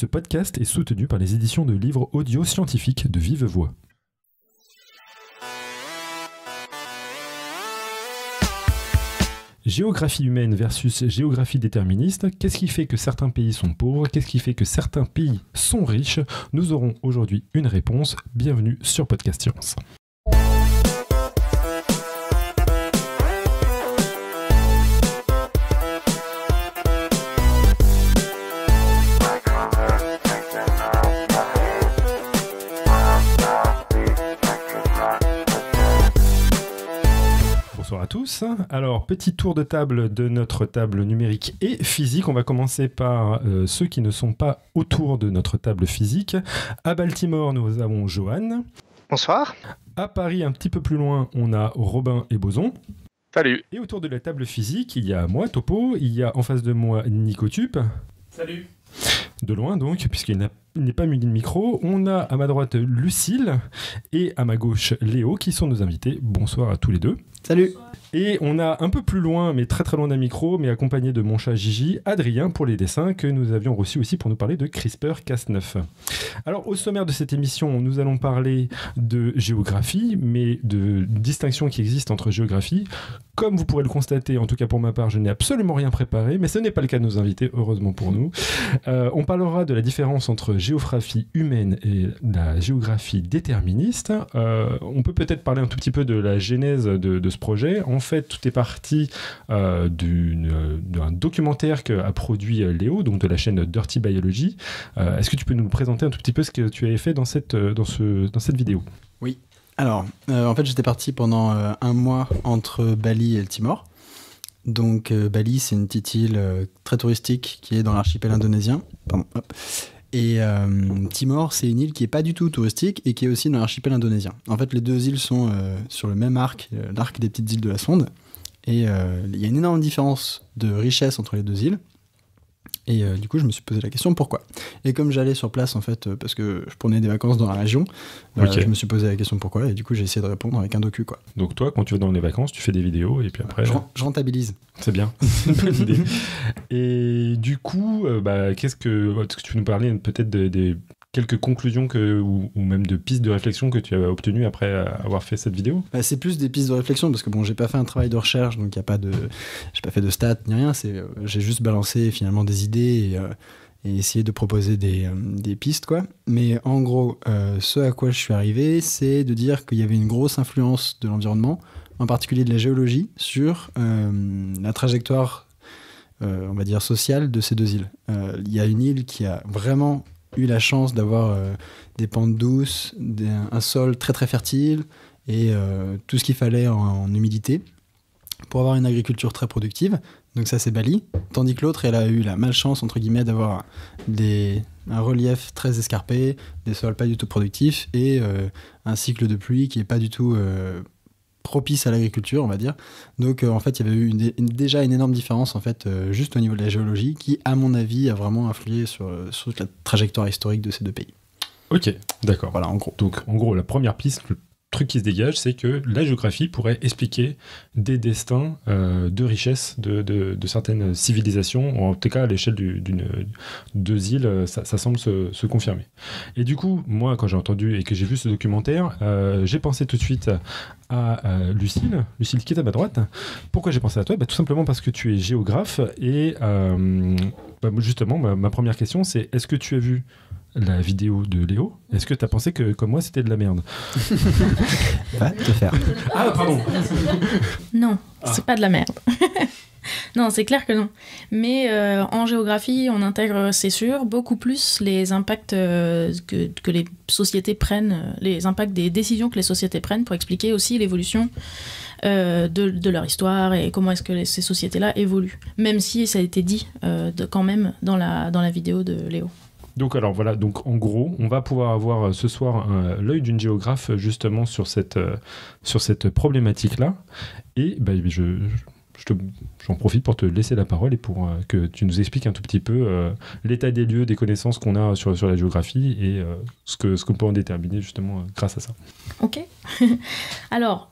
Ce podcast est soutenu par les éditions de livres audio scientifiques de Vive Voix. Géographie humaine versus géographie déterministe, qu'est-ce qui fait que certains pays sont pauvres, qu'est-ce qui fait que certains pays sont riches? Nous aurons aujourd'hui une réponse. Bienvenue sur Podcast Science. Bonsoir à tous. Alors, petit tour de table de notre table numérique et physique. On va commencer par euh, ceux qui ne sont pas autour de notre table physique. À Baltimore, nous avons Johan. Bonsoir. À Paris, un petit peu plus loin, on a Robin et Boson. Salut. Et autour de la table physique, il y a moi, Topo. Il y a en face de moi Nicotup. Salut. De loin donc, puisqu'il n'est pas muni de micro. On a à ma droite Lucille et à ma gauche Léo qui sont nos invités. Bonsoir à tous les deux. Salut Et on a un peu plus loin, mais très très loin d'un micro, mais accompagné de mon chat Gigi, Adrien pour les dessins que nous avions reçus aussi pour nous parler de CRISPR-Cas9. Alors au sommaire de cette émission, nous allons parler de géographie, mais de distinction qui existe entre géographie. Comme vous pourrez le constater, en tout cas pour ma part, je n'ai absolument rien préparé, mais ce n'est pas le cas de nos invités, heureusement pour nous. Euh, on parlera de la différence entre géographie humaine et la géographie déterministe. Euh, on peut peut-être parler un tout petit peu de la genèse de, ce projet. Fait, tout est parti euh, d'un documentaire qu'a produit euh, Léo, donc de la chaîne Dirty Biology. Euh, Est-ce que tu peux nous présenter un tout petit peu ce que tu avais fait dans cette, vidéo? Alors, euh, en fait, j'étais parti pendant un mois entre Bali et le Timor. Donc, Bali, c'est une petite île très touristique qui est dans l'archipel indonésien. Pardon, hop. Et euh, Timor, c'est une île qui est pas du tout touristique et qui est aussi dans l'archipel indonésien. En fait, les deux îles sont euh, sur le même arc, euh, l'arc des petites îles de la Sonde. Et il y a une énorme différence de richesse entre les deux îles. Et euh, du coup, je me suis posé la question pourquoi? Et comme j'allais sur place, en fait, euh, parce que je prenais des vacances dans la région, euh, Ok. je me suis posé la question pourquoi? Et du coup, j'ai essayé de répondre avec un docu, quoi. Donc toi, quand tu vas dans les vacances, tu fais des vidéos et puis après... Je, je rentabilise. C'est bien, c'est une bonne idée. Et du coup, euh, bah, qu'est-ce que, est-ce que tu peux nous parler peut-être de- des quelques conclusions que, ou, même de pistes de réflexion que tu as obtenues après avoir fait cette vidéo? Bah, c'est plus des pistes de réflexion parce que bon, j'ai pas fait un travail de recherche, donc il a pas de, j'ai pas fait de stats ni rien. C'est, euh, j'ai juste balancé finalement des idées et, euh, et essayé de proposer des, euh, des pistes quoi. Mais en gros, euh, ce à quoi je suis arrivé, c'est de dire qu'il y avait une grosse influence de l'environnement, en particulier de la géologie, sur la trajectoire, on va dire sociale de ces deux îles. Il y a une île qui a vraiment eu la chance d'avoir euh, des pentes douces, un sol très très fertile et euh, tout ce qu'il fallait en, humidité pour avoir une agriculture très productive. Donc ça c'est Bali. Tandis que l'autre, elle a eu la malchance entre guillemets d'avoir un relief très escarpé, des sols pas du tout productifs et euh, un cycle de pluie qui est pas du tout propice à l'agriculture, on va dire. Donc euh, en fait, il y avait eu une- une- déjà une énorme différence en fait euh, juste au niveau de la géologie qui, à mon avis, a vraiment influé sur, euh, sur toute la trajectoire historique de ces deux pays. Ok, d'accord. Voilà, en gros. Donc, en gros, la première piste, le truc qui se dégage, c'est que la géographie pourrait expliquer des destins euh, de richesse de, certaines civilisations, en tout cas à l'échelle du- d'une deux îles, euh, ça, semble se, confirmer. Et du coup, moi, quand j'ai entendu et que j'ai vu ce documentaire, euh, j'ai pensé tout de suite à Lucille, Lucille qui est à ma droite. Pourquoi j'ai pensé à toi? Bah, Tout simplement parce que tu es géographe et bah, justement, ma première question, c'est est-ce que tu as vu la vidéo de Léo Est-ce que tu as pensé que, comme moi, c'était de la merde Va te faire. Ah, pardon Non, Ah. c'est pas de la merde. non, c'est clair que non. Mais euh, en géographie, on intègre, c'est sûr, beaucoup plus les impacts euh, que, que les sociétés prennent, euh, les impacts des décisions que les sociétés prennent pour expliquer aussi l'évolution euh, de, de leur histoire et comment est-ce que les- ces sociétés-là évoluent. Même si ça a été dit euh, de- quand même dans la, dans la vidéo de Léo. Donc alors voilà, donc en gros, on va pouvoir avoir euh, ce soir l'œil d'une géographe justement sur cette, euh, problématique-là. Et bah, je, j'en profite pour te laisser la parole et pour que tu nous expliques un tout petit peu l'état des lieux, des connaissances qu'on a sur, sur la géographie et ce qu'on ce peut en déterminer justement grâce à ça. Ok. Alors,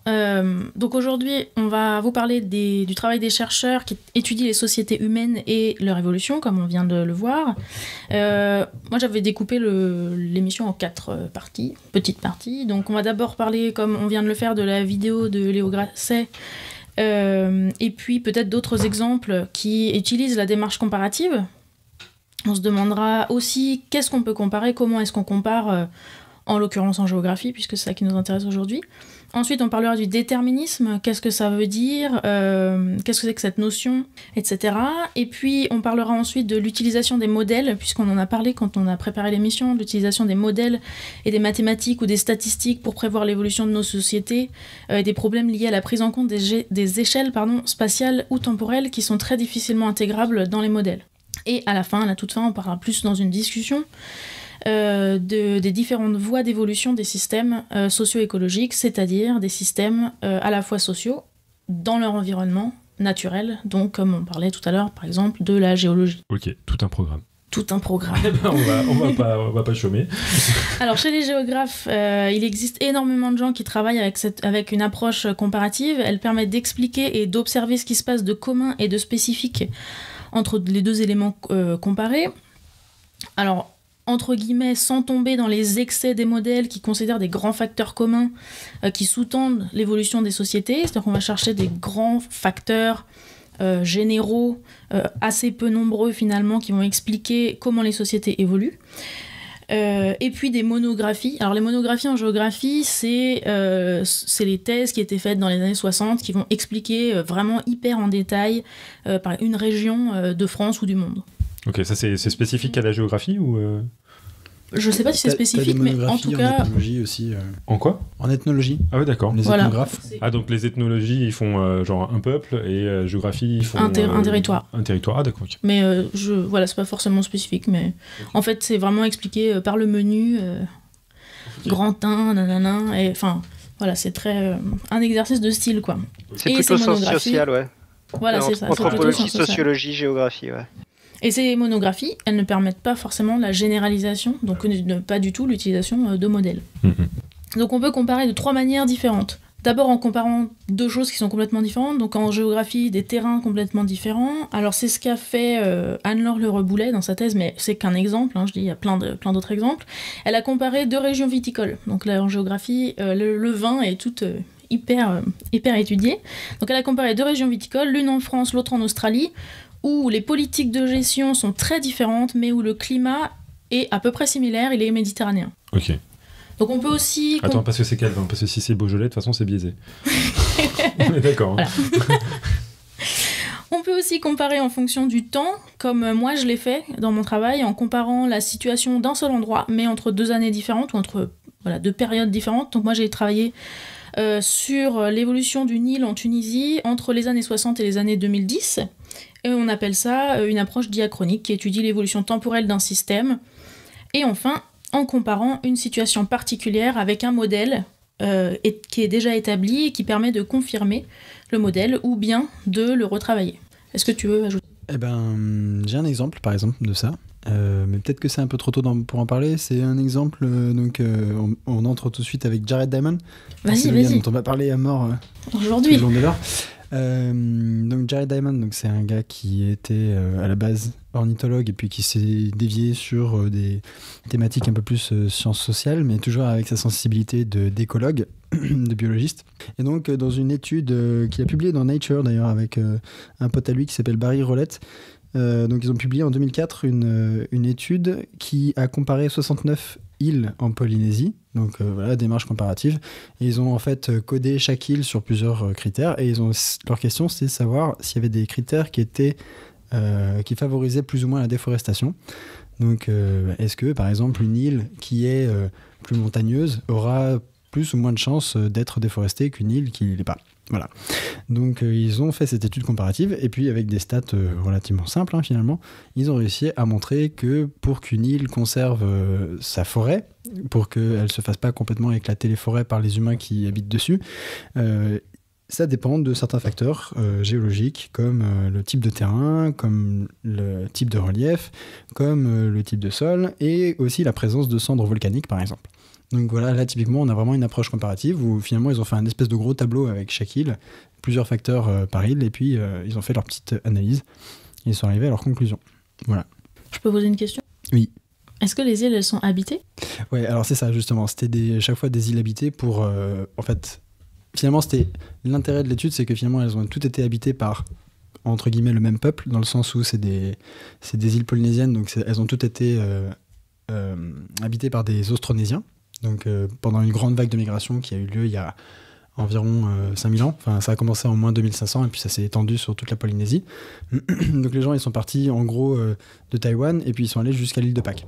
donc aujourd'hui, on va vous parler des, du travail des chercheurs qui étudient les sociétés humaines et leur évolution, comme on vient de le voir. moi, j'avais découpé l'émission en quatre parties, petites parties. Donc, on va d'abord parler, comme on vient de le faire, de la vidéo de Léo Grasset. Euh, et puis peut-être d'autres exemples qui utilisent la démarche comparative. On se demandera aussi qu'est-ce qu'on peut comparer, comment est-ce qu'on compare, euh, en l'occurrence en géographie, puisque c'est ça qui nous intéresse aujourd'hui. Ensuite, on parlera du déterminisme, qu'est-ce que ça veut dire, euh, qu'est-ce que c'est que cette notion, etc. Et puis, on parlera ensuite de l'utilisation des modèles, puisqu'on en a parlé quand on a préparé l'émission, l'utilisation des modèles et des mathématiques ou des statistiques pour prévoir l'évolution de nos sociétés, euh, et des problèmes liés à la prise en compte des, des échelles spatiales ou temporelles qui sont très difficilement intégrables dans les modèles. Et à la fin, à la toute fin, on parlera plus dans une discussion euh, de, des différentes voies d'évolution des systèmes euh, socio-écologiques, c'est-à-dire des systèmes euh, à la fois sociaux dans leur environnement naturel, donc comme on parlait tout à l'heure par exemple de la géologie. Ok, tout un programme. Tout un programme. On, va, on, va pas, on va pas chômer. Alors chez les géographes, il existe énormément de gens qui travaillent avec, cette, avec une approche comparative. Elle permet d'expliquer et d'observer ce qui se passe de commun et de spécifique entre les deux éléments comparés. Alors entre guillemets, sans tomber dans les excès des modèles qui considèrent des grands facteurs communs euh, qui sous-tendent l'évolution des sociétés. C'est-à-dire qu'on va chercher des grands facteurs euh, généraux, euh, assez peu nombreux finalement, qui vont expliquer comment les sociétés évoluent. et puis des monographies. Alors les monographies en géographie, c'est les thèses qui étaient faites dans les années 60 qui vont expliquer vraiment hyper en détail une région de France ou du monde. Ok, ça c'est spécifique à la géographie ou je sais pas si c'est spécifique, mais en tout cas. En ethnologie aussi. Euh, en quoi? En ethnologie. Ah ouais, d'accord. Les ethnographes. Ah, donc les ethnologies, ils font euh, genre un peuple et euh, géographie, ils font. Un, un, territoire. Un territoire, ah d'accord. Mais je, voilà, c'est pas forcément spécifique, mais en fait, c'est vraiment expliqué par le menu, grand 1, nanana, et enfin, voilà, c'est très. un exercice de style, quoi. C'est plutôt sens social, ouais. Voilà, c'est ça. Anthropologie, sociologie, géographie, ouais. Et ces monographies, elles ne permettent pas forcément la généralisation, donc pas du tout l'utilisation euh, de modèles. Mm-hmm. Donc on peut comparer de trois manières différentes. D'abord en comparant deux choses qui sont complètement différentes, donc en géographie des terrains complètement différents. Alors c'est ce qu'a fait euh, Anne-Laure Le Reboulet dans sa thèse, mais c'est qu'un exemple, hein, je dis il y a plein d'autres plein exemples. Elle a comparé deux régions viticoles. Donc là en géographie, euh, le, vin est tout hyper, hyper étudié. Donc elle a comparé deux régions viticoles, l'une en France, l'autre en Australie où les politiques de gestion sont très différentes, mais où le climat est à peu près similaire, il est méditerranéen. Ok. Donc on peut aussi... Attends, parce que c'est Calvin, parce que si c'est Beaujolais, de toute façon c'est biaisé. on est d'accord. Hein. On peut aussi comparer en fonction du temps, comme moi je l'ai fait dans mon travail, en comparant la situation d'un seul endroit, mais entre deux années différentes ou entre voilà, deux périodes différentes. Donc moi j'ai travaillé euh, sur l'évolution du Nil en Tunisie entre les années 60 et les années 2010. Et on appelle ça euh, une approche diachronique qui étudie l'évolution temporelle d'un système. Et enfin, en comparant une situation particulière avec un modèle euh, qui est déjà établi et qui permet de confirmer le modèle ou bien de le retravailler. Est-ce que tu veux ajouter? Eh ben, j'ai un exemple par exemple de ça. Euh, mais peut-être que c'est un peu trop tôt pour en parler. C'est un exemple, donc on, entre tout de suite avec Jared Diamond. Vas-y, vas-y. dont on va parler à mort aujourd'hui. Donc Jared Diamond, donc c'est un gars qui était euh, à la base ornithologue et puis qui s'est dévié sur euh, des thématiques un peu plus sciences sociales, mais toujours avec sa sensibilité de d'écologue, de biologiste. Et donc dans une étude qu'il a publiée dans Nature d'ailleurs avec un pote à lui qui s'appelle Barry Rollett, donc ils ont publié en 2004 une, une étude qui a comparé 69 îles en Polynésie. Donc euh, voilà, démarche comparative. Ils ont en fait euh, codé chaque île sur plusieurs euh, critères. Et ils ont, leur question, c'est de savoir s'il y avait des critères qui, étaient, qui favorisaient plus ou moins la déforestation. Donc est-ce que par exemple une île qui est plus montagneuse aura plus ou moins de chances d'être déforestée qu'une île qui ne l'est pas? Voilà. Donc euh, ils ont fait cette étude comparative et puis avec des stats euh, relativement simples hein, finalement, ils ont réussi à montrer que pour qu'une île conserve euh, sa forêt, pour qu'elle ne se fasse pas complètement éclater les forêts par les humains qui habitent dessus, ça dépend de certains facteurs géologiques, comme le type de terrain, comme le type de relief, comme le type de sol, et aussi la présence de cendres volcaniques, par exemple. Donc voilà, là typiquement, on a vraiment une approche comparative où finalement ils ont fait un espèce de gros tableau avec chaque île, plusieurs facteurs par île, et puis ils ont fait leur petite analyse, et ils sont arrivés à leur conclusion. Voilà. Je peux poser une question? Oui. Est-ce que les îles, elles sont habitées? Ouais, alors c'est ça justement. C'était chaque fois des îles habitées pour, en fait, finalement, c'était l'intérêt de l'étude, c'est que finalement, elles ont toutes été habitées par entre guillemets le même peuple, dans le sens où c'est des, des îles polynésiennes, donc elles ont toutes été euh, euh, habitées par des Austronésiens. Donc euh, pendant une grande vague de migration qui a eu lieu il y a environ 5000 ans, enfin ça a commencé en moins 2500 et puis ça s'est étendu sur toute la Polynésie. donc les gens ils sont partis en gros de Taïwan et puis ils sont allés jusqu'à l'île de Pâques.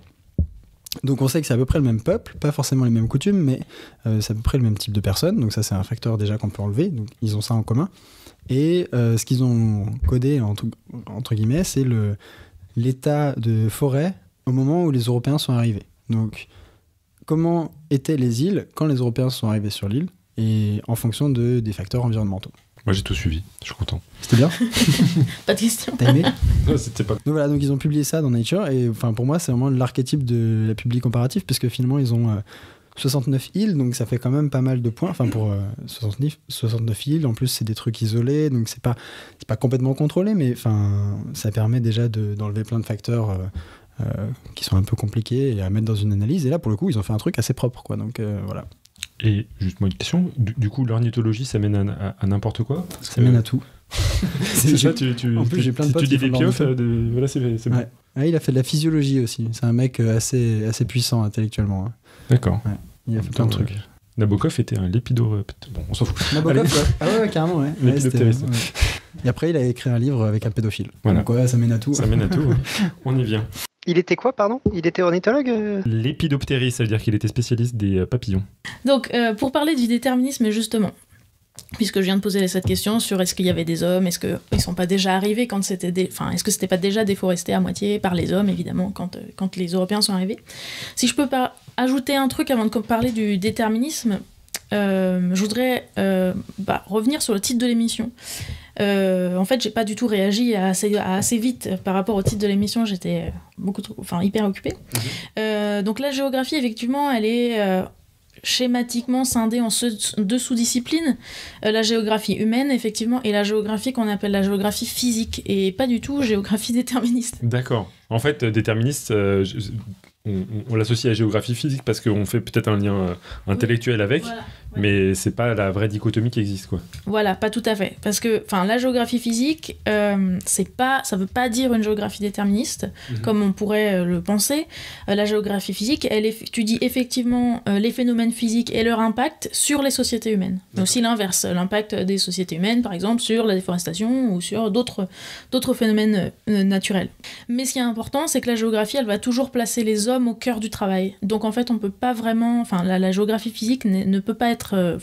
Donc on sait que c'est à peu près le même peuple, pas forcément les mêmes coutumes, mais euh, c'est à peu près le même type de personnes. Donc ça c'est un facteur déjà qu'on peut enlever. Donc ils ont ça en commun. Et euh, ce qu'ils ont codé entre, guillemets, c'est l'état de forêt au moment où les Européens sont arrivés. Donc comment étaient les îles quand les Européens sont arrivés sur l'île et en fonction de, des facteurs environnementaux. Moi j'ai tout suivi, je suis content. C'était bien Pas de question. T'as aimé Non, c'était pas. Donc voilà, donc ils ont publié ça dans Nature et enfin pour moi c'est vraiment l'archétype de la publi comparative puisque finalement ils ont 69 euh, îles donc ça fait quand même pas mal de points. Enfin pour 69, euh, 69 îles, en plus c'est des trucs isolés donc c'est pas c'est pas complètement contrôlé mais enfin ça permet déjà d'enlever plein de facteurs. Euh, qui sont un peu compliqués et à mettre dans une analyse. Et là, pour le coup, ils ont fait un truc assez propre, quoi. Donc voilà. Et juste une question, du, coup l'ornithologie ça mène à, n'importe quoi Ça mène à tout. c'est ça, tu, tu, en plus j'ai plein de potes tu dis des de... voilà c'est bon. Ah, il a fait de la physiologie aussi, c'est un mec euh, assez, assez puissant intellectuellement. Hein. D'accord. Il a fait plein de trucs. Nabokov était un lépidorapte. Bon, on s'en fout. Nabokov. Ah ouais, carrément, ouais. Et après, il a écrit un livre avec un pédophile. Voilà. Donc, ouais, ça mène à tout. Ça mène à tout. on y vient. Il était quoi, pardon? Il était ornithologue euh? Lépidoptérie, ça veut dire qu'il était spécialiste des euh, papillons. Donc, euh, pour parler du déterminisme, justement, puisque je viens de poser cette question sur est-ce qu'il y avait des hommes, est-ce qu'ils ne sont pas déjà arrivés quand c'était... Enfin, est-ce que c'était pas déjà déforesté à moitié par les hommes, évidemment, quand, quand les Européens sont arrivés? Si je peux pas ajouter un truc avant de parler du déterminisme, je voudrais bah, revenir sur le titre de l'émission. Euh, en fait, j'ai pas du tout réagi assez, assez vite par rapport au titre de l'émission. J'étais beaucoup trop, enfin hyper occupée. Mhm. Euh, donc la géographie, effectivement, elle est euh, schématiquement scindée en deux sous-disciplines. la géographie humaine, effectivement, et la géographie qu'on appelle la géographie physique, et pas du tout géographie déterministe. D'accord. En fait, déterministe, on, l'associe à la géographie physique parce qu'on fait peut-être un lien euh, intellectuel avec, mais c'est pas la vraie dichotomie qui existe, quoi. Voilà, pas tout à fait, parce que, enfin, la géographie physique, euh, c'est pas, ça veut pas dire une géographie déterministe, mhm. comme on pourrait euh, le penser. la géographie physique, elle étudie effectivement les phénomènes physiques et leur impact sur les sociétés humaines. Mais aussi l'inverse, l'impact des sociétés humaines, par exemple, sur la déforestation ou sur d'autres, d'autres phénomènes naturels. Mais ce qui est important, c'est que la géographie, elle va toujours placer les hommes au cœur du travail. Donc en fait, on peut pas vraiment, enfin la, géographie physique ne peut pas être, euh,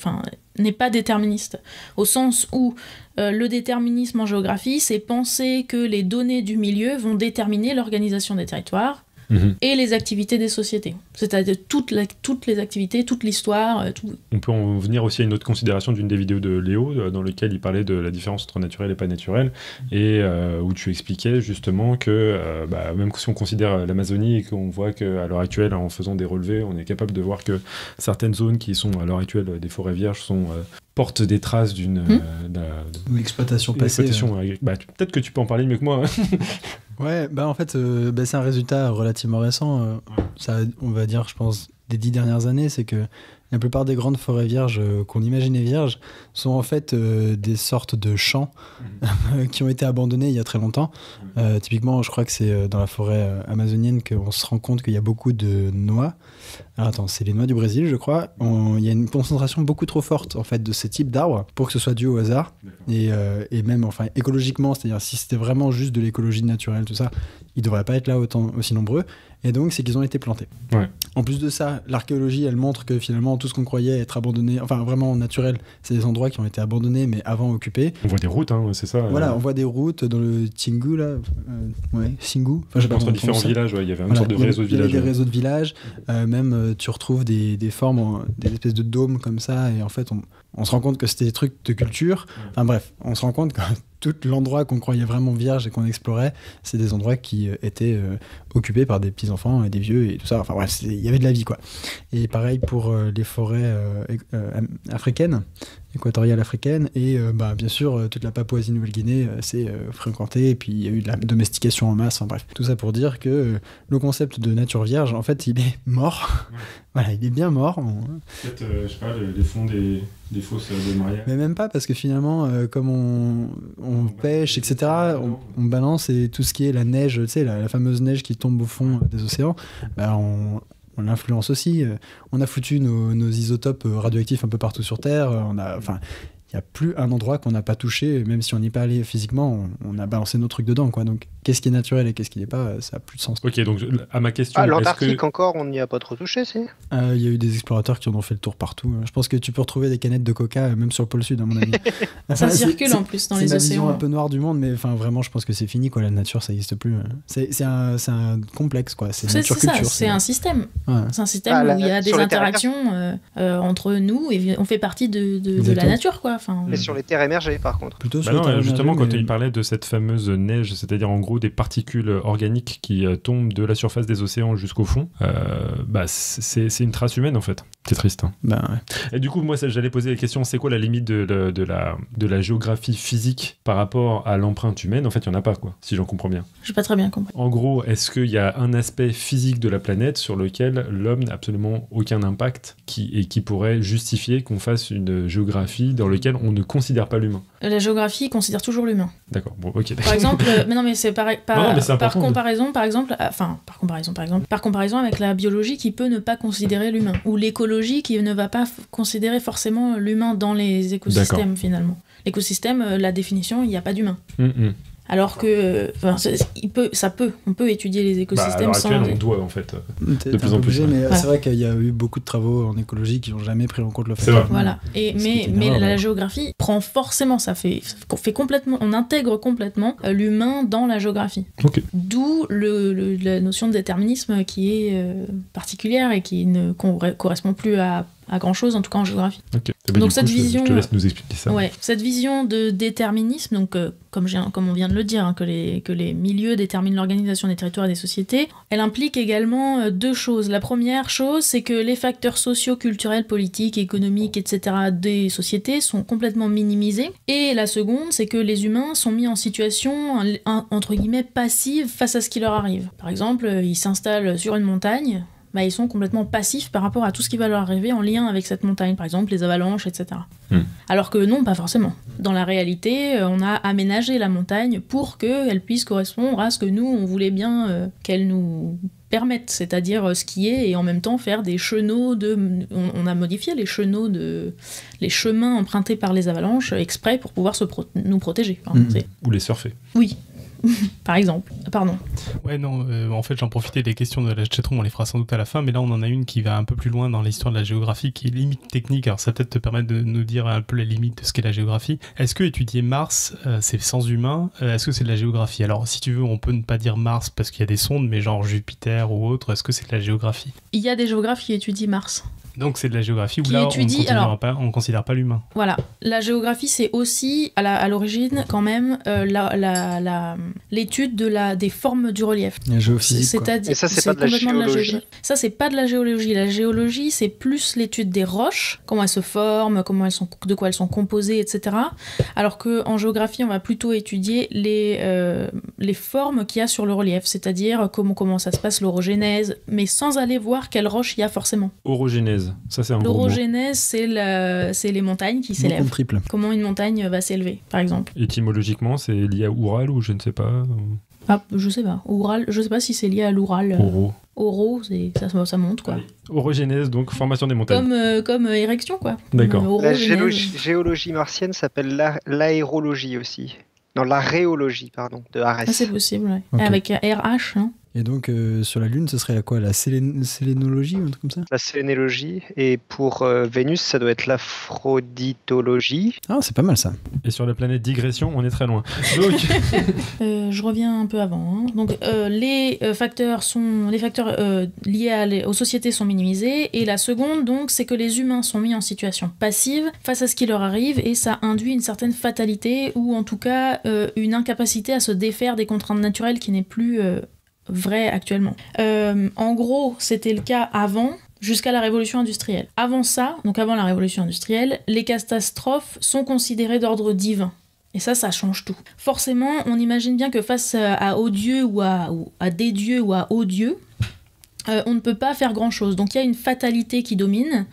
n'est pas déterministe au sens où euh, le déterminisme en géographie, c'est penser que les données du milieu vont déterminer l'organisation des territoires Mhm. et les activités des sociétés. C'est-à-dire toutes, toutes les activités, toute l'histoire. Euh, On peut en venir aussi à une autre considération d'une des vidéos de Léo, euh, dans lequel il parlait de la différence entre naturel et pas naturel, et euh, où tu expliquais justement que bah, même si on considère l'Amazonie et qu'on voit qu'à l'heure actuelle, en faisant des relevés, on est capable de voir que certaines zones qui sont à l'heure actuelle des forêts vierges sont portent des traces d'une hmm. exploitation passée. Bah, peut-être que tu peux en parler mieux que moi. Hein. Ouais, bah en fait, euh, bah, c'est un résultat relativement récent. Euh, ça, on va dire, je pense, des dix dernières années, c'est que la plupart des grandes forêts vierges euh, qu'on imaginait vierges sont en fait des sortes de champs qui ont été abandonnés il y a très longtemps. typiquement, je crois que c'est dans la forêt amazonienne qu'on se rend compte qu'il y a beaucoup de noix. Alors attends, c'est les noix du Brésil, je crois. Il y a une concentration beaucoup trop forte en fait de ces types d'arbres pour que ce soit dû au hasard. Et, et, même enfin écologiquement, c'est-à-dire si c'était vraiment juste de l'écologie naturelle, tout ça, ils devraient pas être là autant, aussi nombreux. Et donc, c'est qu'ils ont été plantés. Ouais. En plus de ça, l'archéologie, elle montre que finalement, tout ce qu'on croyait être abandonné, enfin vraiment naturel, c'est des endroits qui ont été abandonnés, mais avant occupés. On voit des routes, hein, c'est ça. Voilà, euh, on voit des routes dans le Tingu, là. euh, ouais, Singu. Enfin, je entre différents villages, ouais, il y avait une Voilà, sorte de réseau de il y avait villages. des réseaux de villages. Euh, même, euh, tu retrouves des, des formes, en- des espèces de dômes comme ça. Et en fait, on, on se rend compte que c'était des trucs de culture. Enfin bref, on se rend compte que tout l'endroit qu'on croyait vraiment vierge et qu'on explorait, c'est des endroits qui euh, étaient euh, occupés par des petits-enfants et des vieux et tout ça. Enfin bref, il y avait de la vie, quoi. Et pareil pour euh, les forêts africaines, équatoriales africaines. Et euh, bah, bien sûr, euh, toute la Papouasie-Nouvelle-Guinée, c'est euh, fréquenté. Et puis, il y a eu de la domestication en masse. Enfin bref, tout ça pour dire que le concept de nature vierge, en fait, il est mort. voilà, il est bien mort. Peut-être, je sais pas, les, fonds des, des fosses de mariage. Mais même pas, parce que finalement, euh, comme on, on pêche, etc., on, on balance et tout ce qui est la neige, tu sais, la, la fameuse neige qui tombe au fond des océans, bah, on, on l'influence aussi. Euh, On a foutu nos, isotopes euh, radioactifs un peu partout sur Terre. Euh, On a, enfin, il n'y a plus un endroit qu'on n'a pas touché, même si on n'y est pas allé physiquement, on, on a balancé nos trucs dedans, quoi. Donc, qu'est-ce qui est naturel et qu'est-ce qui n'est pas, euh, ça a plus de sens. Ok, donc à ma question, Ah, l'Antarctique que... encore, on n'y a pas trop touché, c'est Euh, Il y a eu des explorateurs qui en ont fait le tour partout. Je pense que tu peux retrouver des canettes de coca, euh, même sur le pôle sud, à mon avis. Ça c'est- circule c'est- en plus dans c'est les vision océans. un peu noire du monde, mais enfin vraiment, je pense que c'est fini quoi. La nature, ça n'existe plus. C'est c'est un, c'est un complexe quoi. C'est C'est nature c'est ça, culture. c'est un système. Ouais. C'est un système Ah, où il y a des interactions euh, euh, entre nous et on fait partie de, de- de la nature, quoi. Enfin, Mais sur les terres émergées, par contre. Plutôt Bah non, justement, quand mais- il parlait de cette fameuse neige, c'est-à-dire en gros des particules organiques qui euh, tombent de la surface des océans jusqu'au fond, euh, bah c'est c'est une trace humaine en fait. C'est triste. hein. Ouais. Et du coup, moi, j'allais poser la question c'est quoi la limite de, de- de la, de la géographie physique par rapport à l'empreinte humaine? En fait, il n'y en a pas, quoi, si j'en comprends bien. j'ai pas très bien compris. En gros, est-ce qu'il y a un aspect physique de la planète sur lequel l'homme n'a absolument aucun impact qui, et qui pourrait justifier qu'on fasse une géographie dans laquelle on ne considère pas l'humain? La géographie considère toujours l'humain. D'accord, bon, ok. Par exemple, euh, mais non, mais c'est. Par, Non, mais par de- comparaison, par exemple, enfin, par comparaison, par exemple, par comparaison avec la biologie qui peut ne pas considérer l'humain, ou l'écologie qui ne va pas considérer forcément l'humain dans les écosystèmes finalement. L'écosystème, euh, la définition, il n'y a pas d'humain. Hum, hum. Alors que, enfin, il peut, ça peut, on peut étudier les Bah, à écosystèmes l'heure sans. actuelle, on doit, en fait. De plus en plus, obligé, mais euh, Ouais. c'est vrai qu'il y a eu beaucoup de travaux en écologie qui n'ont jamais pris en compte le fait. C'est vrai. Voilà. Et, mais mais la, ouais. géographie prend forcément, ça fait, ça fait complètement, on intègre complètement euh, l'humain dans la géographie. D'où le, le- la notion de déterminisme qui est euh, particulière et qui ne correspond plus à, à grand chose, en tout cas en géographie. Eh ben, Donc cette coup, vision- Je te laisse nous expliquer ça. Ouais, cette vision de déterminisme, donc euh, comme, on vient de le dire, hein, que, les, que les milieux déterminent l'organisation des territoires et des sociétés, elle implique également euh, deux choses. La première chose, c'est que les facteurs sociaux, culturels, politiques, économiques, etc. des sociétés sont complètement minimisés. Et la seconde, c'est que les humains sont mis en situation, un- un- entre guillemets, passive face à ce qui leur arrive. Par exemple, euh, ils s'installent sur une montagne, bah, ils sont complètement passifs par rapport à tout ce qui va leur arriver en lien avec cette montagne, par exemple les avalanches, etc. Alors que non, pas forcément. Dans la réalité, euh, on a aménagé la montagne pour qu'elle puisse correspondre à ce que nous, on voulait bien euh, qu'elle nous permette, c'est-à-dire euh, skier et en même temps faire des chenaux de... On, a modifié les chenaux de... les chemins empruntés par les avalanches exprès pour pouvoir se pro- nous protéger. Enfin, Mhm. c'est- Ou les surfer. Oui, par exemple. Pardon. Ouais, non, euh, en fait, j'en profitais des questions de la chatroom, on les fera sans doute à la fin, mais là, on en a une qui va un peu plus loin dans l'histoire de la géographie, qui est limite technique. Alors, ça peut-être te permettre de nous dire un peu les limites de ce qu'est la géographie. Est-ce que étudier Mars, euh, c'est sans humain? Euh, Est-ce que c'est de la géographie? Alors, si tu veux, on peut ne pas dire Mars parce qu'il y a des sondes, mais genre Jupiter ou autre, est-ce que c'est de la géographie? Il y a des géographes qui étudient Mars. Donc, c'est de la géographie où Qui là, étudie- on ne considère, alors- pas, on considère pas l'humain. Voilà, la géographie, c'est aussi, à l'origine, quand même, euh, la- la- la- l'étude de la, des formes du relief. La géophysique. C'est-à-dire, Et ça, c'est pas de la géologie. géo- Ça, c'est pas de la géologie. La géologie, c'est plus l'étude des roches, comment elles se forment, comment elles sont, de quoi elles sont composées, etc. Alors que en géographie, on va plutôt étudier les, euh, les formes qu'il y a sur le relief, c'est-à-dire comment, comment ça se passe l'orogénèse, mais sans aller voir quelle roche il y a forcément. Orogénèse. Ça, c'est un. L'orogénèse, c'est la- c'est les montagnes qui s'élèvent. triple. Comment une montagne va s'élever, par exemple. Étymologiquement, c'est lié à Oural ou je ne sais pas. ou- Ah, je sais pas. Oural, je sais pas si c'est lié à l'Oural. euh, Oro. Oro, c'est ça, ça monte quoi. Orogénèse, donc formation des montagnes. Comme, euh, comme euh, érection quoi. D'accord. Euh, La géologie, géologie martienne s'appelle la- l'aérologie aussi. Non, la rhéologie, pardon, de Arès. Ah, c'est possible, ouais. Avec euh, RH, non Et donc, euh, sur la Lune, ce serait la quoi La sélén- sélénologie ou un truc comme ça? La sélénologie. Et pour euh, Vénus, ça doit être l'aphroditologie. Ah, c'est pas mal ça. Et sur la planète digression, on est très loin. Donc, Euh, je reviens un peu avant. hein. Donc, euh, les facteurs sont les facteurs euh, liés à les- aux sociétés sont minimisés et la seconde donc c'est que les humains sont mis en situation passive face à ce qui leur arrive et ça induit une certaine fatalité ou en tout cas euh, une incapacité à se défaire des contraintes naturelles qui n'est plus vraie actuellement. Euh, en gros, c'était le cas avant jusqu'à la révolution industrielle. Avant ça, donc avant la révolution industrielle, les catastrophes sont considérées d'ordre divin. Et ça, ça change tout. Forcément, on imagine bien que face à, à aux dieux ou à, ou à des dieux ou à aux dieux, euh, on ne peut pas faire grand-chose. Donc il y a une fatalité qui domine,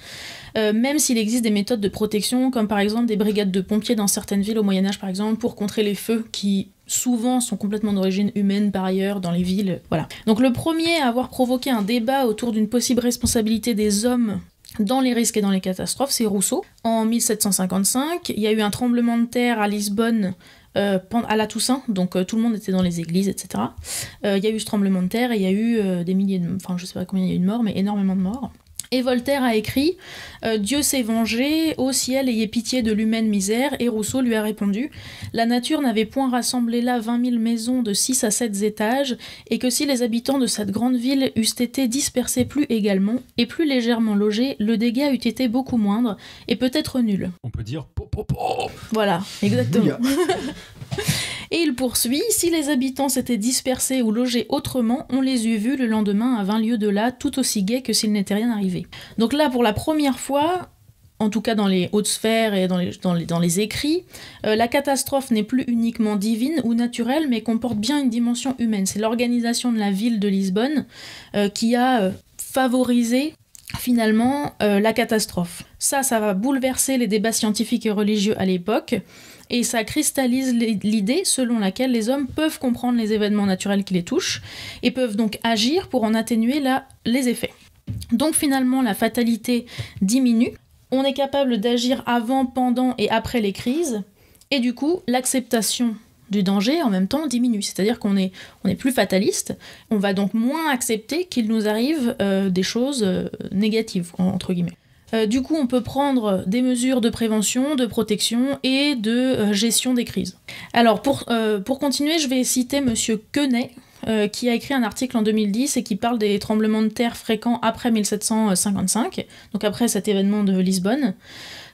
euh, même s'il existe des méthodes de protection, comme par exemple des brigades de pompiers dans certaines villes au Moyen Âge, par exemple, pour contrer les feux qui souvent sont complètement d'origine humaine par ailleurs dans les villes. Voilà. Donc le premier à avoir provoqué un débat autour d'une possible responsabilité des hommes dans les risques et dans les catastrophes, c'est Rousseau. En 1755, il y a eu un tremblement de terre à Lisbonne euh, à la Toussaint, donc euh, tout le monde était dans les églises, etc. Euh, Il y a eu ce tremblement de terre et il y a eu des milliers de... Enfin, je sais pas combien il y a eu de morts, mais énormément de morts. Et Voltaire a écrit euh, Dieu s'est vengé, ô ciel, ayez pitié de l'humaine misère. Et Rousseau lui a répondu La nature n'avait point rassemblé là vingt mille maisons de six à sept étages, et que si les habitants de cette grande ville eussent été dispersés plus également et plus légèrement logés, le dégât eût été beaucoup moindre et peut-être nul. on peut dire po, po, po. Voilà, exactement. Et il poursuit Si les habitants s'étaient dispersés ou logés autrement, on les eût vus le lendemain à 20 lieues de là, tout aussi gais que s'il n'était rien arrivé. Donc là, pour la première fois, en tout cas dans les hautes sphères et dans les, écrits, euh, la catastrophe n'est plus uniquement divine ou naturelle, mais comporte bien une dimension humaine. C'est l'organisation de la ville de Lisbonne euh, qui a euh, favorisé finalement la catastrophe. Ça, ça va bouleverser les débats scientifiques et religieux à l'époque, et ça cristallise l'idée selon laquelle les hommes peuvent comprendre les événements naturels qui les touchent, et peuvent donc agir pour en atténuer les effets. Donc finalement, la fatalité diminue, on est capable d'agir avant, pendant et après les crises, et du coup, l'acceptation du danger en même temps diminue. C'est-à-dire qu'on est, on est plus fataliste, on va donc moins accepter qu'il nous arrive euh, des choses euh, négatives, en- entre guillemets. Euh, du coup, on peut prendre des mesures de prévention, de protection et de euh, gestion des crises. Alors, pour, euh, pour continuer, je vais citer Monsieur Quenet, qui a écrit un article en 2010 et qui parle des tremblements de terre fréquents après 1755, donc après cet événement de Lisbonne.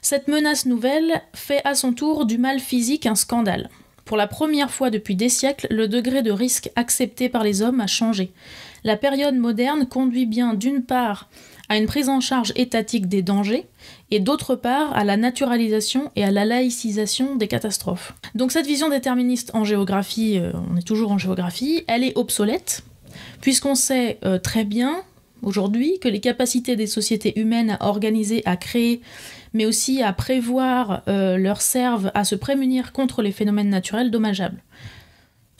Cette menace nouvelle fait à son tour du mal physique un scandale. Pour la première fois depuis des siècles, le degré de risque accepté par les hommes a changé. La période moderne conduit bien d'une part à une prise en charge étatique des dangers et d'autre part à la naturalisation et à la laïcisation des catastrophes. Donc cette vision déterministe en géographie, euh, on est toujours en géographie, elle est obsolète puisqu'on sait euh, très bien aujourd'hui que les capacités des sociétés humaines à organiser, à créer, mais aussi à prévoir euh, leur servent à se prémunir contre les phénomènes naturels dommageables.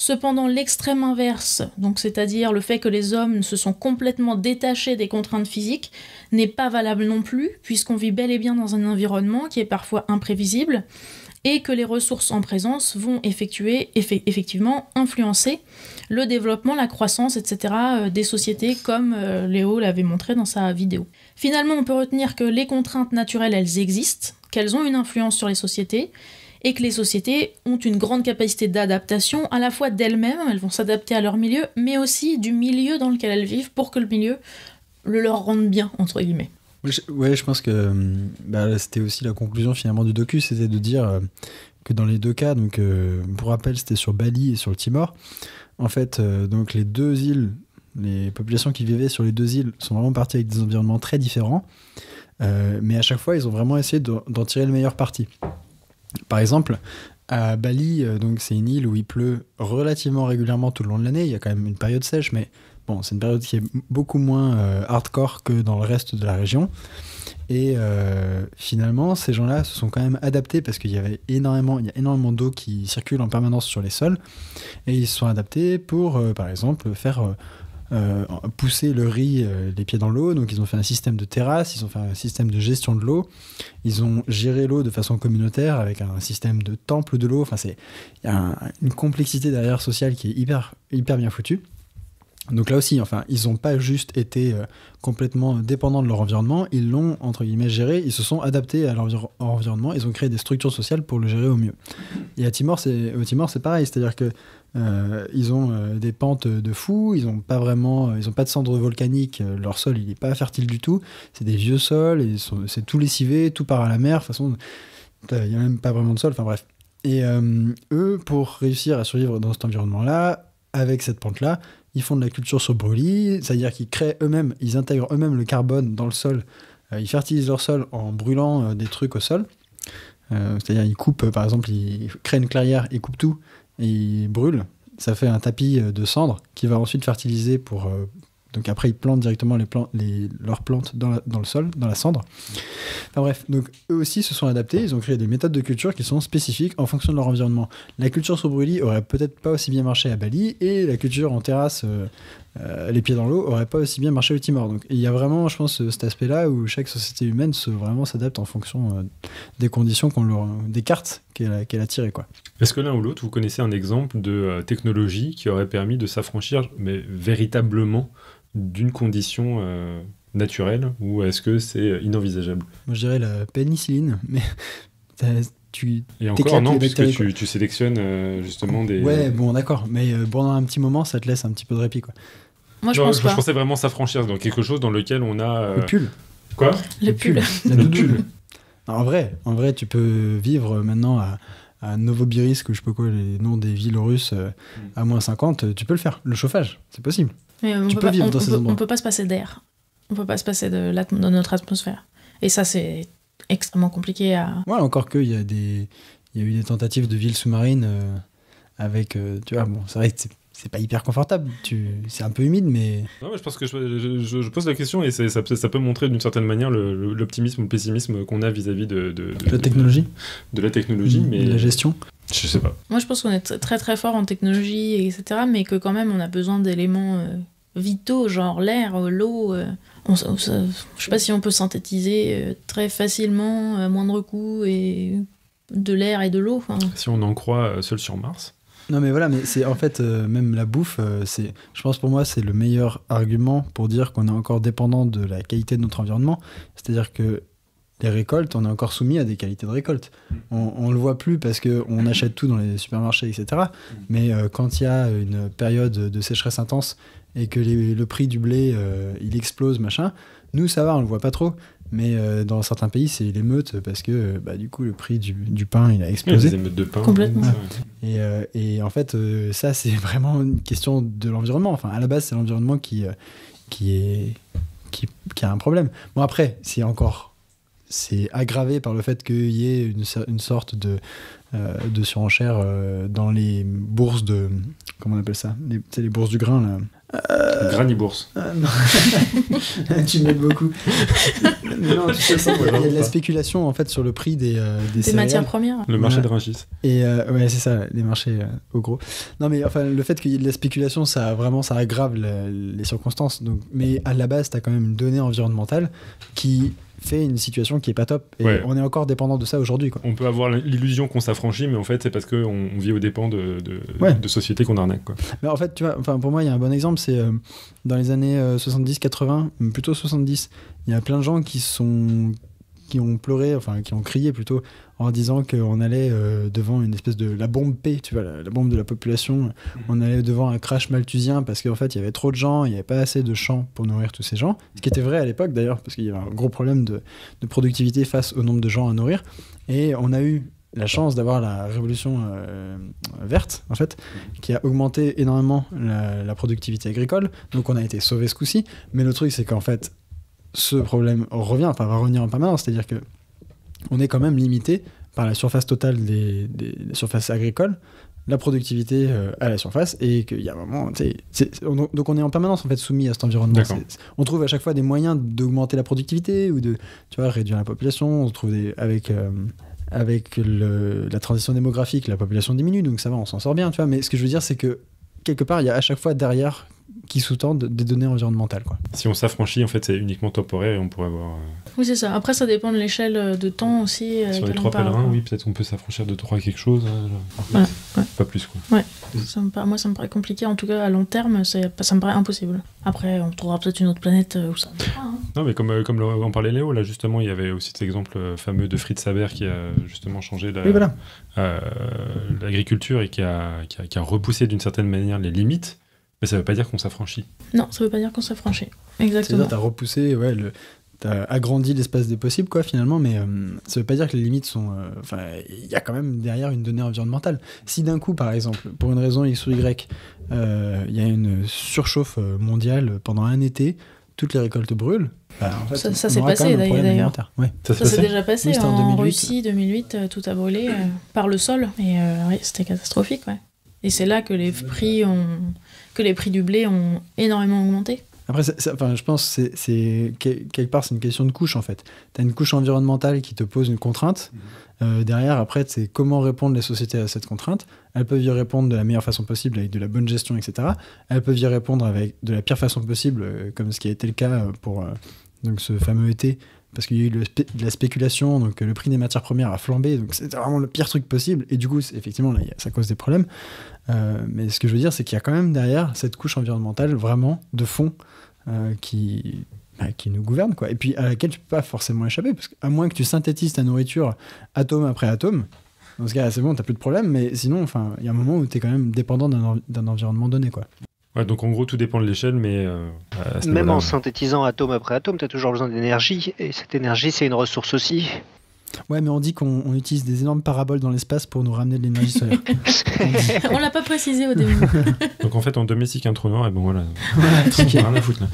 Cependant, l'extrême inverse, donc c'est-à-dire le fait que les hommes se sont complètement détachés des contraintes physiques, n'est pas valable non plus, puisqu'on vit bel et bien dans un environnement qui est parfois imprévisible, et que les ressources en présence vont effectuer, effe- effectivement influencer le développement, la croissance, etc. euh, des sociétés, comme euh, Léo l'avait montré dans sa vidéo. Finalement, on peut retenir que les contraintes naturelles, elles existent, qu'elles ont une influence sur les sociétés, et que les sociétés ont une grande capacité d'adaptation, à la fois d'elles-mêmes, elles vont s'adapter à leur milieu, mais aussi du milieu dans lequel elles vivent, pour que le milieu le leur rende bien, entre guillemets. Ouais, je, pense que hum, bah, c'était aussi la conclusion finalement du docu, c'était de dire euh, que dans les deux cas, donc euh, pour rappel, c'était sur Bali et sur le Timor. En fait, euh, donc les deux îles, les populations qui vivaient sur les deux îles sont vraiment parties avec des environnements très différents, mais à chaque fois, ils ont vraiment essayé d'en tirer le meilleur parti. Par exemple, à Bali, euh, donc c'est une île où il pleut relativement régulièrement tout le long de l'année. Il y a quand même une période sèche, mais bon, c'est une période qui est beaucoup moins euh, hardcore que dans le reste de la région. Et euh, finalement, ces gens-là se sont quand même adaptés parce qu'il y avait énormément, il y a énormément d'eau qui circule en permanence sur les sols, et ils se sont adaptés pour, par exemple, faire euh, pousser le riz euh, les pieds dans l'eau. Donc ils ont fait un système de terrasse, ils ont fait un système de gestion de l'eau. Ils ont géré l'eau de façon communautaire avec un système de temple de l'eau. Enfin, c'est y a un- une complexité derrière sociale qui est hyper hyper bien foutue. Donc là aussi, enfin, ils n'ont pas juste été euh, complètement dépendants de leur environnement, ils l'ont entre guillemets géré, ils se sont adaptés à leur envir- environnement, ils ont créé des structures sociales pour le gérer au mieux. Et à Timor, c'est au Timor, c'est pareil, c'est-à-dire que euh, ils ont euh, des pentes de fou, ils n'ont pas vraiment, euh, ils ont pas de cendres volcaniques, leur sol il n'est pas fertile du tout, c'est des vieux sols, c'est tout lessivé, tout part à la mer, de toute façon, il n'y a même pas vraiment de sol, enfin bref. Et eux, pour réussir à survivre dans cet environnement-là, avec cette pente-là, ils font de la culture sur brûlis, c'est-à-dire qu'ils créent eux-mêmes, ils intègrent eux-mêmes le carbone dans le sol, ils fertilisent leur sol en brûlant des trucs au sol. C'est-à-dire ils coupent, par exemple, ils créent une clairière, ils coupent tout et ils brûlent. Ça fait un tapis euh, de cendres qui va ensuite fertiliser pour. euh, donc après, ils plantent directement les plan- les- leurs plantes dans, dans le sol, dans la cendre. Enfin bref, donc eux aussi se sont adaptés, ils ont créé des méthodes de culture qui sont spécifiques en fonction de leur environnement. La culture sur brûlis aurait peut-être pas aussi bien marché à Bali et la culture en terrasse, euh, euh, les pieds dans l'eau, aurait pas aussi bien marché au Timor. Donc il y a vraiment, je pense, cet aspect-là où chaque société humaine se, vraiment s'adapte en fonction euh, des conditions qu'on leur, des cartes qu'elle a, qu'elle a tirées quoi. Est-ce que l'un ou l'autre, vous connaissez un exemple de euh, technologie qui aurait permis de s'affranchir, mais véritablement, d'une condition naturelle, ou est-ce que c'est inenvisageable? Moi je dirais la pénicilline, mais tu Et encore, non, puisque tu, tu sélectionnes euh, justement des... Ouais, bon, d'accord, mais euh, pendant un petit moment, ça te laisse un petit peu de répit, quoi. Moi, je Non, pense pas. pensais vraiment s'affranchir dans quelque chose dans lequel on a... euh, Le pull, Quoi Le pull. la Le pull. En vrai, en vrai, tu peux vivre maintenant à, à Novobirisk, ou je sais pas quoi, les noms des villes russes, euh, à moins 50, euh, tu peux le faire. Le chauffage, c'est possible. Mais on Tu peut peux pas, vivre on, dans on ces peut, endroits. on peut pas se passer d'air. On peut pas se passer de, l'atm- de notre atmosphère. Et ça, c'est extrêmement compliqué à. Ouais, encore qu'il y a des, il y a eu des tentatives de villes sous-marines euh, avec, euh, tu vois, bon, c'est vrai que c'est- c'est pas hyper confortable. Tu, c'est un peu humide, mais Non, mais je pense que je, je- je- je pose la question et ça, peut- ça peut montrer d'une certaine manière l'optimisme ou le pessimisme qu'on a vis-à-vis de, de, de- la technologie, de la technologie, mais la gestion. je sais pas. Moi, je pense qu'on est très très fort en technologie, etc. Mais que quand même, on a besoin d'éléments euh, vitaux, genre l'air, euh, l'eau. euh, on je sais pas si on peut synthétiser euh, très facilement, à moindre coût, et de l'air et de l'eau. Si on en croit seul sur Mars. Non mais voilà, mais c'est en fait euh, même la bouffe, euh, je pense pour moi c'est le meilleur argument pour dire qu'on est encore dépendant de la qualité de notre environnement. C'est-à-dire que les récoltes, on est encore soumis à des qualités de récolte. On, on le voit plus parce que on achète tout dans les supermarchés, etc. Mais euh, quand il y a une période de sécheresse intense et que le prix du blé il explose machin, nous ça va, on le voit pas trop. Mais euh, dans certains pays, c'est l'émeute parce que euh, bah, du coup le prix du, du pain il a explosé. des émeutes de pain. Complètement. Et, euh, et en fait, euh, ça, c'est vraiment une question de l'environnement. Enfin, à la base, c'est l'environnement qui, euh, qui, est, qui, qui a un problème. Bon, après, c'est encore. C'est aggravé par le fait qu'il y ait une, une sorte de, euh, de surenchère euh, dans les bourses de. Comment on appelle ça? Les, les bourses du grain, là. Granny Bourse. Ah, non. tu m'aides beaucoup. Mais non, tu sais, ça, il y a de la spéculation en fait sur le prix des, euh, des matières premières. Le marché Ouais. de Rungis. Et euh, ouais, c'est ça, les marchés euh, au gros. Non, mais enfin, le fait qu'il y ait de la spéculation, ça vraiment, ça aggrave la- les circonstances. Donc, mais à la base, tu as quand même une donnée environnementale qui fait une situation qui est pas top. Et Ouais. on est encore dépendant de ça aujourd'hui. On peut avoir l'illusion qu'on s'affranchit, mais en fait, c'est parce qu'on on vit aux dépens de, de, Ouais. de sociétés qu'on arnaque. Quoi. Mais en fait, tu vois, enfin, pour moi, il y a un bon exemple, c'est euh, dans les années 70-80, plutôt 70, il y a plein de gens qui sont qui ont pleuré, enfin qui ont crié plutôt, en disant qu'on allait euh, devant une espèce de la bombe P, tu vois, la, bombe de la population. On allait devant un crash malthusien parce qu'en fait il y avait trop de gens, il n'y avait pas assez de champs pour nourrir tous ces gens. Ce qui était vrai à l'époque d'ailleurs, parce qu'il y avait un gros problème de, productivité face au nombre de gens à nourrir. Et on a eu la chance d'avoir la révolution euh, verte, en fait, qui a augmenté énormément la, la productivité agricole. Donc on a été sauvé ce coup-ci. Mais le truc, c'est qu'en fait, ce problème revient, enfin va revenir en permanence. C'est-à-dire que on est quand même limité par la surface totale des, des- des surfaces agricoles, la productivité euh, à la surface, et qu'il y a un moment, c'est- on- donc on est en permanence en fait soumis à cet environnement. C'est- On trouve à chaque fois des moyens d'augmenter la productivité ou de, tu vois, réduire la population. On se trouve des, avec euh, avec le- la transition démographique, la population diminue, donc ça va, on s'en sort bien, tu vois. Mais ce que je veux dire, c'est que quelque part, il y a à chaque fois derrière qui sous-tendent des données environnementales. Quoi. Si on s'affranchit, en fait, c'est uniquement temporaire et on pourrait avoir. euh, Oui, c'est ça. Après, ça dépend de l'échelle euh, de temps aussi. euh, sur les trois pèlerins, quoi. oui, peut-être qu'on peut s'affranchir de trois quelque chose. hein, ouais. Pas plus, quoi. Ça me paraît- moi, ça me paraît compliqué. En tout cas, à long terme, ça me paraît impossible. Après, on trouvera peut-être une autre planète où ça hein. Non, mais comme, comme en parlait Léo, là, justement, il y avait aussi cet exemple fameux de Fritz Haber qui a justement changé la- Oui, voilà. euh, l'agriculture et qui a, qui, a, qui a repoussé d'une certaine manière les limites. Mais ça veut pas dire qu'on s'affranchit. Non, ça veut pas dire qu'on s'affranchit. C'est-à-dire, Exactement. t'as repoussé, ouais, le, t'as agrandi l'espace des possibles, quoi, finalement, mais euh, ça veut pas dire que les limites sont. euh, Enfin, il y a quand même derrière une donnée environnementale. Si d'un coup, par exemple, pour une raison X ou Y, euh, il y a une surchauffe euh, mondiale pendant un été, toutes les récoltes brûlent. bah, en fait, Ça- s'est passé, d'ailleurs. Ouais. Ça, Ça s'est déjà passé Oui, en en 2008. Russie, 2008, euh, tout a brûlé euh, par le sol. Et euh, ouais, c'était catastrophique, ouais. Et c'est là que les prix ont, que les prix du blé ont énormément augmenté. Après, enfin, je pense que c'est- c'est quel- quelque part c'est une question de couche en fait. Tu as une couche environnementale qui te pose une contrainte. Euh, derrière, après, c'est comment répondre les sociétés à cette contrainte. Elles peuvent y répondre de la meilleure façon possible avec de la bonne gestion, etc. Elles peuvent y répondre avec de la pire façon possible, euh, comme ce qui a été le cas euh, pour euh, donc ce fameux été, parce qu'il y a eu de la spéculation, donc euh, le prix des matières premières a flambé, donc c'était vraiment le pire truc possible. Et du coup, effectivement, là, ça cause des problèmes. Euh, mais ce que je veux dire, c'est qu'il y a quand même derrière cette couche environnementale vraiment de fond euh, qui, bah, qui nous gouverne, quoi. Et puis à laquelle tu peux pas forcément échapper, parce qu'à moins que tu synthétises ta nourriture atome après atome, dans ce cas, c'est bon, t'as plus de problème, mais sinon, enfin, il y a un moment où tu es quand même dépendant d'un en- d'un environnement donné, quoi. Ouais, donc en gros, tout dépend de l'échelle, mais euh, Même en synthétisant atome après atome, tu as toujours besoin d'énergie. Et cette énergie, c'est une ressource aussi. Ouais, mais on dit qu'on on utilise des énormes paraboles dans l'espace pour nous ramener de l'énergie solaire. On l'a pas précisé au début. Donc en fait, on domestique un trou noir et bon voilà. voilà, Rien à foutre là.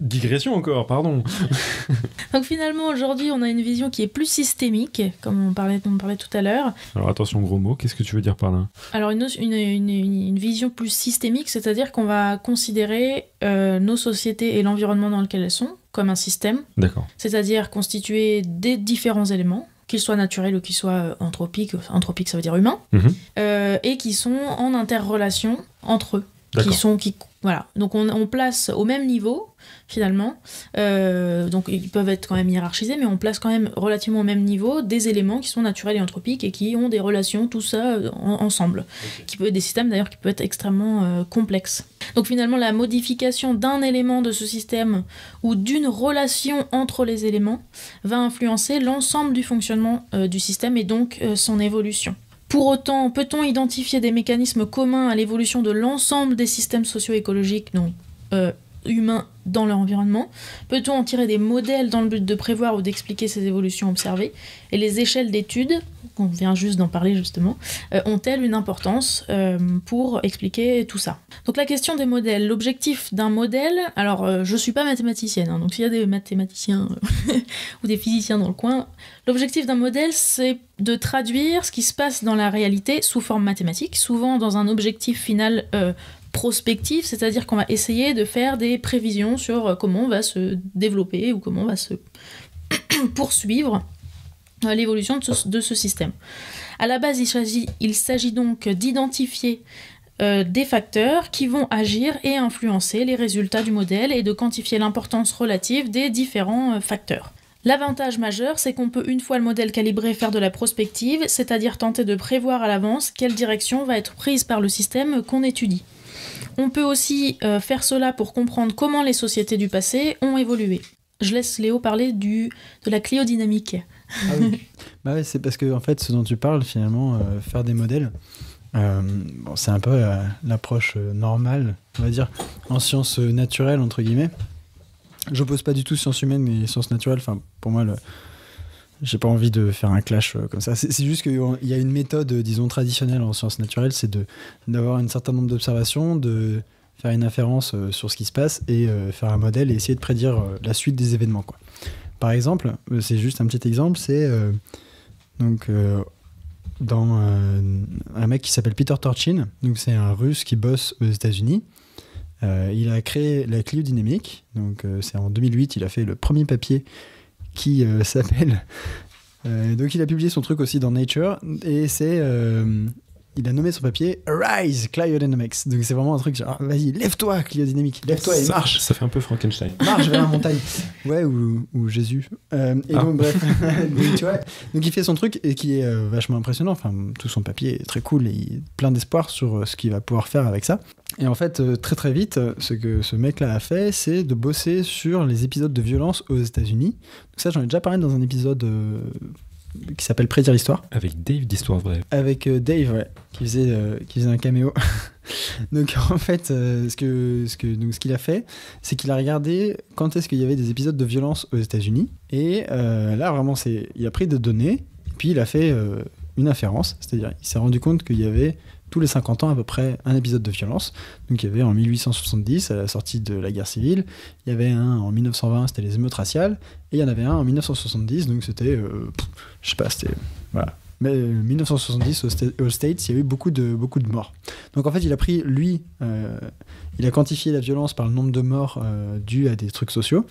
Digression encore, pardon. Donc finalement, aujourd'hui, on a une vision qui est plus systémique, comme on parlait, on parlait tout à l'heure. Alors attention, gros mot, qu'est-ce que tu veux dire par là? Alors une, une, une- une vision plus systémique, c'est-à-dire qu'on va considérer euh, nos sociétés et l'environnement dans lequel elles sont comme un système, D'accord. c'est-à-dire constitué des différents éléments, qu'ils soient naturels ou qu'ils soient euh, anthropiques, anthropiques ça veut dire humains, Mhm. euh, et qui sont en interrelation entre eux. Qui sont, qui, voilà. Donc on, on place au même niveau, finalement, euh, donc ils peuvent être quand même hiérarchisés, mais on place quand même relativement au même niveau des éléments qui sont naturels et anthropiques et qui ont des relations, tout ça, euh, en- ensemble. Qui peut, des systèmes d'ailleurs qui peuvent être extrêmement euh, complexes. Donc finalement, la modification d'un élément de ce système ou d'une relation entre les éléments va influencer l'ensemble du fonctionnement euh, du système et donc son évolution. Pour autant, peut-on identifier des mécanismes communs à l'évolution de l'ensemble des systèmes socio-écologiques, donc euh, humains, dans leur environnement? Peut-on en tirer des modèles dans le but de prévoir ou d'expliquer ces évolutions observées? Et les échelles d'études, qu'on vient juste d'en parler justement, euh, ont-elles une importance euh, pour expliquer tout ça? Donc la question des modèles, l'objectif d'un modèle, alors euh, je suis pas mathématicienne, hein, donc s'il y a des mathématiciens ou des physiciens dans le coin, l'objectif d'un modèle c'est de traduire ce qui se passe dans la réalité sous forme mathématique, souvent dans un objectif final prospectif, c'est-à-dire qu'on va essayer de faire des prévisions sur comment on va se développer ou comment on va se poursuivre l'évolution de ce, système. À la base, il s'agit, donc d'identifier euh, des facteurs qui vont agir et influencer les résultats du modèle et de quantifier l'importance relative des différents euh, facteurs. L'avantage majeur, c'est qu'on peut, une fois le modèle calibré, faire de la prospective, c'est-à-dire tenter de prévoir à l'avance quelle direction va être prise par le système qu'on étudie. On peut aussi euh, faire cela pour comprendre comment les sociétés du passé ont évolué. Je laisse Léo parler du, de la cliodynamique. Ah bah c'est parce que en fait, ce dont tu parles, finalement, euh, faire des modèles, euh, bon, c'est un peu euh, l'approche normale, on va dire, en sciences naturelles, entre guillemets. J'oppose pas du tout sciences humaines et sciences naturelles. Enfin, pour moi, j'ai pas envie de faire un clash comme ça. C'est juste qu'il y a une méthode, disons, traditionnelle en sciences naturelles, c'est d'avoir un certain nombre d'observations, de faire une inférence sur ce qui se passe et faire un modèle et essayer de prédire la suite des événements. Quoi. Par exemple, euh, c'est juste un petit exemple, c'est euh, donc euh, dans un mec qui s'appelle Peter Torchin, donc c'est un russe qui bosse aux États-Unis. Il a créé la cliodynamique, donc euh, c'est en 2008, il a fait le premier papier qui s'appelle. donc il a publié son truc aussi dans Nature et c'est il a nommé son papier Arise Cliodynamics. Donc c'est vraiment un truc genre, vas-y, lève-toi, Cliodynamique, lève-toi et Ça- marche. Ça fait un peu Frankenstein. Marche vers la montagne. Ouais, ou, ou Jésus. Euh, et Ah. donc, bref. donc, tu vois, donc, il fait son truc et qui est euh, vachement impressionnant. Enfin, tout son papier est très cool et il plein d'espoir sur euh, ce qu'il va pouvoir faire avec ça. Et en fait, très très vite, ce que ce mec-là a fait, c'est de bosser sur les épisodes de violence aux États-Unis. Donc, ça, j'en ai déjà parlé dans un épisode qui s'appelle Prédire l'histoire Avec Dave d'Histoire Vraie. avec euh, Dave, ouais, qui faisait, euh, qui faisait un caméo. donc en fait, euh, ce que ce que donc ce qu'il a fait, c'est qu'il a regardé quand est-ce qu'il y avait des épisodes de violence aux États-Unis. Et euh, là, vraiment, c'est, il a pris des données, et puis il a fait euh, une inférence, c'est-à-dire il s'est rendu compte qu'il y avait tous les 50 ans à peu près un épisode de violence. Donc il y avait en 1870 à la sortie de la guerre civile, il y avait un en 1920, c'était les émeutes raciales, et il y en avait un en 1970, donc c'était, euh, je sais pas, c'était voilà. Mais euh, 1970 aux Sta- aux States, il y a eu beaucoup de, beaucoup de morts. Donc en fait, il a pris, lui, euh, il a quantifié la violence par le nombre de morts euh, dus à des trucs sociaux.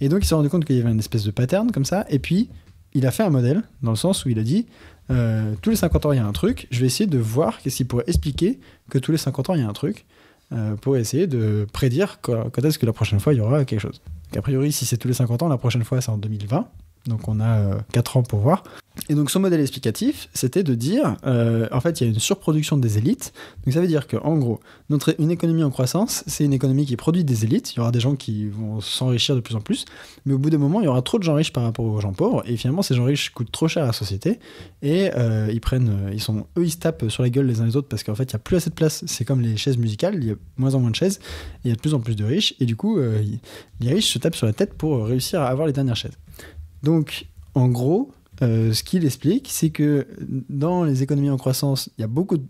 Et donc il s'est rendu compte qu'il y avait une espèce de pattern comme ça. Et puis, il a fait un modèle, dans le sens où il a dit, euh, tous les 50 ans, il y a un truc, je vais essayer de voir qu'est-ce qui pourrait expliquer que tous les 50 ans, il y a un truc, euh, pour essayer de prédire quand, quand est-ce que la prochaine fois, il y aura quelque chose. Donc, a priori, si c'est tous les 50 ans, la prochaine fois, c'est en 2020. Donc on a euh, 4 ans pour voir. Et donc son modèle explicatif, c'était de dire, euh, en fait, il y a une surproduction des élites. Donc ça veut dire qu'en gros, notre, une économie en croissance, c'est une économie qui produit des élites. Il y aura des gens qui vont s'enrichir de plus en plus, mais au bout d'un moment, il y aura trop de gens riches par rapport aux gens pauvres, et finalement, ces gens riches coûtent trop cher à la société, et euh, ils prennent, euh, ils sont, eux, ils se tapent sur la gueule les uns les autres parce qu'en fait, il n'y a plus assez de place. C'est comme les chaises musicales, il y a moins en moins de chaises, il y a de plus en plus de riches, et du coup, euh, les riches se tapent sur la tête pour réussir à avoir les dernières chaises. Donc, en gros, euh, ce qu'il explique, c'est que dans les économies en croissance, il y a beaucoup de,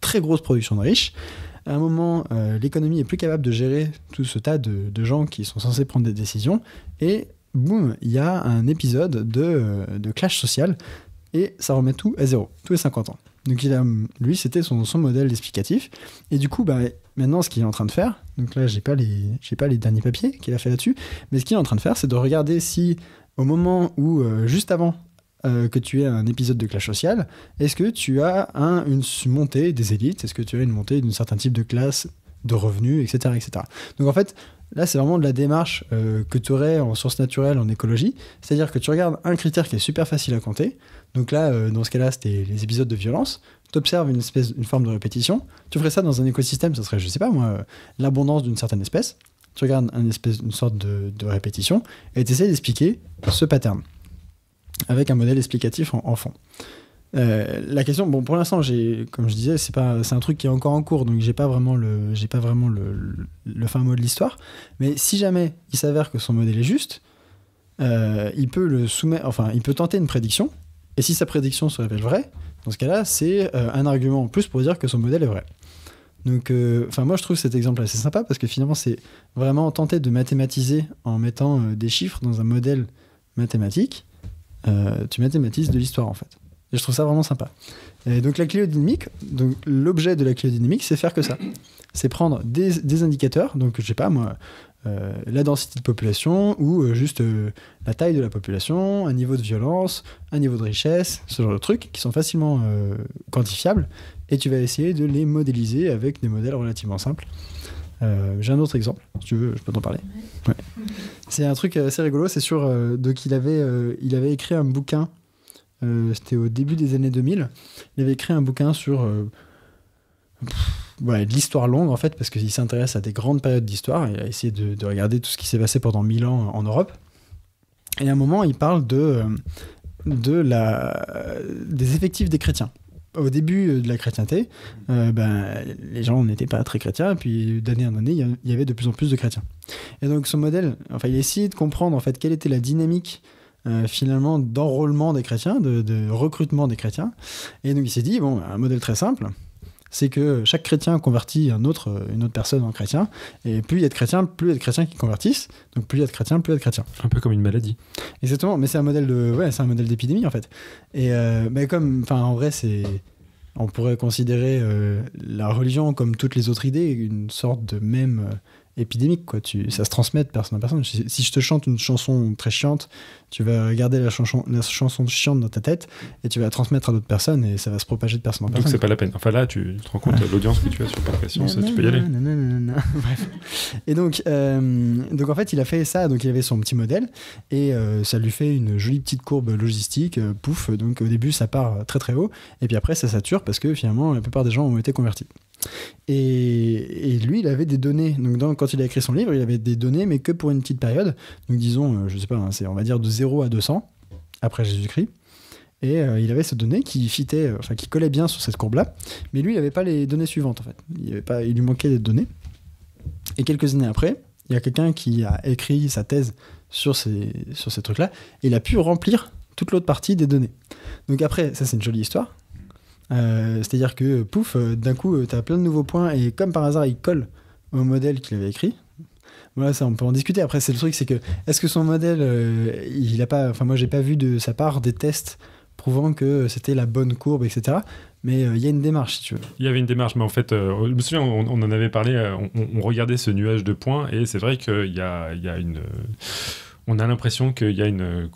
très grosse production de riches. À un moment, euh, l'économie est plus capable de gérer tout ce tas de, gens qui sont censés prendre des décisions. Et boum, il y a un épisode de, euh, clash social. Et ça remet tout à zéro, tous les 50 ans. Donc lui, c'était son, son modèle explicatif. Et du coup, bah, maintenant, ce qu'il est en train de faire, donc là, j'ai pas les, pas les derniers papiers qu'il a fait là-dessus, mais ce qu'il est en train de faire, c'est de regarder si au moment où, euh, juste avant euh, que tu aies un épisode de clash social, est-ce que tu as un- une montée des élites? Est-ce que tu as une montée d'un certain type de classe, de revenus, etc. etc. Donc en fait, là, c'est vraiment de la démarche euh, que tu aurais en sciences naturelles, en écologie. C'est-à-dire que tu regardes un critère qui est super facile à compter. Donc là, euh, dans ce cas-là, c'était les épisodes de violence. Tu observes une, espèce, une forme de répétition. Tu ferais ça dans un écosystème, ça serait, je sais pas moi, euh, l'abondance d'une certaine espèce. Tu regardes un espèce, une sorte de, répétition et tu essaies d'expliquer ce pattern avec un modèle explicatif en, en fond. Euh, la question, bon, pour l'instant, j'ai, comme je disais, c'est pas, c'est un truc qui est encore en cours, donc j'ai pas vraiment le, j'ai pas vraiment le, fin mot de l'histoire. Mais si jamais il s'avère que son modèle est juste, euh, il peut le soumettre, enfin, il peut tenter une prédiction. Et si sa prédiction se révèle vraie, dans ce cas-là, c'est euh, un argument en plus pour dire que son modèle est vrai. Donc, enfin, moi, je trouve cet exemple assez sympa parce que finalement, c'est vraiment tenter de mathématiser en mettant des chiffres dans un modèle mathématique. Tu mathématises de l'histoire en fait. Et je trouve ça vraiment sympa. Et donc la cléodynamique, donc l'objet de la cléodynamique, c'est faire que ça. C'est prendre des, des indicateurs, donc je sais pas moi, euh, la densité de population ou euh, juste euh, la taille de la population, un niveau de violence, un niveau de richesse, ce genre de trucs qui sont facilement quantifiables, et tu vas essayer de les modéliser avec des modèles relativement simples. J'ai un autre exemple, si tu veux, je peux t'en parler. Ouais. C'est un truc assez rigolo, c'est sûr. donc il avait, il avait écrit un bouquin, euh, c'était au début des années 2000. Il avait écrit un bouquin sur euh, ouais, de l'histoire longue en fait, parce qu'il s'intéresse à des grandes périodes d'histoire. Il a essayé de, de regarder tout ce qui s'est passé pendant 1000 ans en Europe. Et à un moment, il parle de, euh, de la, des effectifs des chrétiens. Au début de la chrétienté, euh, ben, les gens n'étaient pas très chrétiens, et puis d'année en année, il y avait de plus en plus de chrétiens. Et donc son modèle, enfin, il a essayé de comprendre en fait quelle était la dynamique euh, finalement d'enrôlement des chrétiens, de, de recrutement des chrétiens. Et donc il s'est dit, bon, un modèle très simple, c'est que chaque chrétien convertit un autre, une autre personne en chrétien, et plus il y a de chrétiens, plus il y a de chrétiens qui convertissent, donc plus il y a de chrétiens, plus il y a de chrétiens. Un peu comme une maladie. Exactement, mais c'est un modèle de, ouais, c'est un modèle d'épidémie en fait. Et euh, mais comme, enfin, en vrai, c'est, on pourrait considérer euh, la religion comme toutes les autres idées une sorte de même euh, épidémique. Quoi. Tu, ça se transmet de personne à personne. Si, si je te chante une chanson très chiante, tu vas regarder la chanson, la chanson chiante dans ta tête et tu vas la transmettre à d'autres personnes et ça va se propager de personne en Donc personne. c'est pas la peine. Enfin là, tu te rends compte de l'audience que tu as sur Percussion, ça, tu peux y aller. Nanana, Bref. Et donc, euh, donc en fait, il a fait ça. Donc il avait son petit modèle et euh, ça lui fait une jolie petite courbe logistique. euh, pouf. Donc au début, ça part très très haut et puis après, ça sature parce que finalement, la plupart des gens ont été convertis. Et, lui, il avait des données. Donc quand il a écrit son livre, il avait des données, mais que pour une petite période. Donc disons, euh, je sais pas, hein, c'est on va dire de 0 à 200 après Jésus-Christ. Et euh, il avait ces données qui fitaient, euh, enfin qui collaient bien sur cette courbe-là. Mais lui, il n'avait pas les données suivantes en fait. Il, avait pas, il lui manquait des données. Et quelques années après, il y a quelqu'un qui a écrit sa thèse sur ces, sur ces trucs-là. Et il a pu remplir toute l'autre partie des données. Donc après, ça c'est une jolie histoire. Euh, C'est-à-dire que pouf, euh, d'un coup, tu as plein de nouveaux points et comme par hasard, il colle au modèle qu'il avait écrit. Voilà, ça on peut en discuter. Après, c'est le truc, c'est que est-ce que son modèle, euh, il a pas, enfin moi j'ai pas vu de sa part des tests prouvant que c'était la bonne courbe, etc. Mais euh, il y a une démarche, si tu veux. Il y avait une démarche, mais en fait, euh, je me souviens, on, en avait parlé, euh, on, on regardait ce nuage de points, et c'est vrai qu'il y a, y a une. On a l'impression qu'il y a une,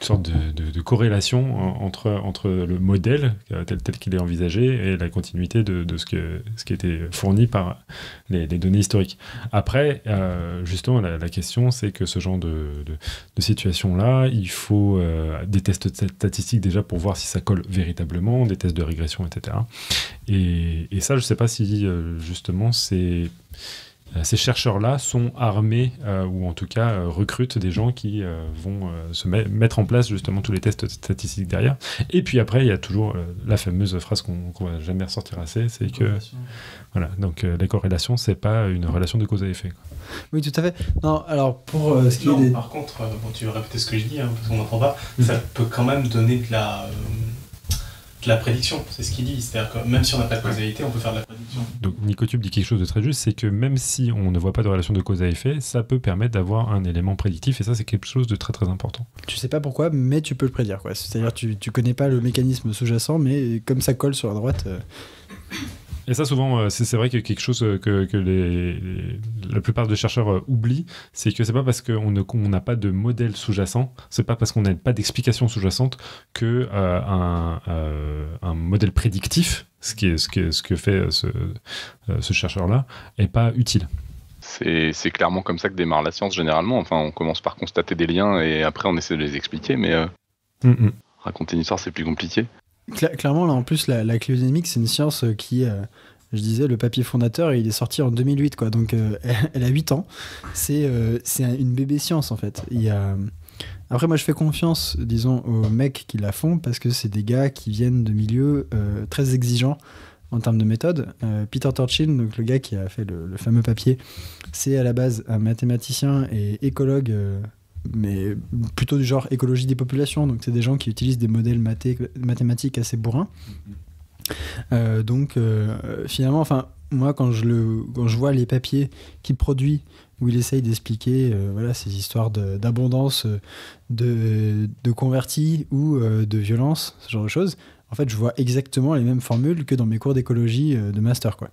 sorte de, corrélation en- entre, entre le modèle euh, tel, tel qu'il est envisagé et la continuité de, ce, que, ce qui était fourni par les, données historiques. Après, euh, justement, la, question, c'est que ce genre de, situation-là, il faut euh, des tests statistiques déjà pour voir si ça colle véritablement, des tests de régression, etc. Et, et ça, je ne sais pas si justement ces, euh, ces chercheurs-là sont armés euh, ou en tout cas euh, recrutent des gens qui euh, vont euh, se met- mettre en place justement tous les tests statistiques derrière. Et puis après, il y a toujours euh, la fameuse phrase qu'on qu'on va jamais ressortir assez, c'est que voilà, donc euh, les corrélations, c'est pas une relation de cause à effet. quoi. Oui, tout à fait. Non, alors pour euh, ce qui est Non, des... par contre, euh, bon, tu veux répéter ce que je dis, hein, parce qu'on n'entend pas, ça peut quand même donner de la, euh, la prédiction, c'est ce qu'il dit. C'est-à-dire que même si on n'a pas de causalité, on peut faire de la prédiction. Donc Nicotube dit quelque chose de très juste, c'est que même si on ne voit pas de relation de cause à effet, ça peut permettre d'avoir un élément prédictif et ça c'est quelque chose de très très important. Tu sais pas pourquoi, mais tu peux le prédire. quoi. C'est-à-dire tu, tu connais pas le mécanisme sous-jacent, mais comme ça colle sur la droite... euh, Et ça souvent, euh, c'est vrai que quelque chose euh, que, que les, les- la plupart des chercheurs euh, oublient, c'est que c'est pas parce qu'on n'a pas de modèle sous-jacent, c'est pas parce qu'on n'a pas d'explication sous-jacente que euh, un, euh, un modèle prédictif, ce, qui est, ce, que, ce que fait ce, ce chercheur-là, est pas utile. C'est c'est clairement comme ça que démarre la science généralement. Enfin, on commence par constater des liens et après on essaie de les expliquer, mais euh, Mm, mm. raconter une histoire c'est plus compliqué. Cla- clairement, là, en plus, la, la c'est une science euh, qui, euh, je disais, le papier fondateur, il est sorti en 2008, quoi. Donc, euh, elle a 8 ans. C'est c'est un- une bébé science, en fait. Après, moi, je fais confiance, disons, aux mecs qui la font, parce que c'est des gars qui viennent de milieux très exigeants en termes de méthode. Peter Turchin, donc le gars qui a fait le, fameux papier, c'est à la base un mathématicien et écologue, mais plutôt du genre écologie des populations. Donc c'est des gens qui utilisent des modèles mathé- mathématiques assez bourrins. Euh, donc euh, finalement, enfin moi quand je le quand je vois les papiers qu'il produit où il essaye d'expliquer euh, voilà ces histoires d'abondance, de, de convertis ou de violence, ce genre de choses. En fait, je vois exactement les mêmes formules que dans mes cours d'écologie de master, quoi.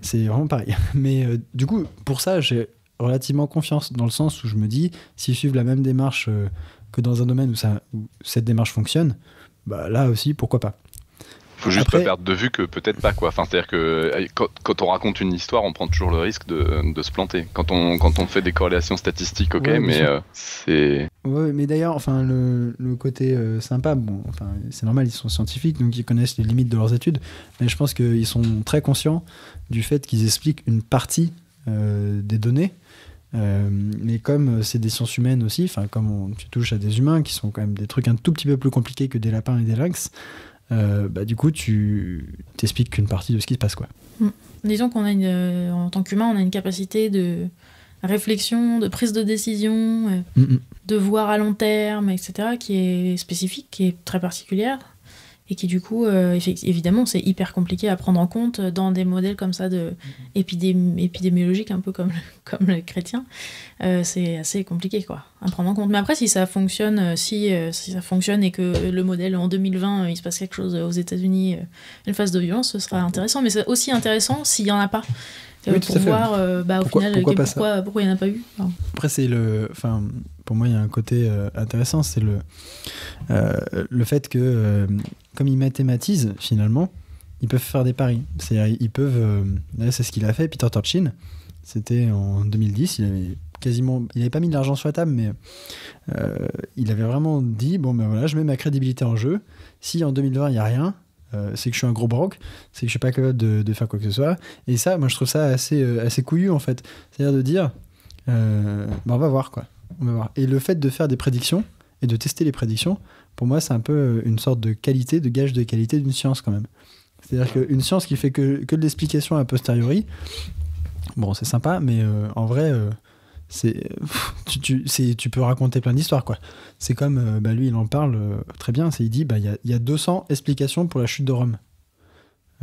C'est vraiment pareil. Mais euh, du coup, pour ça, j'ai relativement confiance dans le sens où je me dis, s'ils suivent la même démarche euh, que dans un domaine où, ça, où cette démarche fonctionne, bah là aussi, pourquoi pas. Faut juste Après- pas perdre de vue que peut-être pas quoi. Enfin, c'est-à-dire que euh, quand, quand on raconte une histoire, on prend toujours le risque de, de se planter. Quand on, quand on fait des corrélations statistiques, ok, Ouais, mais euh, c'est. Ouais, mais d'ailleurs, enfin, le, le côté euh, sympa, bon, enfin, c'est normal, ils sont scientifiques, donc ils connaissent les limites de leurs études, mais je pense qu'ils sont très conscients du fait qu'ils expliquent une partie euh, des données. Euh, mais comme c'est des sciences humaines aussi, enfin comme on, tu touches à des humains qui sont quand même des trucs un tout petit peu plus compliqués que des lapins et des lynx, euh, bah, du coup tu t'expliques qu'une partie de ce qui se passe quoi. Disons qu'on a une, euh, en tant qu'humain, on a une capacité de réflexion, de prise de décision, euh, Mm, mm. de voir à long terme, etc., qui est spécifique, qui est très particulière, et qui du coup, euh, évidemment, c'est hyper compliqué à prendre en compte dans des modèles comme ça de épidémiologiques, un peu comme le, comme le chrétien. Euh, c'est assez compliqué quoi, à prendre en compte. Mais après, si ça fonctionne, euh, si, si ça fonctionne et que le modèle en 2020, euh, il se passe quelque chose aux États-Unis, une phase de violence, ce sera intéressant. Mais c'est aussi intéressant s'il y en a pas. Oui, pour voir euh, bah, au Pourquoi- final pourquoi pourquoi, pourquoi il n'y en a pas eu. Après, c'est le. Enfin, pour moi, il y a un côté euh, intéressant, c'est le, euh, le fait que, comme ils mathématisent, finalement, ils peuvent faire des paris. C'est-à-dire, ils peuvent. euh, c'est ce qu'il a fait, Peter Turchin. C'était en 2010. Il avait quasiment. Il n'avait pas mis de l'argent sur la table, mais euh, il avait vraiment dit bon, ben voilà, je mets ma crédibilité en jeu. Si en 2020, il n'y a rien. euh, c'est que je suis un gros broc, c'est que je suis pas capable de, de faire quoi que ce soit. Et ça, moi, je trouve ça assez, assez couillu, en fait. C'est-à-dire de dire, bah, on va voir quoi. On va voir. Et le fait de faire des prédictions et de tester les prédictions, pour moi, c'est un peu euh, une sorte de qualité, de gage de qualité d'une science quand même. C'est-à-dire qu'une science qui fait que, que de l'explication a posteriori, bon, c'est sympa, mais euh, en vrai, euh, c'est, tu, tu, c'est- tu peux raconter plein d'histoires quoi. C'est comme, euh, bah, lui, il en parle très bien. C'est, il dit, bah, il y, a, il y a 200 explications pour la chute de Rome.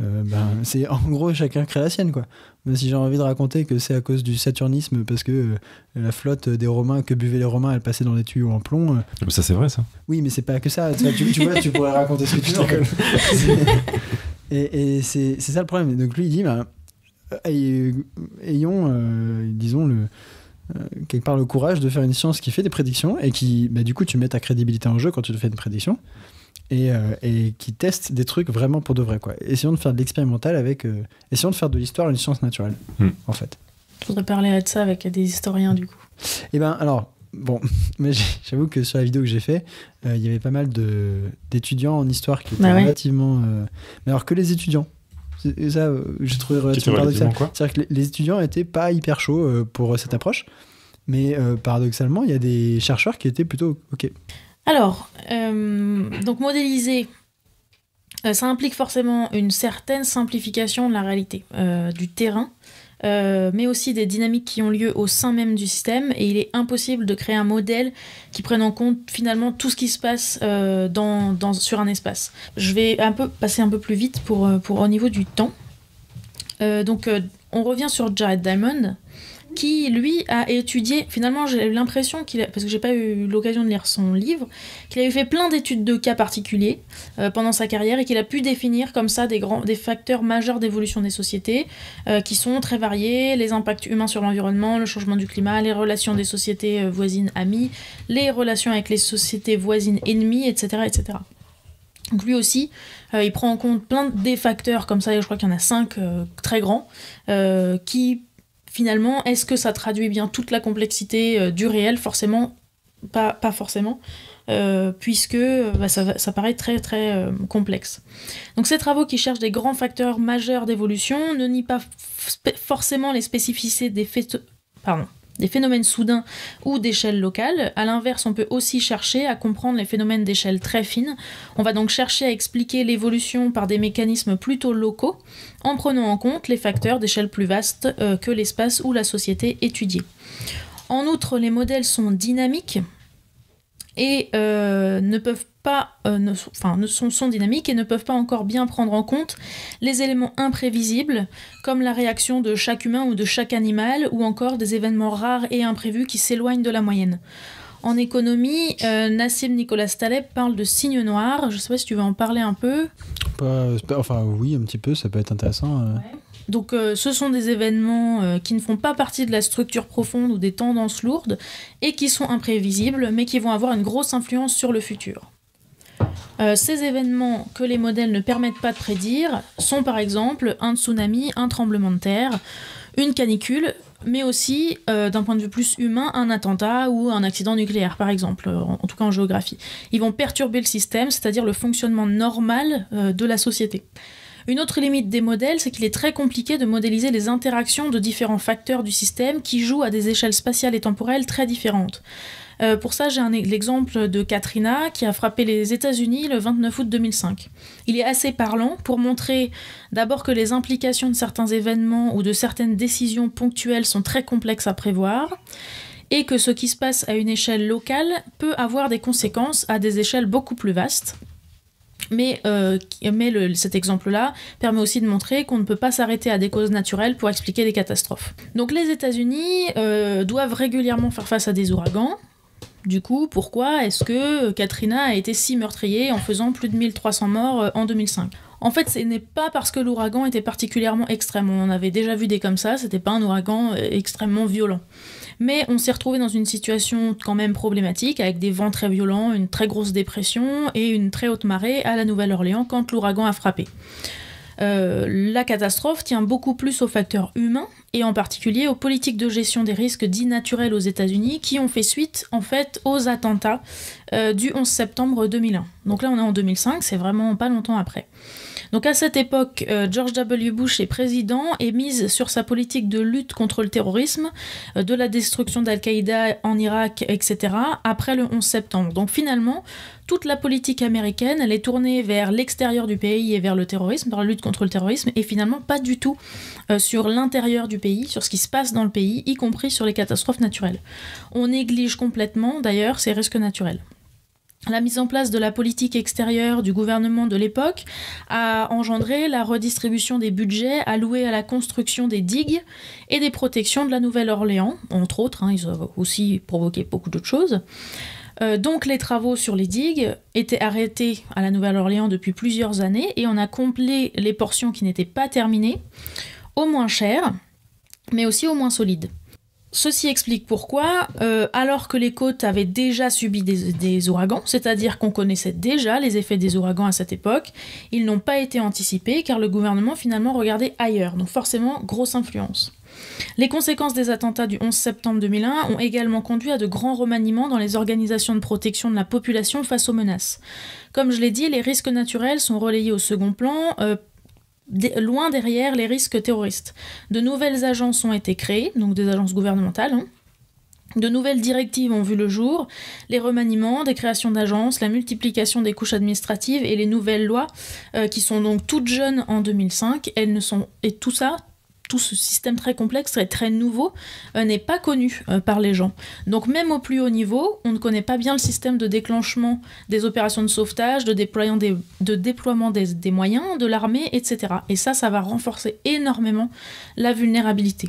Euh, ben, c'est en gros chacun crée la sienne quoi. Même si j'ai envie de raconter que c'est à cause du saturnisme parce que euh, la flotte des Romains que buvaient les Romains elle passait dans des tuyaux en plomb. euh, Ça, c'est vrai, ça. oui, mais c'est pas que ça. Tu, vois, tu, tu vois, tu pourrais raconter ce que tu veux. et et c'est ça le problème. Donc lui, il dit, bah, ay- ayons, disons, le, quelque part le courage de faire une science qui fait des prédictions et qui, bah, du coup, tu mets ta crédibilité en jeu quand tu te fais une prédiction. Et, euh, et qui teste des trucs vraiment pour de vrai. Quoi. Essayons de faire de l'expérimental avec. euh, essayons de faire de l'histoire une science naturelle, Hmm. en fait. Il faudrait parler de ça avec des historiens du coup. Eh ben alors, bon, mais j'avoue que sur la vidéo que j'ai fait, euh, il y avait pas mal de- d'étudiants en histoire qui étaient Bah ouais. relativement. euh, Mais alors que les étudiants. Et ça, j'ai trouvé relativement paradoxal. quoi C'est-à-dire que les, les étudiants étaient pas hyper chauds pour cette approche. Mais paradoxalement, il y a des chercheurs qui étaient plutôt OK. Alors, euh, donc modéliser, euh, ça implique forcément une certaine simplification de la réalité, euh, du terrain, mais aussi des dynamiques qui ont lieu au sein même du système. Et il est impossible de créer un modèle qui prenne en compte finalement tout ce qui se passe sur un espace. Je vais passer un peu plus vite pour, au niveau du temps. Donc, on revient sur Jared Diamond qui lui a étudié finalement j'ai eu l'impression qu'il parce que j'ai pas eu l'occasion de lire son livre qu'il avait fait plein d'études de cas particuliers euh, pendant sa carrière et qu'il a pu définir comme ça des grands des facteurs majeurs d'évolution des sociétés euh, qui sont très variés les impacts humains sur l'environnement le changement du climat les relations des sociétés euh, voisines amies les relations avec les sociétés voisines ennemies etc etc donc lui aussi, il prend en compte plein des facteurs comme ça, et je crois qu'il y en a cinq très grands, qui finalement, est-ce que ça traduit bien toute la complexité euh, du réel Forcément, pas, forcément, euh, puisque euh, bah, ça, paraît très très complexe. Donc ces travaux qui cherchent des grands facteurs majeurs d'évolution ne nient pas forcément les spécificités des, phéto- pardon, des phénomènes soudains ou d'échelle locale. À l'inverse, on peut aussi chercher à comprendre les phénomènes d'échelle très fine. On va donc chercher à expliquer l'évolution par des mécanismes plutôt locaux en prenant en compte les facteurs d'échelle plus vaste euh, que l'espace ou la société étudiée. En outre, les modèles sont dynamiques et euh, ne peuvent pas, euh, ne, sont- enfin, ne sont, sont dynamiques et ne peuvent pas encore bien prendre en compte les éléments imprévisibles, comme la réaction de chaque humain ou de chaque animal, ou encore des événements rares et imprévus qui s'éloignent de la moyenne. En économie, euh, Nassim Nicolas Taleb parle de signes noirs. Je sais pas si tu veux en parler un peu. Pas, enfin, oui, un petit peu, ça peut être intéressant. euh. Donc euh, ce sont des événements euh, qui ne font pas partie de la structure profonde ou des tendances lourdes et qui sont imprévisibles mais qui vont avoir une grosse influence sur le futur. Euh, ces événements que les modèles ne permettent pas de prédire sont par exemple un tsunami, un tremblement de terre, une canicule, mais aussi euh, d'un point de vue plus humain un attentat ou un accident nucléaire par exemple, en en tout cas en géographie. Ils vont perturber le système, c'est-à-dire le fonctionnement normal euh, de la société. Une autre limite des modèles, c'est qu'il est très compliqué de modéliser les interactions de différents facteurs du système qui jouent à des échelles spatiales et temporelles très différentes. Euh, pour ça, j'ai un e- l'exemple de Katrina qui a frappé les États-Unis le 29 août 2005. Il est assez parlant pour montrer d'abord que les implications de certains événements ou de certaines décisions ponctuelles sont très complexes à prévoir et que ce qui se passe à une échelle locale peut avoir des conséquences à des échelles beaucoup plus vastes. Mais, euh, cet exemple-là permet aussi de montrer qu'on ne peut pas s'arrêter à des causes naturelles pour expliquer des catastrophes. Donc les États-Unis euh, doivent régulièrement faire face à des ouragans. Du coup, pourquoi est-ce que Katrina a été si meurtrier en faisant plus de 1300 morts euh, en 2005 En fait, ce n'est pas parce que l'ouragan était particulièrement extrême. On en avait déjà vu des comme ça, c'était pas un ouragan euh, extrêmement violent. Mais on s'est retrouvé dans une situation quand même problématique, avec des vents très violents, une très grosse dépression et une très haute marée à la Nouvelle-Orléans quand l'ouragan a frappé. Euh, la catastrophe tient beaucoup plus aux facteurs humains et en particulier aux politiques de gestion des risques dits naturels aux États-Unis qui ont fait suite en fait aux attentats euh, du 11 septembre 2001. Donc là on est en 2005, c'est vraiment pas longtemps après. Donc à cette époque, euh, George W. Bush est président et mise sur sa politique de lutte contre le terrorisme, de la destruction d'Al-Qaïda en Irak, etc. après le 11 septembre. Donc finalement, toute la politique américaine, elle est tournée vers l'extérieur du pays et vers le terrorisme, dans la lutte contre le terrorisme, et finalement pas du tout euh, sur l'intérieur du pays, sur ce qui se passe dans le pays, y compris sur les catastrophes naturelles. On néglige complètement d'ailleurs ces risques naturels. La mise en place de la politique extérieure du gouvernement de l'époque a engendré la redistribution des budgets alloués à la construction des digues et des protections de la Nouvelle-Orléans, entre autres, hein, ils ont aussi provoqué beaucoup d'autres choses. Euh, donc les travaux sur les digues étaient arrêtés à la Nouvelle-Orléans depuis plusieurs années et on a complet les portions qui n'étaient pas terminées, au moins chères, mais aussi au moins solides. Ceci explique pourquoi, euh, alors que les côtes avaient déjà subi des, ouragans, c'est-à-dire qu'on connaissait déjà les effets des ouragans à cette époque, ils n'ont pas été anticipés car le gouvernement finalement regardait ailleurs, donc forcément grosse influence. Les conséquences des attentats du 11 septembre 2001 ont également conduit à de grands remaniements dans les organisations de protection de la population face aux menaces. Comme je l'ai dit, les risques naturels sont relayés au second plan, euh, loin derrière les risques terroristes. De nouvelles agences ont été créées, donc des agences gouvernementales. hein. De nouvelles directives ont vu le jour, les remaniements, des créations d'agences, la multiplication des couches administratives et les nouvelles lois euh, qui sont donc toutes jeunes en 2005. Elles ne sont et tout ça, tout ce système très complexe et très nouveau euh, n'est pas connu euh, par les gens. Donc même au plus haut niveau, on ne connaît pas bien le système de déclenchement des opérations de sauvetage, de, déploiement des, des moyens, de l'armée, etc. Et ça, ça va renforcer énormément la vulnérabilité.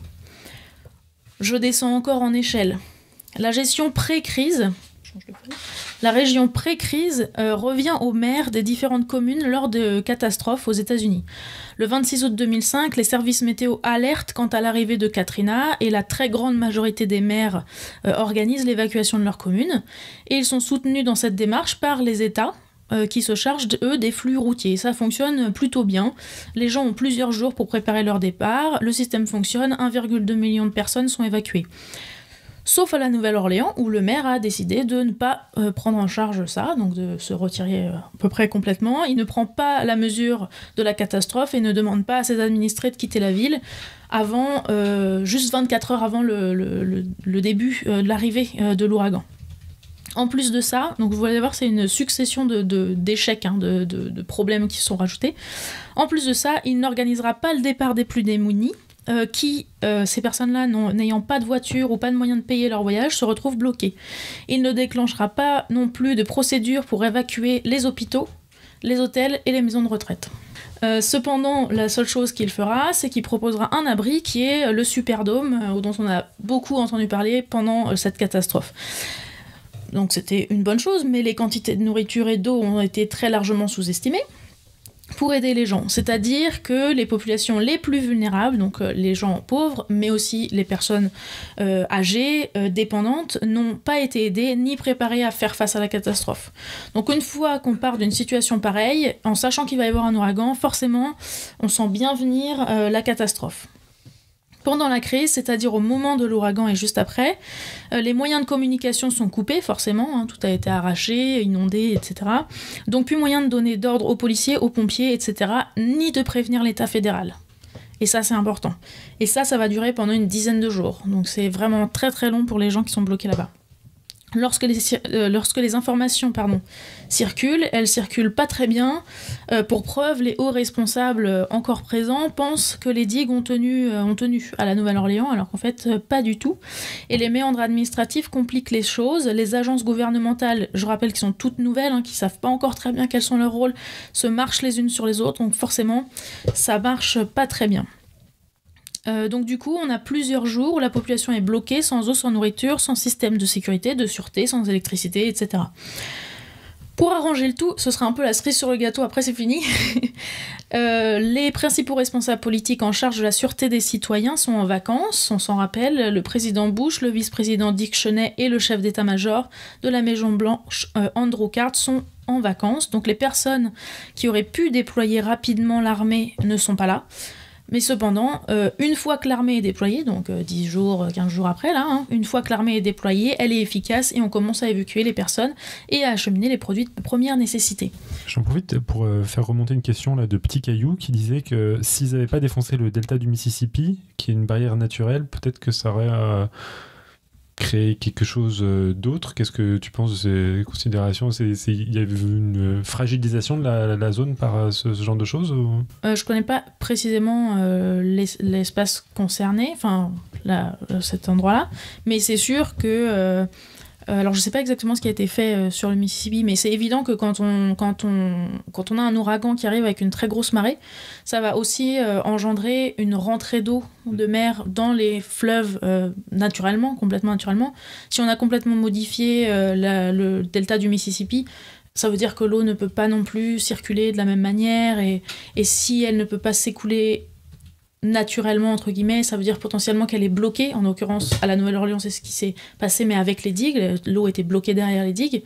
Je descends encore en échelle. La gestion pré-crise, la région pré-crise euh, revient aux maires des différentes communes lors de catastrophes aux États-Unis. Le 26 août 2005, les services météo alertent quant à l'arrivée de Katrina et la très grande majorité des maires euh, organisent l'évacuation de leur commune. Et ils sont soutenus dans cette démarche par les États. euh, qui se chargent, eux, des flux routiers. Ça fonctionne plutôt bien. Les gens ont plusieurs jours pour préparer leur départ. Le système fonctionne. 1,2 million de personnes sont évacuées. Sauf à la Nouvelle-Orléans, où le maire a décidé de ne pas euh, prendre en charge ça, donc de se retirer euh, à peu près complètement. Il ne prend pas la mesure de la catastrophe et ne demande pas à ses administrés de quitter la ville avant, euh, juste 24 heures avant le, début de l'arrivée de l'ouragan. En plus de ça, donc vous allez voir, c'est une succession d'échecs, hein, de, de- problèmes qui sont rajoutés. En plus de ça, il n'organisera pas le départ des plus démunis, euh, qui, euh, ces personnes-là, n'ayant pas de voiture ou pas de moyen de payer leur voyage, se retrouvent bloquées. Il ne déclenchera pas non plus de procédure pour évacuer les hôpitaux, les hôtels et les maisons de retraite. Euh, cependant, la seule chose qu'il fera, c'est qu'il proposera un abri qui est le Superdome, dont on a beaucoup entendu parler pendant cette catastrophe. Donc c'était une bonne chose, mais les quantités de nourriture et d'eau ont été très largement sous-estimées pour aider les gens. C'est-à-dire que les populations les plus vulnérables, donc euh, les gens pauvres, mais aussi les personnes euh, âgées, euh, dépendantes, n'ont pas été aidées ni préparées à faire face à la catastrophe. Donc une fois qu'on part d'une situation pareille, en sachant qu'il va y avoir un ouragan, forcément, on sent bien venir la catastrophe. Pendant la crise, c'est-à-dire au moment de l'ouragan et juste après, euh, les moyens de communication sont coupés, forcément, hein, tout a été arraché, inondé, etc. Donc plus moyen de donner d'ordre aux policiers, aux pompiers, etc., ni de prévenir l'État fédéral. Et ça, c'est important. Et ça, ça va durer pendant une dizaine de jours. Donc c'est vraiment très très long pour les gens qui sont bloqués là-bas. Lorsque les, cir- euh, lorsque les informations circulent, elles circulent pas très bien. Euh, pour preuve, les hauts responsables euh, encore présents pensent que les digues ont tenu, à la Nouvelle-Orléans, alors qu'en fait, pas du tout. Et les méandres administratifs compliquent les choses. Les agences gouvernementales, je rappelle qu'elles sont toutes nouvelles, hein, qui savent pas encore très bien quels sont leurs rôles, se marchent les unes sur les autres, donc forcément, ça marche pas très bien. Euh, donc du coup, on a plusieurs jours où la population est bloquée, sans eau, sans nourriture, sans système de sécurité, de sûreté, sans électricité, etc. Pour arranger le tout, ce sera un peu la cerise sur le gâteau, après c'est fini. Euh, les principaux responsables politiques en charge de la sûreté des citoyens sont en vacances, on s'en rappelle, le président Bush, le vice-président Dick Cheney et le chef d'état-major de la Maison Blanche, euh, Andrew Card, sont en vacances. Donc les personnes qui auraient pu déployer rapidement l'armée ne sont pas là. Mais cependant, euh, une fois que l'armée est déployée, donc euh, 10 jours, 15 jours après, là, hein, une fois que l'armée est déployée, elle est efficace et on commence à évacuer les personnes et à acheminer les produits de première nécessité. J'en profite pour euh, faire remonter une question là, de Petit Caillou qui disait que s'ils n'avaient pas défoncé le delta du Mississippi, qui est une barrière naturelle, peut-être que ça aurait euh, créé quelque chose euh, d'autre? Qu'est-ce que tu penses de ces considérations? Il y a eu une fragilisation de la, zone par euh, ce, genre de choses Euh, je connais pas précisément euh, l'es- l'espace concerné, enfin euh, cet endroit-là, mais c'est sûr que. Euh, alors je sais pas exactement ce qui a été fait euh, sur le Mississippi, mais c'est évident que quand on, quand, a un ouragan qui arrive avec une très grosse marée, ça va aussi euh, engendrer une rentrée d'eau de mer dans les fleuves naturellement, complètement naturellement. Si on a complètement modifié le delta du Mississippi, ça veut dire que l'eau ne peut pas non plus circuler de la même manière et, et si elle ne peut pas s'écouler naturellement, entre guillemets, ça veut dire potentiellement qu'elle est bloquée. En l'occurrence, à la Nouvelle-Orléans, c'est ce qui s'est passé, mais avec les digues. L'eau était bloquée derrière les digues.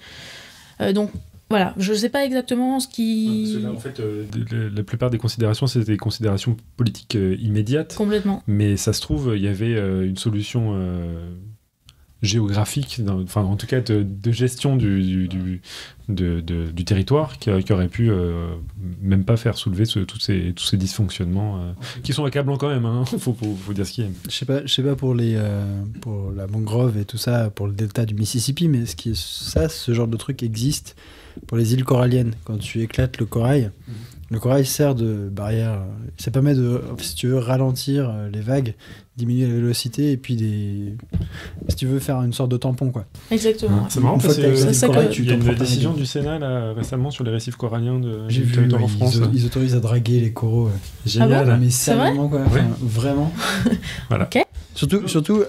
Euh, donc, voilà, je ne sais pas exactement ce qui... Là, en fait, euh, la plupart des considérations, c'est des considérations politiques euh, immédiates. Complètement. Mais ça se trouve, il y avait une solution géographique, enfin en tout cas de, de gestion du, du, du- de- de- du territoire qui, qui aurait pu euh, même pas faire soulever ce- tous, ces, tous ces dysfonctionnements euh, qui sont accablants quand même, hein. faut, faut, faut dire ce qu'il y a. Je sais pas, je sais pas pour les euh, pour la mangrove et tout ça, pour le delta du Mississippi, mais ce qui est ça, ce genre de truc existe pour les îles coralliennes. Quand tu éclates le corail, le corail sert de barrière. Ça permet de, si tu veux, ralentir euh, les vagues, diminuer la vélocité et puis des, si tu veux faire une sorte de tampon quoi. Exactement. C'est marrant parce que éclaté ça que- tu y a t'en prends une décision du Sénat là, récemment sur les récifs coralliens de, J'ai vu, territoire ouais, en France. ils, autorisent à draguer les coraux. ouais. Génial. Ah mais C'est vrai sérieusement quoi, Ouais. Enfin, vraiment. Voilà. Ok. Surtout, surtout,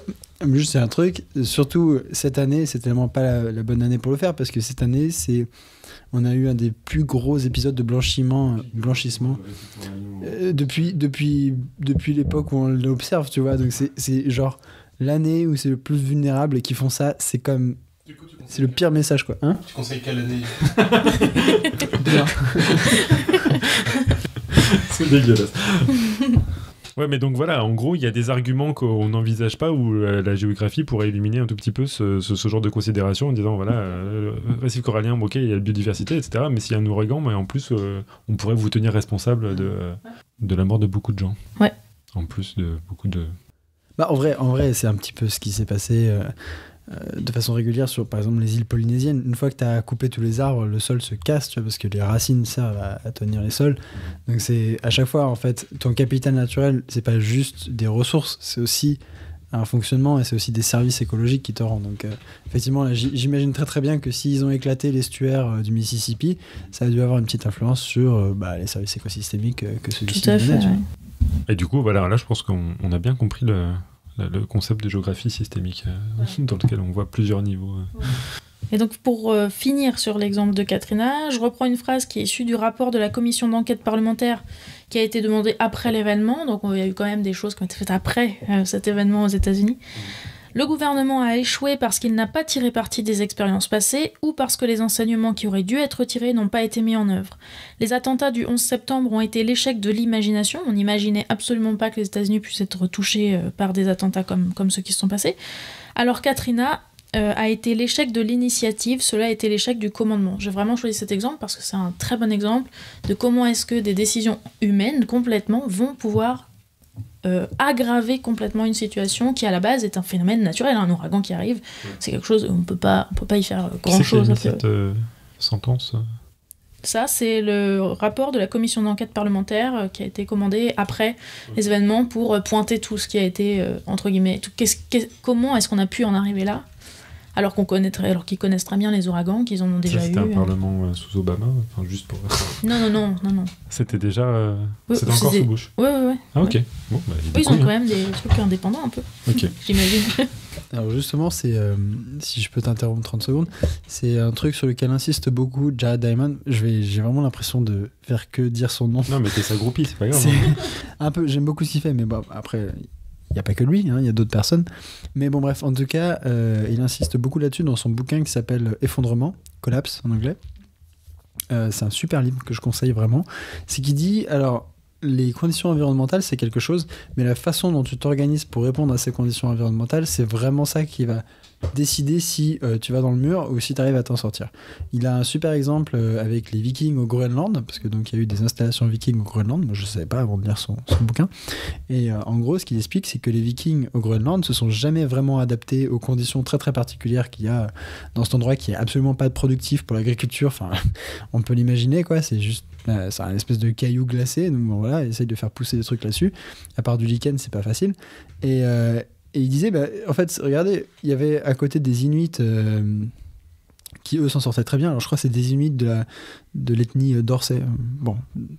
juste c'est un truc. Surtout cette année, c'est tellement pas la, la bonne année pour le faire parce que cette année, c'est, on a eu un des plus gros épisodes de blanchiment, euh, blanchissement euh, depuis depuis depuis l'époque où on l'observe, tu vois. Donc c'est c'est genre l'année où c'est le plus vulnérable et qui font ça, c'est comme c'est le pire message quoi. Hein Tu conseilles quelle année? C'est dégueulasse. Ouais, mais donc voilà, en gros, il y a des arguments qu'on n'envisage pas où euh, la géographie pourrait éliminer un tout petit peu ce, ce- ce genre de considération en disant voilà, euh, récif corallien, ok, il y a la biodiversité, etc. Mais s'il y a un ouragan, mais en plus, euh, on pourrait vous tenir responsable de, de la mort de beaucoup de gens. Ouais. En plus de beaucoup de. Bah, en vrai, en vrai, c'est un petit peu ce qui s'est passé euh, euh, de façon régulière sur, par exemple, les îles polynésiennes. Une fois que tu as coupé tous les arbres, le sol se casse, tu vois, parce que les racines servent à, à tenir les sols. Donc c'est à chaque fois, en fait, ton capital naturel, c'est pas juste des ressources, c'est aussi un fonctionnement et c'est aussi des services écologiques qui te rendent. Donc euh, effectivement, j'imagine très très bien que s'ils ont éclaté l'estuaire euh, du Mississippi, ça a dû avoir une petite influence sur euh, bah, les services écosystémiques euh, que celui-ci donnait, ouais. Et du coup, voilà, là, je pense qu'on on a bien compris le, le- concept de géographie systémique euh, dans lequel on voit plusieurs niveaux. euh. Et donc pour euh, finir sur l'exemple de Katrina, je reprends une phrase qui est issue du rapport de la commission d'enquête parlementaire qui a été demandé après l'événement. Donc il y a eu quand même des choses qui ont été faites après euh, cet événement aux États-Unis. Le gouvernement a échoué parce qu'il n'a pas tiré parti des expériences passées ou parce que les enseignements qui auraient dû être tirés n'ont pas été mis en œuvre. Les attentats du 11 septembre ont été l'échec de l'imagination. On n'imaginait absolument pas que les États-Unis puissent être touchés euh, par des attentats comme, ceux qui se sont passés. Alors Katrina euh, a été l'échec de l'initiative, cela a été l'échec du commandement. J'ai vraiment choisi cet exemple parce que c'est un très bon exemple de comment est-ce que des décisions humaines complètement vont pouvoir euh, aggraver complètement une situation qui à la base est un phénomène naturel, un ouragan qui arrive, c'est quelque chose on peut pas on peut pas y faire grand chose. cette euh, sentence euh Ça c'est le rapport de la commission d'enquête parlementaire euh, qui a été commandé après les événements pour pointer tout ce qui a été entre guillemets tout- comment est-ce qu'on a pu en arriver là alors qu'on connaîtrait alors qu'ils connaissent très bien les ouragans qu'ils en ont déjà Ça, eu. C'était un euh. parlement euh, sous Obama, enfin juste pour. Non non non non non. c'était déjà. euh, Oui, c'était encore c'était- sous Bush. Ouais ouais ouais. Ah, ok. Bon, bah, Oui, ils ont quand hein. même des trucs indépendants un peu, Ok. j'imagine. Alors justement, c'est euh, si je peux t'interrompre 30 secondes, c'est un truc sur lequel insiste beaucoup Jared Diamond. Je vais, j'ai vraiment l'impression de faire que dire son nom. Non, mais t'es sa groupie, c'est pas grave. C'est hein. un peu, j'aime beaucoup ce qu'il fait, mais bon, après, il n'y a pas que lui, hein, il y a d'autres personnes. Mais bon, bref, en tout cas, euh, il insiste beaucoup là-dessus dans son bouquin qui s'appelle Effondrement, Collapse en anglais. Euh, c'est un super livre que je conseille vraiment. C'est qu'il dit, alors, les conditions environnementales, c'est quelque chose, mais la façon dont tu t'organises pour répondre à ces conditions environnementales, c'est vraiment ça qui va décider si euh, tu vas dans le mur ou si tu arrives à t'en sortir. Il a un super exemple euh, avec les Vikings au Groenland, parce que donc il y a eu des installations vikings au Groenland. Je ne savais pas avant de lire son, bouquin. Et euh, en gros, ce qu'il explique, c'est que les Vikings au Groenland se sont jamais vraiment adaptés aux conditions très très particulières qu'il y a dans cet endroit qui est absolument pas productif pour l'agriculture. On peut l'imaginer, quoi. C'est juste, c'est un espèce de caillou glacé. Donc voilà, essaye de faire pousser des trucs là-dessus. À part du lichen, c'est pas facile. Et il disait, bah, en fait, regardez, il y avait à côté des Inuits euh, qui eux s'en sortaient très bien. Alors je crois que c'est des Inuits de la de l'ethnie euh, d'Orsay. Bon,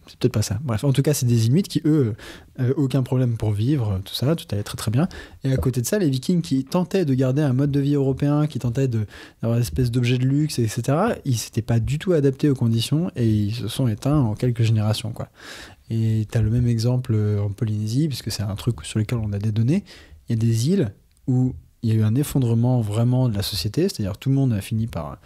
c'est peut-être pas ça. Bref, en tout cas, c'est des Inuits qui eux avaient aucun problème pour vivre, tout ça, tout allait très très bien. Et à côté de ça, les Vikings qui tentaient de garder un mode de vie européen, qui tentaient d'avoir une espèce d'objet de luxe, etc. Ils s'étaient pas du tout adaptés aux conditions et ils se sont éteints en quelques générations, quoi. Et tu as le même exemple euh, en Polynésie, puisque c'est un truc sur lequel on a des données. Il y a des îles où il y a eu un effondrement vraiment de la société, c'est-à-dire tout le monde a fini par,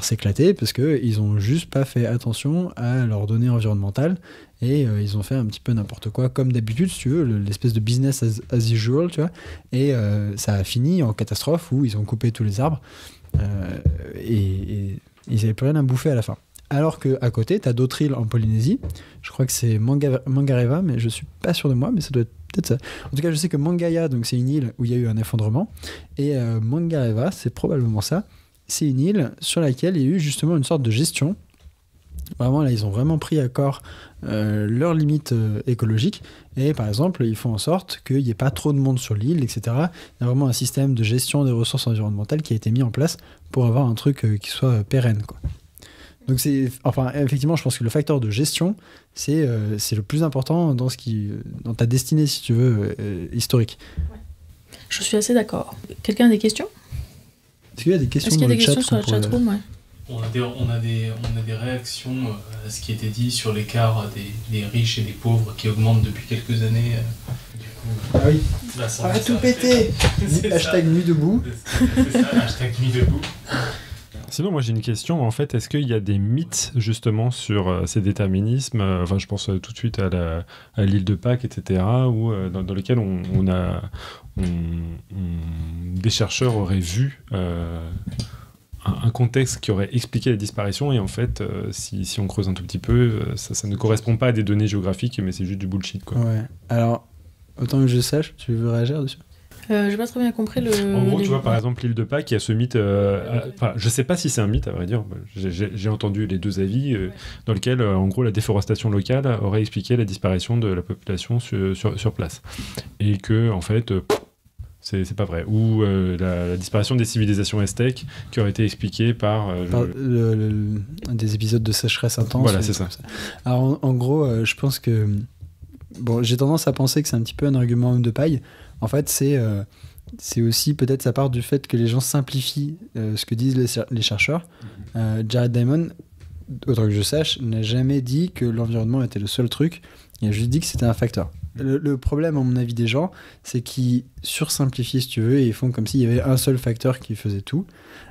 s'éclater parce qu'ils ont juste pas fait attention à leurs données environnementales et euh, ils ont fait un petit peu n'importe quoi, comme d'habitude, si tu veux, le- l'espèce de business as, usual, tu vois. Et euh, ça a fini en catastrophe où ils ont coupé tous les arbres euh, et, ils n'avaient plus rien à bouffer à la fin. Alors qu'à côté, tu as d'autres îles en Polynésie. Je crois que c'est Manga- Mangareva, mais je suis pas sûr de moi, mais ça doit être En tout cas, je sais que Mangaya, donc c'est une île où il y a eu un effondrement. Et euh, Mangareva, c'est probablement ça. C'est une île sur laquelle il y a eu justement une sorte de gestion. Vraiment, là, ils ont vraiment pris à corps euh, leurs limites euh, écologiques. Et par exemple, ils font en sorte qu'il n'y ait pas trop de monde sur l'île, etc. Il y a vraiment un système de gestion des ressources environnementales qui a été mis en place pour avoir un truc euh, qui soit pérenne. Quoi. Donc c'est, enfin, effectivement, je pense que le facteur de gestion, c'est euh, c'est le plus important dans ce qui, dans ta destinée, si tu veux, euh, historique. Je suis assez d'accord. Quelqu'un a des questions? Est-ce qu'il y a des questions y a des questions sur la pourrait- chatroom ouais. On a, des, on, a des, on a des réactions euh, à ce qui était dit sur l'écart des, des riches et des pauvres qui augmente depuis quelques années. euh, du coup, Ah oui. là, ça- Ah, ça- tout péter. Hashtag nuit debout. C'est ça, hashtag nuit debout. Sinon, moi j'ai une question. En fait, est-ce qu'il y a des mythes justement sur euh, ces déterminismes euh, Enfin, je pense euh, tout de suite à l'île de Pâques, etc., où, dans, dans lesquels on, a des chercheurs auraient vu un, contexte qui aurait expliqué la disparition. Et en fait, si, on creuse un tout petit peu, ça, ça ne correspond pas à des données géographiques, mais c'est juste du bullshit. Quoi. Ouais. Alors, autant que je sache, tu veux réagir dessus? Euh, J'ai pas très bien compris le. En gros, tu vois, par exemple, l'île de Pâques, il y a ce mythe. euh, euh, enfin, je sais pas si c'est un mythe, à vrai dire. J'ai- entendu les deux avis, euh, dans lequel, euh, en gros, la déforestation locale aurait expliqué la disparition de la population sur, sur, sur place. Et que, en fait, euh, c'est pas vrai. Ou euh, la, la disparition des civilisations aztèques qui aurait été expliquée par. euh, Par- le- le- le- un des épisodes de sécheresse intense. Voilà, c'est ça. Alors, en, en gros, euh, je pense que. Bon, j'ai tendance à penser que c'est un petit peu un argument homme de paille. En fait, c'est. euh, c'est aussi peut-être ça part du fait que les gens simplifient euh, ce que disent les, cher- les chercheurs. Euh, Jared Diamond, autant que je sache, n'a jamais dit que l'environnement était le seul truc. Il a juste dit que c'était un facteur. Le, le problème, à mon avis, des gens, c'est qu'ils sursimplifient, si tu veux, et ils font comme s'il y avait un seul facteur qui faisait tout.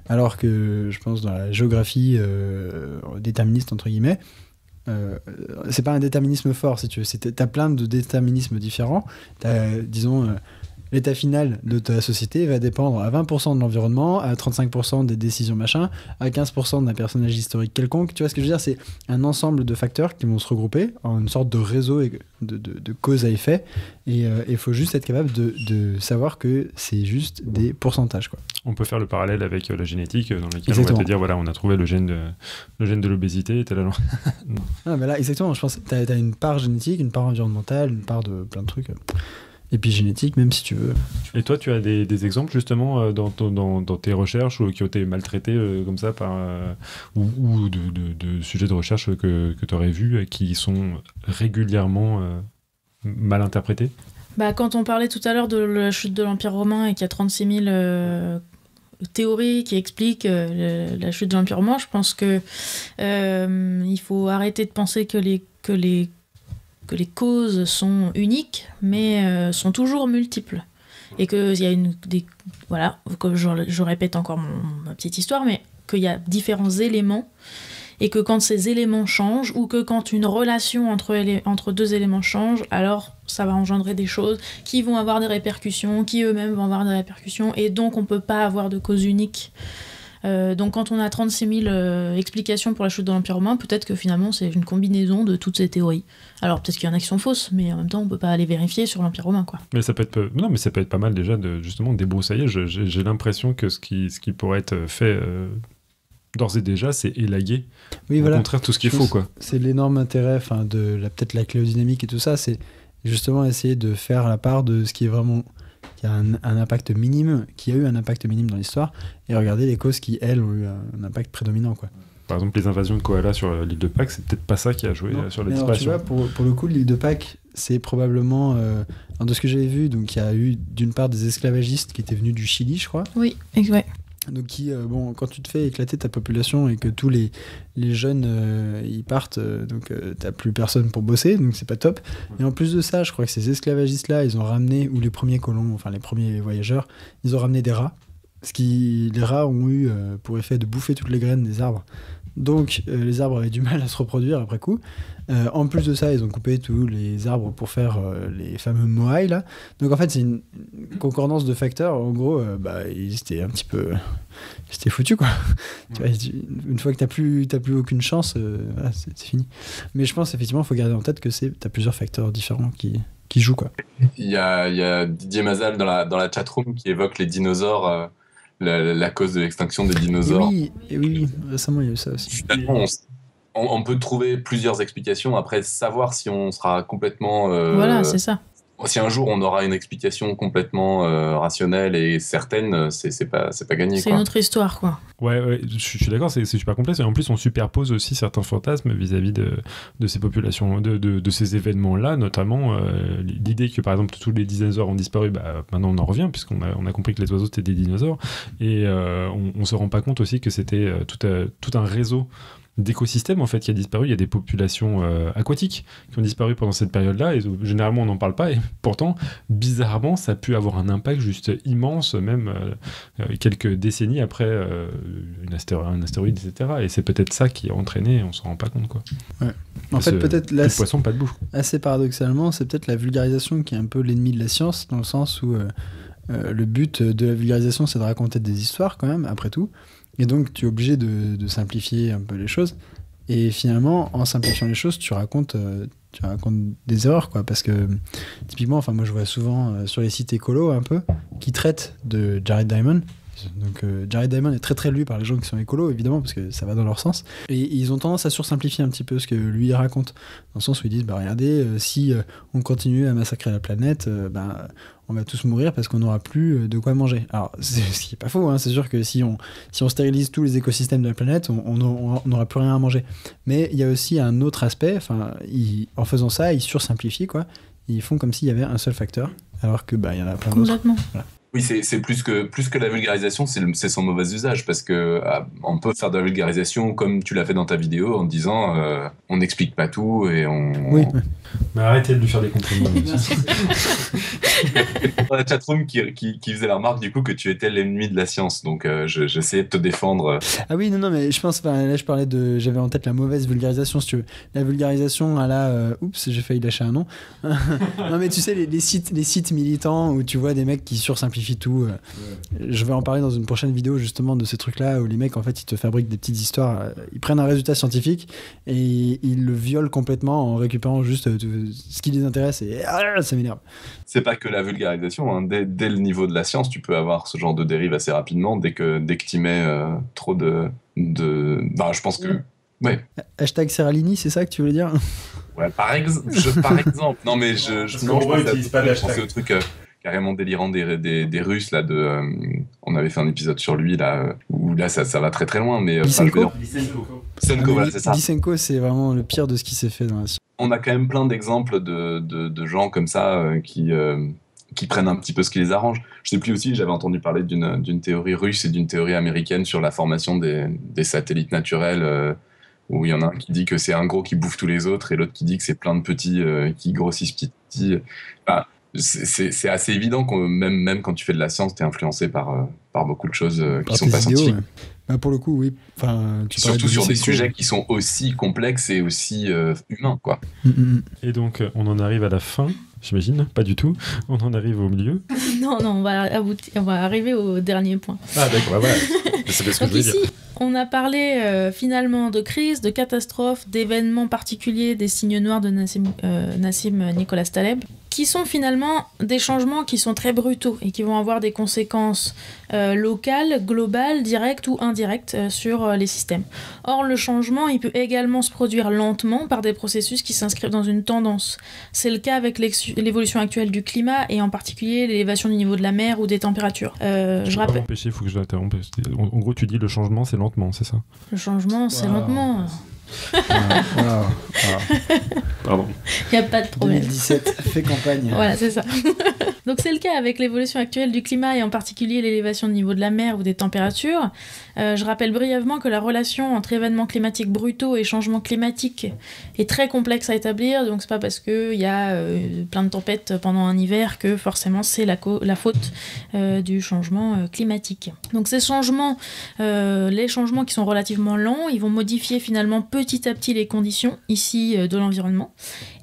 Alors que je pense dans la géographie déterministe, entre guillemets, euh, c'est pas un déterminisme fort, si tu veux. T'as plein de déterminismes différents. T'as, disons, euh, l'état final de ta société va dépendre à 20% de l'environnement, à 35% des décisions machin, à 15% d'un personnage historique quelconque. Tu vois ce que je veux dire? C'est un ensemble de facteurs qui vont se regrouper en une sorte de réseau de, de- de cause à effet. Et il faut juste être capable de, de savoir que c'est juste des pourcentages. Quoi. On peut faire le parallèle avec euh, la génétique, euh, dans lequel on va te dire voilà, on a trouvé le gène de, le gène de l'obésité. t'es là, non. Ah, mais là, exactement, je pense que tu as, une part génétique, une part environnementale, une part de plein de trucs. Épigénétique, même si tu veux. Et toi, tu as des, des exemples justement euh, dans, dans, dans tes recherches ou qui ont été maltraités euh, comme ça par euh, ou, ou de, de- de sujets de recherche que, que tu aurais vus qui sont régulièrement euh, mal interprété Bah, quand on parlait tout à l'heure de la chute de l'Empire romain et qu'il y a 36 000 euh, théories qui expliquent euh, le- la chute de l'Empire romain, je pense que euh, il faut arrêter de penser que les, que les, les causes sont uniques, mais euh, sont toujours multiples. Et qu'il y a une. Des, voilà, je, répète encore mon- ma petite histoire, mais qu'il y a différents éléments et que quand ces éléments changent ou que quand une relation entre, entre deux éléments change, alors ça va engendrer des choses qui vont avoir des répercussions, qui eux-mêmes vont avoir des répercussions, et donc on peut pas avoir de cause unique. Euh, donc quand on a 36 000 euh, explications pour la chute de l'Empire romain, peut-être que finalement c'est une combinaison de toutes ces théories. Alors peut-être qu'il y en a qui sont fausses, mais en même temps on peut pas aller vérifier sur l'Empire romain quoi. Mais ça peut être non, mais ça peut être pas mal déjà de justement débroussailler. J'ai j'ai l'impression que ce qui, ce qui pourrait être fait euh, d'ores et déjà, c'est élaguer. Oui, Au voilà. contraire, tout ce qui est Je faux, pense- quoi. C'est l'énorme intérêt enfin, de la- peut-être la cléodynamique et tout ça, c'est justement essayer de faire la part de ce qui est vraiment qui a un, un impact minime, qui a eu un impact minime dans l'histoire, et regarder les causes qui, elles, ont eu un impact prédominant. Quoi. Par exemple, les invasions de koalas sur euh, l'île de Pâques, c'est peut-être pas ça qui a joué Non. euh, sur la Mais alors, tu disparition. vois, pour, pour le coup, l'île de Pâques, c'est probablement, euh, de ce que j'avais vu, donc il y a eu d'une part des esclavagistes qui étaient venus du Chili, je crois, Oui, ouais. Donc qui, euh, bon, quand tu te fais éclater ta population et que tous les, jeunes euh, partent, euh, donc euh, t'as plus personne pour bosser, donc c'est pas top. Et en plus de ça, je crois que ces esclavagistes-là, ils ont ramené, ou les premiers colons, enfin les premiers voyageurs, ils ont ramené des rats. Ce qui, les rats ont eu pour effet de bouffer toutes les graines des arbres. Donc euh, les arbres avaient du mal à se reproduire après coup. Euh, en plus de ça, ils ont coupé tous les arbres pour faire euh, les fameux moai là. Donc en fait, c'est une concordance de facteurs. En gros, euh, bah, ils étaient un petit peu. C'était foutu quoi. Une fois que t'as plus, t'as plus aucune chance, euh, voilà, c'est fini. Mais je pense effectivement, il faut garder en tête que c'est t'as plusieurs facteurs différents qui, qui jouent quoi. Il y a, il y a Didier Mazal dans la, dans la chatroom qui évoque les dinosaures, euh, la, la cause de l'extinction des Et dinosaures. oui, et oui, oui, récemment il y a eu ça aussi. Finalement, on peut trouver plusieurs explications. Après, savoir si on sera complètement. euh, Voilà, c'est ça. Si un jour on aura une explication complètement euh, rationnelle et certaine, c'est pas, pas gagné. C'est une autre histoire quoi. Ouais, ouais, je suis je suis d'accord, c'est super complexe. Et en plus, on superpose aussi certains fantasmes vis-à-vis de, de ces populations, de, de, de ces événements-là, notamment euh, l'idée que par exemple tous les dinosaures ont disparu. Bah, maintenant, on en revient, puisqu'on a, on a compris que les oiseaux c'était des dinosaures. Et euh, on, on se rend pas compte aussi que c'était euh, tout, euh, tout un réseau d'écosystèmes en fait qui a disparu. Il y a des populations euh, aquatiques qui ont disparu pendant cette période-là et généralement on n'en parle pas. Et pourtant, bizarrement, ça a pu avoir un impact juste immense, même euh, euh, quelques décennies après euh, une astéro- un astéroïde, etc. Et c'est peut-être ça qui a entraîné, on s'en rend pas compte quoi. En fait, peut-être de poisson, pas de bouffe. assez paradoxalement, c'est peut-être la vulgarisation qui est un peu l'ennemi de la science, dans le sens où le but de la vulgarisation, c'est de raconter des histoires quand même, après tout. Et donc, tu es obligé de, simplifier un peu les choses. Et finalement, en simplifiant les choses, tu racontes, euh, tu racontes des erreurs, quoi. Parce que, typiquement, enfin, moi, je vois souvent euh, sur les sites écolos, un peu, qui traitent de Jared Diamond. Donc, euh, Jared Diamond est très très lu par les gens qui sont écolos, évidemment, parce que ça va dans leur sens. Et ils ont tendance à sursimplifier un petit peu ce que lui raconte dans le sens où ils disent bah regardez si on continue à massacrer la planète bah, on va tous mourir parce qu'on n'aura plus euh, de quoi manger. Alors c'est ce qui est pas faux hein, c'est sûr que si on si on stérilise tous les écosystèmes de la planète on on- on n'aura plus rien à manger. Mais il y a aussi un autre aspect enfin en faisant ça ils sursimplifient quoi. Ils font comme s'il y avait un seul facteur alors que bah il y en a plein d'autres. Complètement. Oui, c'est plus que, plus que la vulgarisation, c'est son mauvais usage parce que ah, on peut faire de la vulgarisation comme tu l'as fait dans ta vidéo en disant euh, on n'explique pas tout et on. oui Mais arrêtez de lui faire des compliments. Dans la chatroom qui, qui, qui faisait la remarque du coup que tu étais l'ennemi de la science, donc euh, je- j'essayais de te défendre. Ah oui, non, non, mais je pense, enfin, là je parlais de, j'avais en tête la mauvaise vulgarisation, si tu veux. La vulgarisation à la, euh, oups, j'ai failli lâcher un nom. non, mais tu sais, les, les sites, les sites militants où tu vois des mecs qui sursimplifient tout. euh, Je vais en parler dans une prochaine vidéo justement de ces trucs-là où les mecs en fait ils te fabriquent des petites histoires, euh, ils prennent un résultat scientifique et ils le violent complètement en récupérant juste ce qui les intéresse et ah, ça m'énerve. C'est pas que la vulgarisation, hein. dès, dès le niveau de la science, tu peux avoir ce genre de dérive assez rapidement dès que, dès que tu mets euh, trop de. de... Bah, je pense que. Ouais, Hashtag Serralini, c'est ça que tu voulais dire? Ouais par, ex- je- par exemple. Non, mais je, je, non, je utilise pas au truc euh, carrément délirant des, des, des Russes, là, de. euh, on avait fait un épisode sur lui, là, où là, ça, ça va très très loin, mais. Lysenko Voilà, c'est ça. Lysenko, c'est vraiment le pire de ce qui s'est fait dans la science. on a quand même plein d'exemples de, de, de gens comme ça euh, qui, euh, qui prennent un petit peu ce qui les arrange. Je sais plus aussi, j'avais entendu parler d'une d'une théorie russe et d'une théorie américaine sur la formation des, des satellites naturels, euh, où il y en a un qui dit que c'est un gros qui bouffe tous les autres et l'autre qui dit que c'est plein de petits qui grossissent petit. Enfin, c'est- assez évident que même, même quand tu fais de la science, tu es influencé par, par beaucoup de choses qui Par sont pas scientifiques. ouais. Bah, pour le coup, oui. Enfin, tu parlais Surtout sur des sujets qui sont aussi complexes et aussi euh, humains, quoi. Mm, mm. Et donc, euh, on en arrive à la fin, j'imagine Pas du tout. On en arrive au milieu. Non, non, on va, aboutir- on va arriver au dernier point. Ah, d'accord, voilà. C'est ce que Donc ici, on a parlé euh, finalement de crise, de catastrophe, d'événements particuliers, des signes noirs de Nassim, euh, Nassim Nicolas Taleb, qui sont finalement des changements qui sont très brutaux et qui vont avoir des conséquences euh, locales, globales, directes ou indirectes euh, sur euh, les systèmes. Or, le changement, il peut également se produire lentement par des processus qui s'inscrivent dans une tendance. C'est le cas avec l'évolution actuelle du climat et en particulier l'élévation du niveau de la mer ou des températures. Euh, je Je rappelle. il faut que je l'interrompe. En, en gros, tu dis le changement, c'est lentement, c'est ça? Le changement, c'est Wow. lentement. Pardon. Il n'y a pas de problème. 2017 fait campagne. Voilà, c'est ça. Donc c'est le cas avec l'évolution actuelle du climat et en particulier l'élévation du niveau de la mer ou des températures. Euh, je rappelle brièvement que la relation entre événements climatiques brutaux et changements climatiques est très complexe à établir. Donc c'est pas parce qu'il y a euh, plein de tempêtes pendant un hiver que forcément c'est la, faute euh, du changement climatique. Donc ces changements, les changements qui sont relativement lents, ils vont modifier finalement petit à petit les conditions ici de l'environnement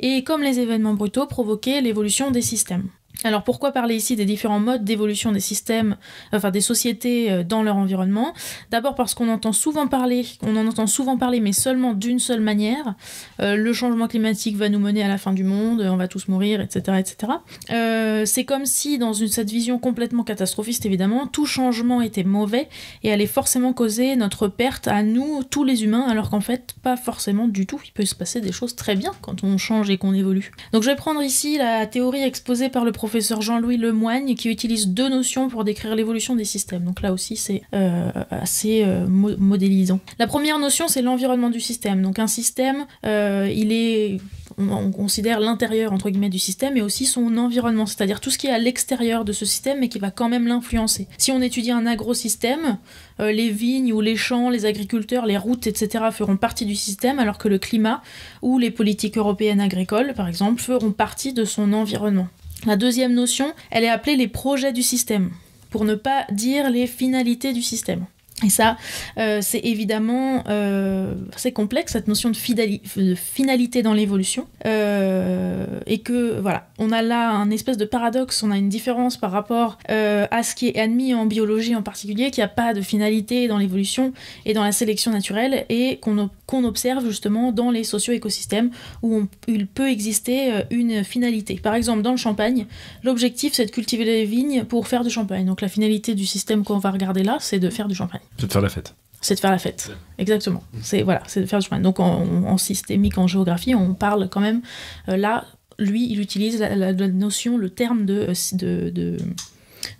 et comme les événements brutaux provoquer l'évolution des systèmes. Alors pourquoi parler ici des différents modes d'évolution des systèmes, enfin des sociétés euh, dans leur environnement? D'abord parce qu'on entend souvent parler, on en entend souvent parler, mais seulement d'une seule manière. Euh, le changement climatique va nous mener à la fin du monde, on va tous mourir, etc., etc. Euh, c'est comme si dans cette vision complètement catastrophiste, évidemment, tout changement était mauvais et allait forcément causer notre perte à nous, tous les humains, alors qu'en fait, pas forcément du tout. Il peut se passer des choses très bien quand on change et qu'on évolue. Donc je vais prendre ici la théorie exposée par le professeur Jean-Louis Lemoigne qui utilise deux notions pour décrire l'évolution des systèmes. Donc là aussi, c'est euh, assez euh, mo- modélisant. La première notion, c'est l'environnement du système. Donc un système, euh, il est on, on considère l'intérieur entre guillemets du système et aussi son environnement, c'est-à-dire tout ce qui est à l'extérieur de ce système mais qui va quand même l'influencer. Si on étudie un agrosystème, les vignes ou les champs, les agriculteurs, les routes, etc. feront partie du système alors que le climat ou les politiques européennes agricoles, par exemple, feront partie de son environnement. La deuxième notion, elle est appelée les projets du système, pour ne pas dire les finalités du système. Et ça, euh, c'est évidemment euh, c'est complexe cette notion de, finalité dans l'évolution, Euh, et que voilà, on a là un espèce de paradoxe, on a une différence par rapport euh, à ce qui est admis en biologie en particulier, qu'il n'y a pas de finalité dans l'évolution et dans la sélection naturelle, et qu'on observe justement dans les socio-écosystèmes où il peut exister une finalité. Par exemple, dans le champagne, l'objectif c'est de cultiver les vignes pour faire du champagne. Donc la finalité du système qu'on va regarder là, c'est de faire du champagne. C'est de faire la fête. C'est de faire la fête. Exactement. C'est voilà, c'est de faire du chemin. Donc en, en systémique, en géographie, on parle quand même. euh, là, lui, il utilise la, la- la notion, le terme de de, de,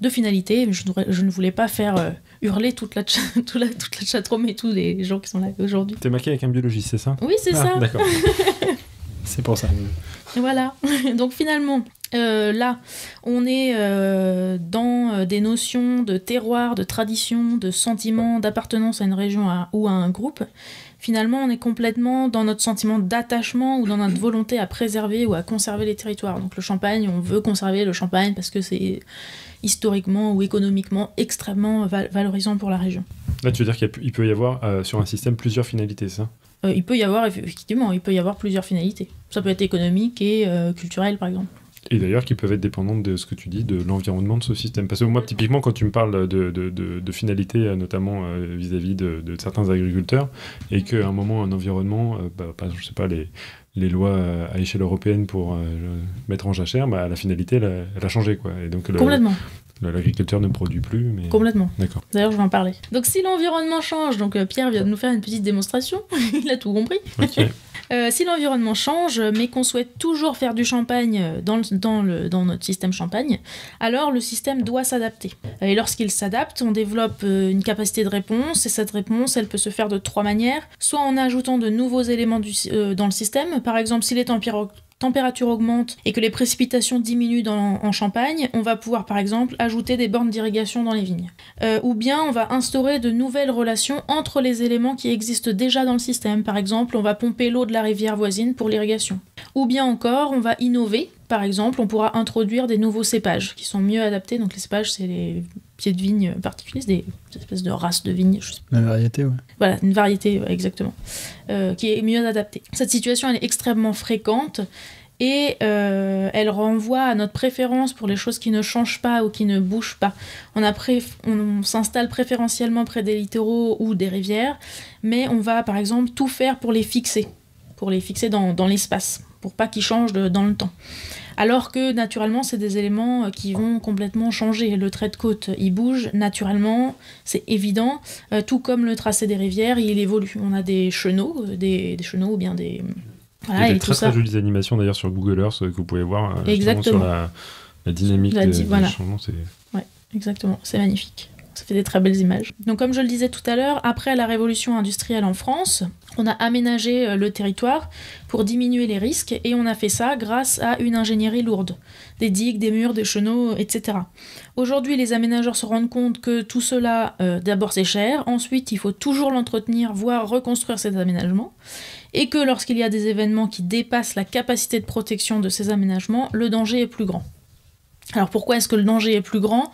de finalité. Je, je ne voulais pas faire euh, hurler toute la, toute la toute la chatroom et tous les gens qui sont là aujourd'hui. T'es maqué avec un biologiste, c'est ça? Oui, c'est Ah, ça. D'accord. C'est pour ça. Voilà. Donc finalement, euh, là, on est euh, dans euh, des notions de terroir, de tradition, de sentiment d'appartenance à une région à- ou à un groupe. Finalement, on est complètement dans notre sentiment d'attachement ou dans notre volonté à préserver ou à conserver les territoires. Donc le champagne, on veut conserver le champagne parce que c'est historiquement ou économiquement extrêmement val- valorisant pour la région. Là, tu veux dire qu'il peut y avoir euh, sur un système plusieurs finalités, ça? Il peut y avoir, effectivement, il peut y avoir plusieurs finalités. Ça peut être économique et culturel, par exemple. Et d'ailleurs, qui peuvent être dépendantes de ce que tu dis, de l'environnement de ce système. Parce que moi, typiquement, quand tu me parles de, de, de, de finalité, euh, notamment euh, vis-à-vis de, certains agriculteurs, et qu'à un moment, un environnement, euh, bah, je sais pas, les, les lois euh, à échelle européenne pour euh, mettre en jachère, bah, la finalité, elle a, elle a changé. Quoi. Et donc, le- Complètement, l'agriculteur ne produit plus. Mais... complètement. D'accord. D'ailleurs, je vais en parler. Donc, si l'environnement change, donc Pierre vient de nous faire une petite démonstration, il a tout compris. Euh, si l'environnement change, mais qu'on souhaite toujours faire du champagne dans, notre système champagne, alors le système doit s'adapter. Et lorsqu'il s'adapte, on développe euh, une capacité de réponse, et cette réponse, elle peut se faire de trois manières. Soit en ajoutant de nouveaux éléments euh, dans le système, par exemple si les températures température augmente et que les précipitations diminuent en Champagne, on va pouvoir par exemple ajouter des bornes d'irrigation dans les vignes. Euh, ou bien on va instaurer de nouvelles relations entre les éléments qui existent déjà dans le système. Par exemple, on va pomper l'eau de la rivière voisine pour l'irrigation. Ou bien encore, on va innover. Par exemple, on pourra introduire des nouveaux cépages qui sont mieux adaptés. Donc les cépages, c'est les pieds de vigne particuliers, c'est des espèces de races de vignes, je sais La variété, ouais. voilà, une variété, ouais, exactement, euh, qui est mieux adaptée. Cette situation, elle est extrêmement fréquente et euh, elle renvoie à notre préférence pour les choses qui ne changent pas ou qui ne bougent pas. On, a préf- on s'installe préférentiellement près des littoraux ou des rivières, mais on va par exemple tout faire pour les fixer, pour les fixer dans, dans l'espace, pour pas qu'ils changent de- dans le temps. Alors que naturellement, c'est des éléments euh, qui vont complètement changer. Le trait de côte, il bouge naturellement, c'est évident. Euh, tout comme le tracé des rivières, il évolue. On a des chenaux, euh, des, des chenaux ou bien des. Il y Voilà, a des très très jolies animations d'ailleurs sur Google Earth euh, que vous pouvez voir euh, Exactement. sur la, la dynamique La des, di- des voilà. changements. C'est Exactement, c'est magnifique. Ça fait des très belles images. Donc comme je le disais tout à l'heure, après la révolution industrielle en France, on a aménagé euh, le territoire pour diminuer les risques et on a fait ça grâce à une ingénierie lourde. Des digues, des murs, des chenaux, etc. Aujourd'hui, les aménageurs se rendent compte que tout cela, euh, d'abord c'est cher, ensuite il faut toujours l'entretenir, voire reconstruire ces aménagements, et que lorsqu'il y a des événements qui dépassent la capacité de protection de ces aménagements, le danger est plus grand. Alors pourquoi est-ce que le danger est plus grand?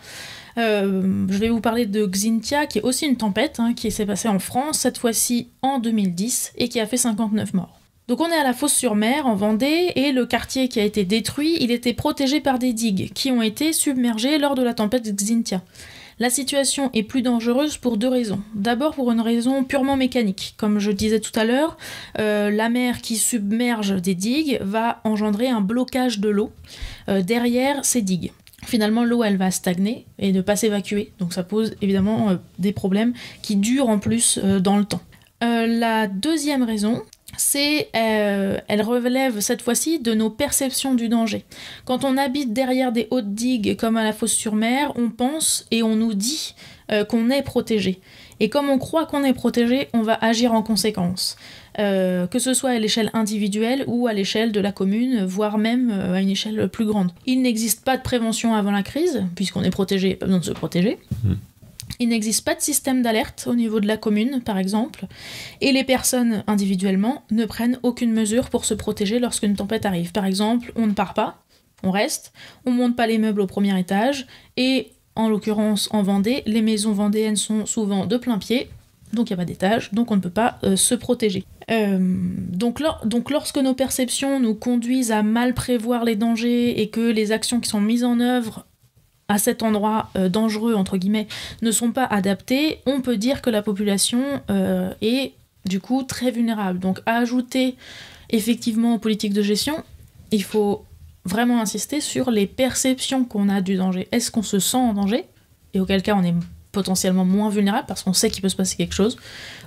Euh, Je vais vous parler de Xintia, qui est aussi une tempête, hein, qui s'est passée en France, cette fois-ci en 2010, et qui a fait 59 morts. Donc on est à la Fosse-sur-Mer, en Vendée, et le quartier qui a été détruit, il était protégé par des digues, qui ont été submergées lors de la tempête Xintia. La situation est plus dangereuse pour deux raisons. D'abord pour une raison purement mécanique. Comme je disais tout à l'heure, euh, la mer qui submerge des digues va engendrer un blocage de l'eau euh, derrière ces digues. Finalement, l'eau, elle va stagner et ne pas s'évacuer. Donc ça pose évidemment euh, des problèmes qui durent en plus euh, dans le temps. Euh, la deuxième raison, c'est elle relève cette fois-ci de nos perceptions du danger. Quand on habite derrière des hautes digues comme à la Fosse-sur-Mer, on pense et on nous dit qu'on est protégé. Et comme on croit qu'on est protégé, on va agir en conséquence. Euh, que ce soit à l'échelle individuelle ou à l'échelle de la commune, voire même euh, à une échelle plus grande. Il n'existe pas de prévention avant la crise, puisqu'on est protégé, pas besoin de se protéger. Il n'existe pas de système d'alerte au niveau de la commune, par exemple, et les personnes individuellement ne prennent aucune mesure pour se protéger lorsqu'une tempête arrive. Par exemple, on ne part pas, on reste, on monte pas les meubles au premier étage, et en l'occurrence en Vendée, les maisons vendéennes sont souvent de plein pied, donc il n'y a pas d'étage, donc on ne peut pas euh, se protéger. Euh, donc, lor- donc lorsque nos perceptions nous conduisent à mal prévoir les dangers et que les actions qui sont mises en œuvre à cet endroit euh, dangereux, entre guillemets, ne sont pas adaptées, on peut dire que la population est du coup très vulnérable. Donc à ajouter effectivement aux politiques de gestion, il faut vraiment insister sur les perceptions qu'on a du danger. Est-ce qu'on se sent en danger? Et auquel cas on est potentiellement moins vulnérable parce qu'on sait qu'il peut se passer quelque chose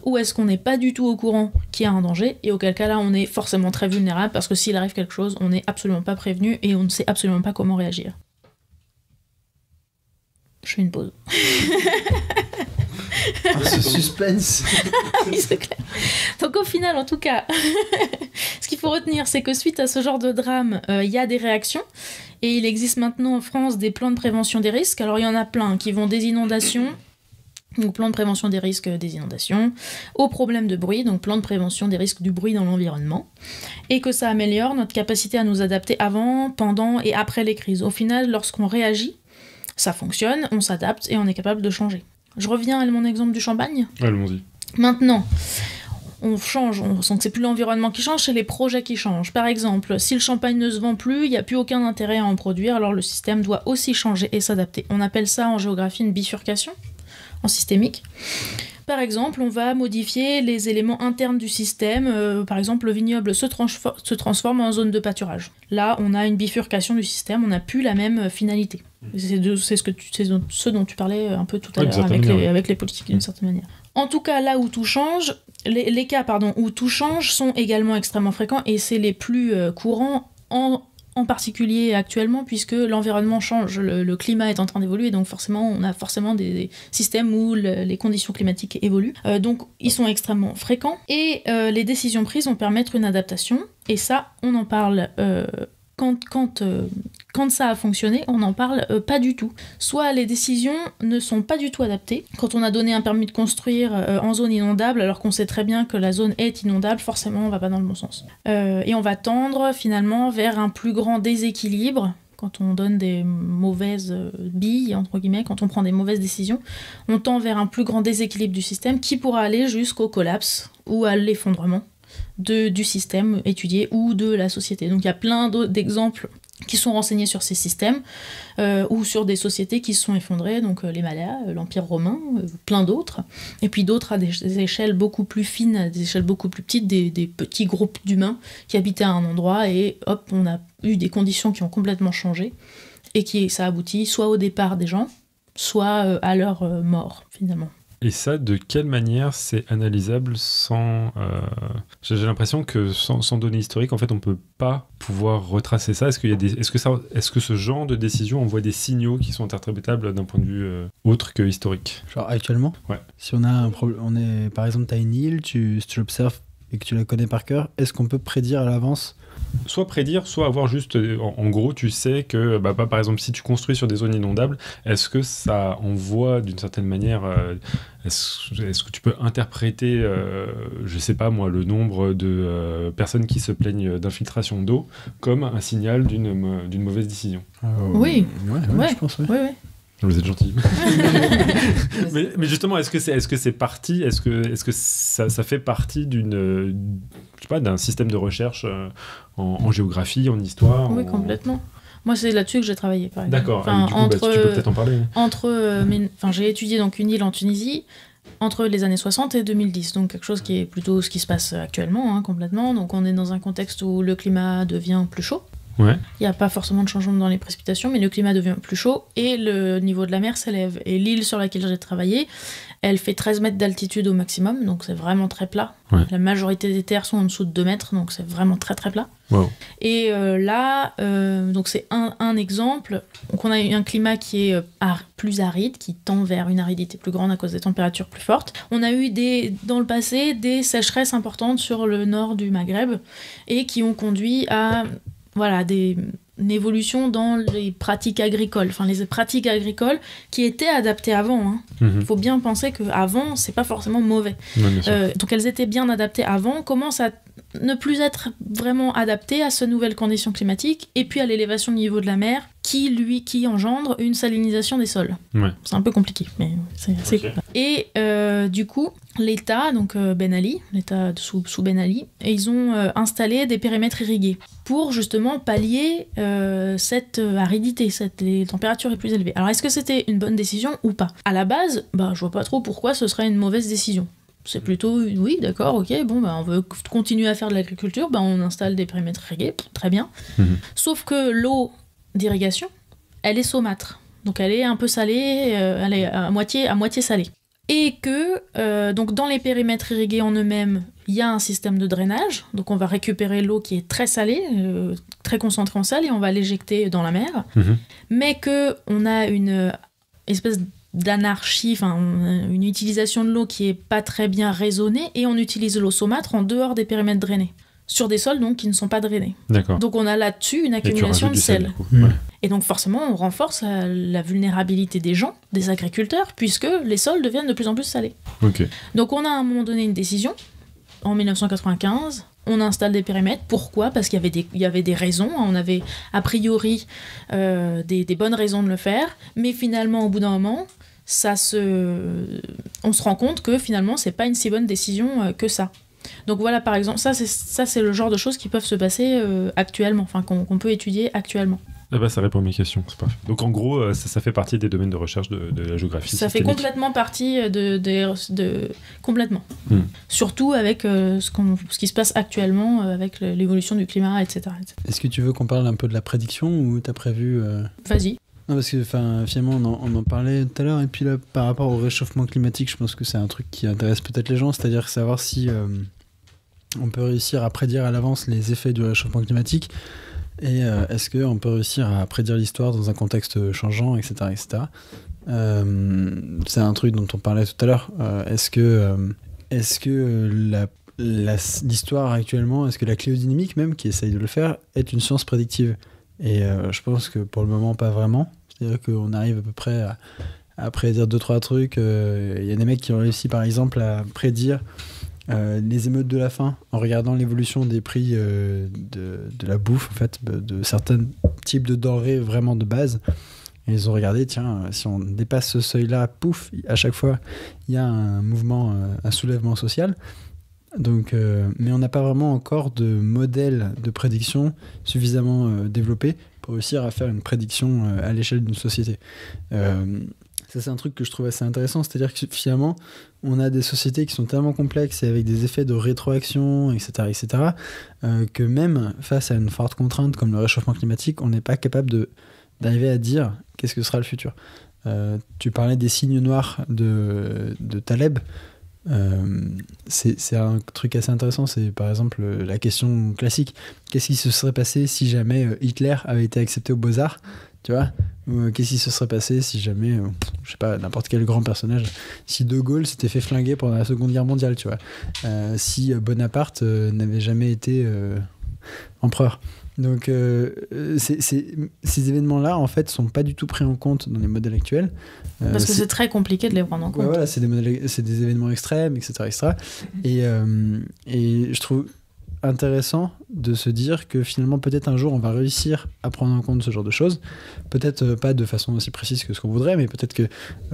Ou est-ce qu'on n'est pas du tout au courant qu'il y a un danger Et auquel cas là on est forcément très vulnérable parce que s'il arrive quelque chose, on n'est absolument pas prévenu et on ne sait absolument pas comment réagir. Je fais une pause. Oh, ce suspense oui, c'est clair. Donc au final, en tout cas, ce qu'il faut retenir, c'est que suite à ce genre de drame, euh, il y a des réactions. Et il existe maintenant en France des plans de prévention des risques. Alors il y en a plein qui vont des inondations, donc plan de prévention des risques des inondations, aux problèmes de bruit, donc plan de prévention des risques du bruit dans l'environnement, et que ça améliore notre capacité à nous adapter avant, pendant et après les crises. Au final, lorsqu'on réagit, ça fonctionne, on s'adapte et on est capable de changer. Je reviens à mon exemple du champagne. Allons-y. Maintenant, on change, on sent que c'est plus l'environnement qui change, c'est les projets qui changent. Par exemple, si le champagne ne se vend plus, il n'y a plus aucun intérêt à en produire, alors le système doit aussi changer et s'adapter. On appelle ça en géographie une bifurcation, en systémique. Par exemple, on va modifier les éléments internes du système. euh, par exemple, le vignoble se, transfo- se transforme en zone de pâturage. Là, on a une bifurcation du système, on n'a plus la même euh, finalité. C'est de- c'est ce, que tu- c'est ce dont tu parlais euh, un peu tout à l'heure avec, les- manière, avec les politiques, d'une Mm. certaine manière. En tout cas, là où tout change, les, les cas pardon, où tout change sont également extrêmement fréquents et c'est les plus courants en, en particulier actuellement puisque l'environnement change, le, climat est en train d'évoluer donc forcément on a forcément des, systèmes où le- les conditions climatiques évoluent. Euh, donc ils sont extrêmement fréquents et euh, les décisions prises vont permettre une adaptation et ça on en parle euh, euh, quand ça a fonctionné, on n'en parle euh, pas du tout. Soit les décisions ne sont pas du tout adaptées. Quand on a donné un permis de construire euh, en zone inondable, alors qu'on sait très bien que la zone est inondable, forcément on va pas dans le bon sens. Et on va tendre finalement vers un plus grand déséquilibre quand on donne des mauvaises billes, entre guillemets, quand on prend des mauvaises décisions, on tend vers un plus grand déséquilibre du système qui pourra aller jusqu'au collapse ou à l'effondrement de, du système étudié ou de la société. Donc il y a plein d'exemples qui sont renseignés sur ces systèmes euh, ou sur des sociétés qui se sont effondrées, donc euh, les Malayas, euh, l'Empire romain, euh, plein d'autres. Et puis d'autres à des, échelles beaucoup plus fines, à des échelles beaucoup plus petites, des, des petits groupes d'humains qui habitaient à un endroit et hop, on a eu des conditions qui ont complètement changé et qui ça aboutit soit au départ des gens, soit à leur mort finalement. Et ça, de quelle manière c'est analysable sans... euh, J'ai l'impression que sans, sans données historiques, en fait, on peut pas pouvoir retracer ça. Est-ce qu'il y a des... Est-ce que, ça... Est que ce genre de décision envoie des signaux qui sont interprétables d'un point de vue euh, autre que historique? Genre actuellement? Ouais. Si on a un problème, on est, par exemple, tu as une île, tu, si tu l'observes et que tu la connais par cœur, est-ce qu'on peut prédire à l'avance Soit prédire, soit avoir juste... euh, En, en gros, tu sais que, bah, par exemple, si tu construis sur des zones inondables, est-ce que ça envoie d'une certaine manière... euh, est-ce que tu peux interpréter, euh, je sais pas moi, le nombre de euh, personnes qui se plaignent d'infiltration d'eau comme un signal d'une mauvaise décision? Oui. Ouais, ouais, Ouais. je pense, oui. Vous êtes gentil. mais, mais justement, est-ce que c'est est-ce que c'est parti Est-ce que est-ce que ça, ça fait partie d'une euh, je sais pas d'un système de recherche euh, en, en géographie, en histoire Oui, en- complètement. Moi, c'est là-dessus que j'ai travaillé, par. D'accord. Enfin, Et du coup, bah, entre, tu peux peut-être en parler. entre, euh, enfin, j'ai étudié donc une île en Tunisie entre les années 60 et 2010, donc quelque chose qui est plutôt ce qui se passe actuellement, hein, complètement. Donc, on est dans un contexte où le climat devient plus chaud. Ouais. Il n'y a pas forcément de changement dans les précipitations, mais le climat devient plus chaud et le niveau de la mer s'élève. Et l'île sur laquelle j'ai travaillé, elle fait 13 mètres d'altitude au maximum, donc c'est vraiment très plat. Ouais. La majorité des terres sont en dessous de 2 mètres, donc c'est vraiment très très plat. Wow. Et euh, là, euh, donc c'est un, un exemple. Donc on a eu un climat qui est euh, ar- plus aride, qui tend vers une aridité plus grande à cause des températures plus fortes. On a eu des, dans le passé des sécheresses importantes sur le nord du Maghreb et qui ont conduit à voilà, des, une évolution dans les pratiques agricoles, enfin les pratiques agricoles qui étaient adaptées avant. hein. Mhm. Il faut bien penser qu'avant, c'est pas forcément mauvais. Euh, donc elles étaient bien adaptées avant, commencent à ne plus être vraiment adaptées à ces nouvelles conditions climatiques et puis à l'élévation du niveau de la mer qui lui qui engendre une salinisation des sols. Ouais. C'est un peu compliqué, mais c'est cool. Et euh, du coup, l'État, donc euh, Ben Ali, l'État sous, sous Ben Ali, et ils ont euh, installé des périmètres irrigués pour justement pallier euh, cette aridité, cette, les températures les plus élevées. Alors est-ce que c'était une bonne décision ou pas? À la base, bah, je vois pas trop pourquoi ce serait une mauvaise décision. C'est plutôt une oui, d'accord, ok, bon, bah, on veut continuer à faire de l'agriculture, bah, on installe des périmètres irrigués, très bien. Mhm. Sauf que l'eau d'irrigation, elle est saumâtre. Donc elle est un peu salée, euh, elle est à moitié, à moitié salée. Et que, euh, donc dans les périmètres irrigués en eux-mêmes, il y a un système de drainage. Donc on va récupérer l'eau qui est très salée, euh, très concentrée en sel, et on va l'éjecter dans la mer. Mhm. Mais que on a une euh, espèce d'anarchie, enfin une utilisation de l'eau qui est pas très bien raisonnée, et on utilise l'eau saumâtre en dehors des périmètres drainés. Sur des sols donc qui ne sont pas drainés. Donc on a là-dessus une accumulation de sel. Ouais. Et donc forcément, on renforce la, la vulnérabilité des gens, des agriculteurs, puisque les sols deviennent de plus en plus salés. Donc on a à un moment donné une décision, en 1995, on installe des périmètres. Pourquoi? Parce qu'il y, avait des- il y avait des raisons, on avait a priori euh, des, des bonnes raisons de le faire, mais finalement, au bout d'un moment, ça se... on se rend compte que finalement, c'est pas une si bonne décision euh, que ça. Donc voilà, par exemple, ça c'est ça c'est le genre de choses qui peuvent se passer euh, actuellement, enfin qu'on qu'on peut étudier actuellement. Ah bah, ça répond à mes questions, c'est parfait. Donc en gros, euh, ça, ça fait partie des domaines de recherche de, de la géographie. Ça fait complètement partie de, de, de- complètement. Hmm. Surtout avec euh, ce, qu'on- ce qui se passe actuellement euh, avec l'évolution du climat, etc. etc. Est-ce que tu veux qu'on parle un peu de la prédiction ou t'as prévu euh, Vas-y. Non, parce que enfin, finalement, on en, on en parlait tout à l'heure, et puis là, par rapport au réchauffement climatique, je pense que c'est un truc qui intéresse peut-être les gens, c'est-à-dire savoir si euh, on peut réussir à prédire à l'avance les effets du réchauffement climatique, et euh, est-ce qu'on peut réussir à prédire l'histoire dans un contexte changeant, etc. Euh, c'est un truc dont on parlait tout à l'heure. Euh, est-ce que, est-ce l'histoire actuellement, est-ce que la cléodynamique même, qui essaye de le faire, est une science prédictive? Et je pense que pour le moment, pas vraiment. C'est-à-dire qu'on arrive à peu près à, prédire deux, trois trucs. Il y a des mecs qui ont réussi, par exemple, à prédire euh, les émeutes de la faim en regardant l'évolution des prix euh, de, la bouffe, en fait, de, certains types de denrées vraiment de base. Ils ont regardé, tiens, euh, si on dépasse ce seuil-là, pouf, à chaque fois, il y a un mouvement, un soulèvement social. Donc, mais on n'a pas vraiment encore de modèle de prédiction suffisamment développé pour réussir à faire une prédiction à l'échelle d'une société. Ça, c'est un truc que je trouve assez intéressant, c'est-à-dire que finalement, on a des sociétés qui sont tellement complexes et avec des effets de rétroaction, etc., etc., euh, que même face à une forte contrainte comme le réchauffement climatique, on n'est pas capable d'arriver à dire qu'est-ce que sera le futur. Euh, tu parlais des signes noirs de, de Taleb. Euh, c'est c'est un truc assez intéressant. C'est par exemple la question classique qu'est-ce qui se serait passé si jamais Hitler avait été accepté aux Beaux-Arts? Tu vois euh, Qu'est-ce qui se serait passé si jamais, euh, je sais pas, n'importe quel grand personnage, si De Gaulle s'était fait flinguer pendant la Seconde Guerre mondiale, tu vois Euh, Si Bonaparte euh, n'avait jamais été empereur. Donc ces événements-là, en fait, sont pas du tout pris en compte dans les modèles actuels. Parce que c'est- très compliqué de les prendre en Ouais, compte. voilà, c'est des, modèles- c'est des événements extrêmes, etc. etc. Et, et je trouve intéressant de se dire que finalement, peut-être un jour, on va réussir à prendre en compte ce genre de choses. Peut-être euh, pas de façon aussi précise que ce qu'on voudrait, mais peut-être que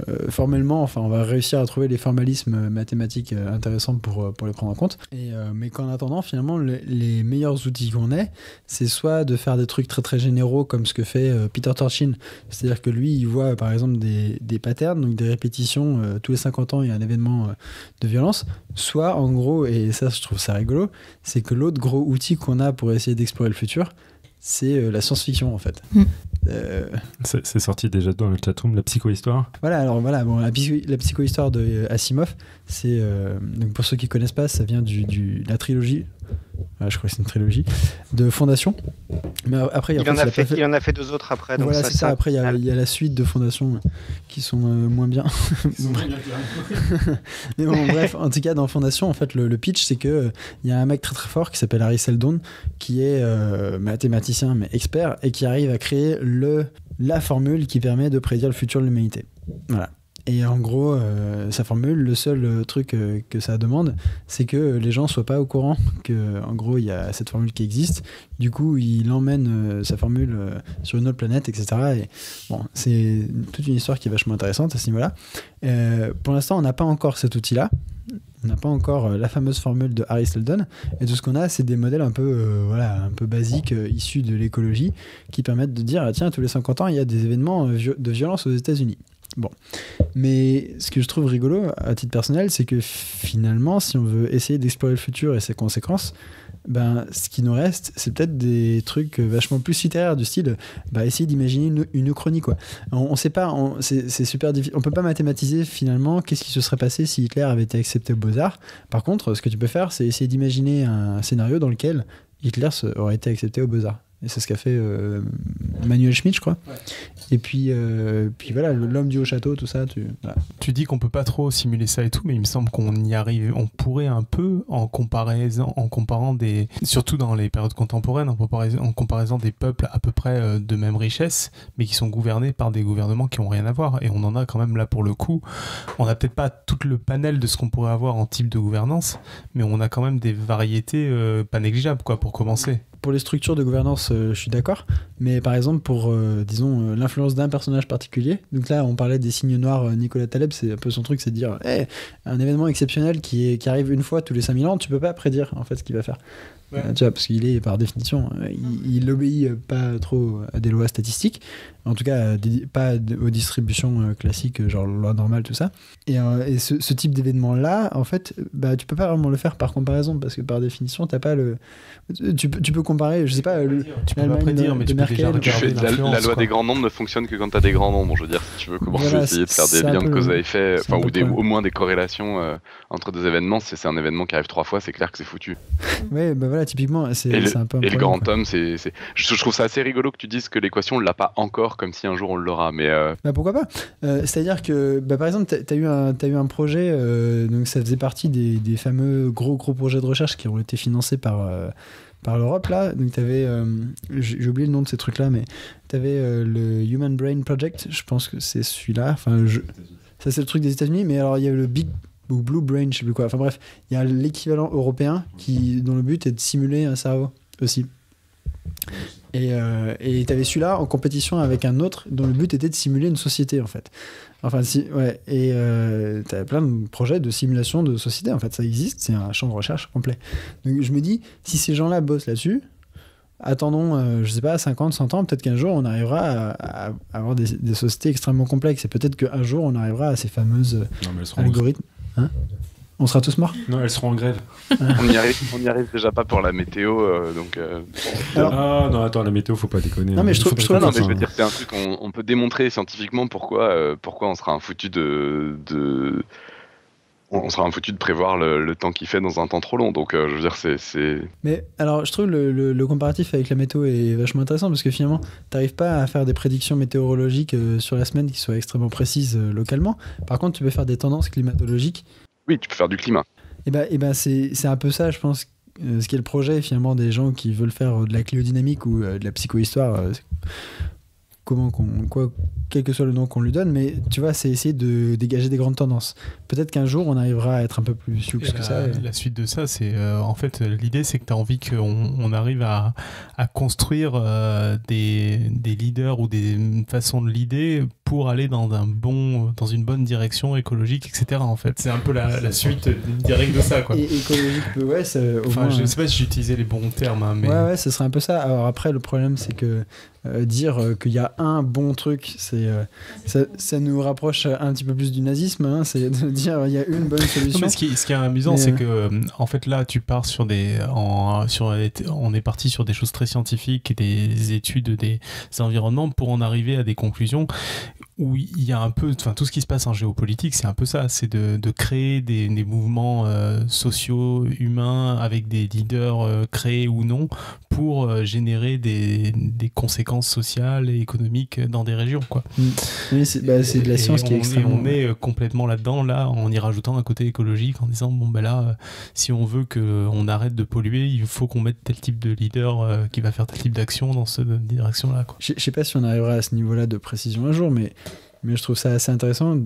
euh, formellement, enfin, on va réussir à trouver les formalismes mathématiques euh, intéressants pour, pour les prendre en compte. Et, mais qu'en attendant, finalement, le- les meilleurs outils qu'on ait, c'est soit de faire des trucs très très généraux comme ce que fait Peter Turchin, c'est-à-dire que lui, il voit par exemple des, des patterns, donc des répétitions, tous les 50 ans, il y a un événement de violence, soit en gros, et ça je trouve ça rigolo, c'est que l'autre gros outil qu'on a pour essayer d'explorer le futur, c'est euh, la science-fiction en fait. Mm. Euh, C'est sorti déjà dans le chatroom, la psychohistoire. voilà, alors voilà, bon, la, psycho- la psychohistoire de euh, Asimov, c'est, euh, donc pour ceux qui connaissent pas, ça vient du, la trilogie, Ouais, je crois que c'est une trilogie, de Fondation. Mais après, Il en, fait, a il a fait, pas fait- il en a fait deux autres après. Donc voilà, ça, c'est ça. ça- Après, il y, a- il y a la suite de Fondation euh, qui sont euh, moins bien. Mais bon, bref, en tout cas, dans Fondation, en fait, le, le pitch, c'est que euh, il y a un mec très très fort qui s'appelle Harry Seldon, qui est euh, mathématicien mais expert et qui arrive à créer le la formule qui permet de prédire le futur de l'humanité. Voilà. Et en gros, euh, sa formule, le seul euh, truc euh, que ça demande, c'est que les gens soient pas au courant que, en gros, il y a cette formule qui existe. Du coup, il emmène sa formule sur une autre planète, etc. Et bon, c'est toute une histoire qui est vachement intéressante à ce niveau-là. Pour l'instant, on n'a pas encore cet outil-là. On n'a pas encore la fameuse formule de Harry Seldon. Et tout ce qu'on a, c'est des modèles un peu, voilà, un peu basiques, issus de l'écologie, qui permettent de dire, ah, tiens, tous les 50 ans, il y a des événements de violence aux États-Unis. Bon. Mais ce que je trouve rigolo, à titre personnel, c'est que finalement, si on veut essayer d'explorer le futur et ses conséquences, ben, ce qui nous reste, c'est peut-être des trucs vachement plus littéraires, du style, bah, essayer d'imaginer une, une chronie, quoi. On, on sait pas, c'est super difficile. On peut pas mathématiser finalement qu'est-ce qui se serait passé si Hitler avait été accepté aux Beaux-Arts. Par contre, ce que tu peux faire, c'est essayer d'imaginer un scénario dans lequel Hitler aurait été accepté aux Beaux-Arts. Et c'est ce qu'a fait euh, Manuel Schmitt, je crois. Et puis, euh, puis voilà, l'homme du haut château, tout ça. Tu, voilà. Tu dis qu'on peut pas trop simuler ça et tout, mais il me semble qu'on y arrive. On pourrait un peu en comparaison, en comparant des, surtout dans les périodes contemporaines, en comparaison, en comparaison des peuples à peu près euh, de même richesse, mais qui sont gouvernés par des gouvernements qui ont rien à voir. Et on en a quand même là pour le coup. On n'a peut-être pas tout le panel de ce qu'on pourrait avoir en type de gouvernance, mais on a quand même des variétés euh, pas négligeables, quoi, pour commencer. Pour les structures de gouvernance, euh, je suis d'accord. Mais par exemple, pour, euh, disons, euh, l'influence d'un personnage particulier, donc là, on parlait des signes noirs, Nicolas Taleb, c'est un peu son truc, c'est de dire, hey, un événement exceptionnel qui, qui arrive une fois tous les 5000 ans, tu peux pas prédire, en fait, ce qu'il va faire. Ouais. Euh, tu vois, parce qu'il est, par définition, euh, il, il obéit euh, pas trop à des lois statistiques. En tout cas, pas aux distributions classiques, genre loi normale, tout ça. Et, et ce, ce type d'événement-là, en fait, bah, tu peux pas vraiment le faire par comparaison, parce que par définition, t'as pas le. Tu, peux- tu peux comparer, je sais pas, le- Tu peux pas prédire, de- mais de tu peux déjà la, la loi quoi. des grands nombres ne fonctionne que quand tu as des grands nombres. Je veux dire, si tu veux commencer Voilà, à essayer de faire des liens de cause à effet, enfin, ou des, au moins des corrélations euh, entre deux événements, si c'est un événement qui arrive trois fois, c'est clair que c'est foutu. Ouais, bah voilà, typiquement, c'est un peu un et le grand quoi. homme, c'est, je, trouve ça assez rigolo que tu dises que l'équation, on l'a pas encore, comme si un jour on l'aura. Mais euh, Bah pourquoi pas Euh, C'est-à-dire que, bah, par exemple, t'as as eu un, t'as eu un projet, euh, donc ça faisait partie des, des fameux gros gros projets de recherche qui ont été financés par par l'Europe là. Donc t'avais, euh, j'ai oublié le nom de ces trucs là, mais t'avais euh, le Human Brain Project. Je pense que c'est celui-là. Enfin, je- ça c'est le truc des États-Unis, mais alors il y a le Big ou Blue Brain, je sais plus quoi. Enfin bref, il y a l'équivalent européen qui dont le but est de simuler un cerveau aussi. Et euh, et t'avais celui-là en compétition avec un autre dont le but était de simuler une société en fait. Enfin, si, ouais. Et euh, t'avais plein de projets de simulation de société en fait. Ça existe, c'est un champ de recherche complet. Donc je me dis, si ces gens-là bossent là-dessus, attendons, euh, je sais pas, 50, 100 ans, peut-être qu'un jour on arrivera à, à avoir des, des sociétés extrêmement complexes. Et peut-être qu'un jour on arrivera à ces fameuses Non, en... algorithmes. Hein on sera tous morts non, elles seront en grève. on n'y arrive, on n'y arrive déjà pas pour la météo, euh, donc. euh, Alors- Ah non, attends, la météo, faut pas déconner. Non, mais hein. je trouve- Faudrait je trouve- Non, mais je veux dire, c'est un truc, on, on peut démontrer scientifiquement pourquoi, euh, pourquoi on sera un foutu de, de, on sera un foutu de prévoir le, le temps qu'il fait dans un temps trop long. Donc, euh, je veux dire, c'est, c'est, Mais alors, je trouve le, le- le comparatif avec la météo est vachement intéressant parce que finalement, t'arrives pas à faire des prédictions météorologiques euh, sur la semaine qui soient extrêmement précises euh, localement. Par contre, tu peux faire des tendances climatologiques. oui, tu peux faire du climat. Et ben, et ben c'est c'est un peu ça, je pense, ce qui est le projet finalement des gens qui veulent faire de la cléodynamique ou de la psychohistoire. Euh, comment qu'on, quoi, quel que soit le nom qu'on lui donne, mais tu vois, c'est essayer de dégager des grandes tendances. Peut-être qu'un jour, on arrivera à être un peu plus Et que la, ça. et- la suite de ça, c'est euh, en fait euh, l'idée, c'est que tu as envie qu'on on arrive à, à construire euh, des, des leaders ou des façons de leader pour aller dans un bon, dans une bonne direction écologique, etc. En fait, c'est un peu la, la suite directe de ça, quoi. Et écologique, ouais, c'est au Enfin, moins, je euh, sais pas si j'utilisais les bons termes, hein, mais Ouais, ouais, ce serait un peu ça. Alors après, le problème, c'est que euh, dire euh, qu'il y a un bon truc, c'est euh, ça, ça nous rapproche un petit peu plus du nazisme. hein, c'est de dire il y a une bonne solution. mais ce, qui, ce qui est amusant, c'est que en fait là, tu pars sur des, en, sur, on est parti sur des choses très scientifiques et des études des environnements pour en arriver à des conclusions où il y a un peu, enfin tout ce qui se passe en géopolitique, c'est un peu ça, c'est de, de créer des, des mouvements euh, sociaux, humains, avec des leaders euh, créés ou non, pour euh, générer des, des conséquences sociales et économiques dans des régions, quoi. Oui, c'est bah, c'est de la Et science qui est on, et extrêmement. on est euh, complètement là-dedans, là, en y rajoutant un côté écologique, en disant bon ben là, euh, si on veut que on arrête de polluer, il faut qu'on mette tel type de leader euh, qui va faire tel type d'action dans cette direction-là. quoi. Je je sais pas si on arrivera à ce niveau-là de précision un jour, mais, mais je trouve ça assez intéressant.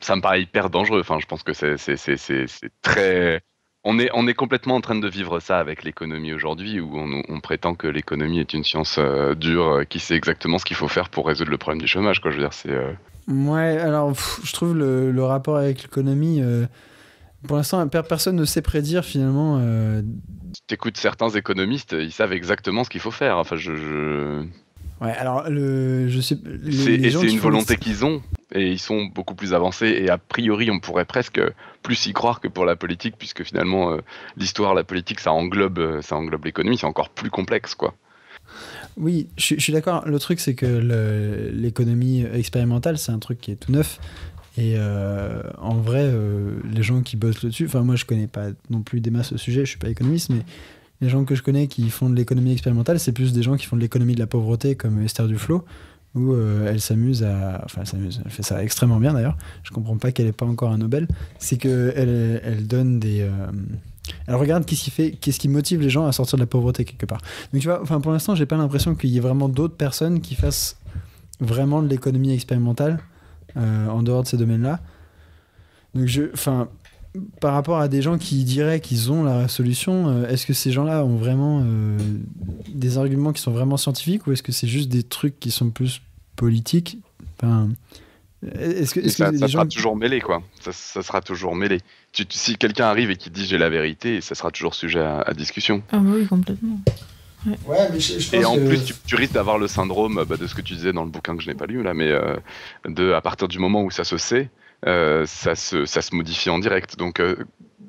Ça me paraît hyper dangereux. Enfin, je pense que c'est, c'est, c'est, c'est, c'est très. On est, on est complètement en train de vivre ça avec l'économie aujourd'hui, où on, on prétend que l'économie est une science euh, dure euh, qui sait exactement ce qu'il faut faire pour résoudre le problème du chômage. Quoi. Je veux dire, c'est. euh, Ouais, alors pff, je trouve le, le rapport avec l'économie. euh, pour l'instant, per- personne ne sait prédire finalement. Si t'écoutes certains économistes, ils savent exactement ce qu'il faut faire. Enfin, je, je... Ouais, alors le, je sais. les- C'est, les et gens c'est une volonté qu'ils ont, et ils sont beaucoup plus avancés. Et a priori, on pourrait presque plus y croire que pour la politique, puisque finalement, euh, l'histoire, la politique, ça englobe, euh, ça englobe l'économie. C'est encore plus complexe, quoi. Oui, je, suis- d'accord. Le truc, c'est que l'économie expérimentale, c'est un truc qui est tout neuf. Et euh, en vrai, euh, les gens qui bossent là-dessus, enfin, moi, je connais pas non plus des masses au sujet, je suis pas économiste, mais les gens que je connais qui font de l'économie expérimentale, c'est plus des gens qui font de l'économie de la pauvreté, comme Esther Duflo, où euh, elle s'amuse à. Enfin, elle s'amuse, elle fait ça extrêmement bien d'ailleurs. Je comprends pas qu'elle ait pas encore un Nobel. C'est qu'elle elle donne des. euh, elle regarde qu'est-ce qui fait, qu'est-ce qui motive les gens à sortir de la pauvreté quelque part. Donc tu vois, enfin pour l'instant, j'ai pas l'impression qu'il y ait vraiment d'autres personnes qui fassent vraiment de l'économie expérimentale euh, en dehors de ces domaines-là. Donc je, enfin, par rapport à des gens qui diraient qu'ils ont la solution, euh, est-ce que ces gens-là ont vraiment euh, des arguments qui sont vraiment scientifiques ou est-ce que c'est juste des trucs qui sont plus politiques? Enfin, est-ce que, Et est-ce que ça, les ça gens sera toujours mêlé, quoi. Ça, ça sera toujours mêlé. Tu- tu- si quelqu'un arrive et qui dit j'ai la vérité, ça sera toujours sujet à, à discussion. Ah oui, complètement. Ouais, mais je, je pense Et en que- plus, tu, tu risques d'avoir le syndrome bah, de ce que tu disais dans le bouquin que je n'ai pas lu là, mais euh, de à partir du moment où ça se sait, euh, ça se ça se modifie en direct. Donc euh,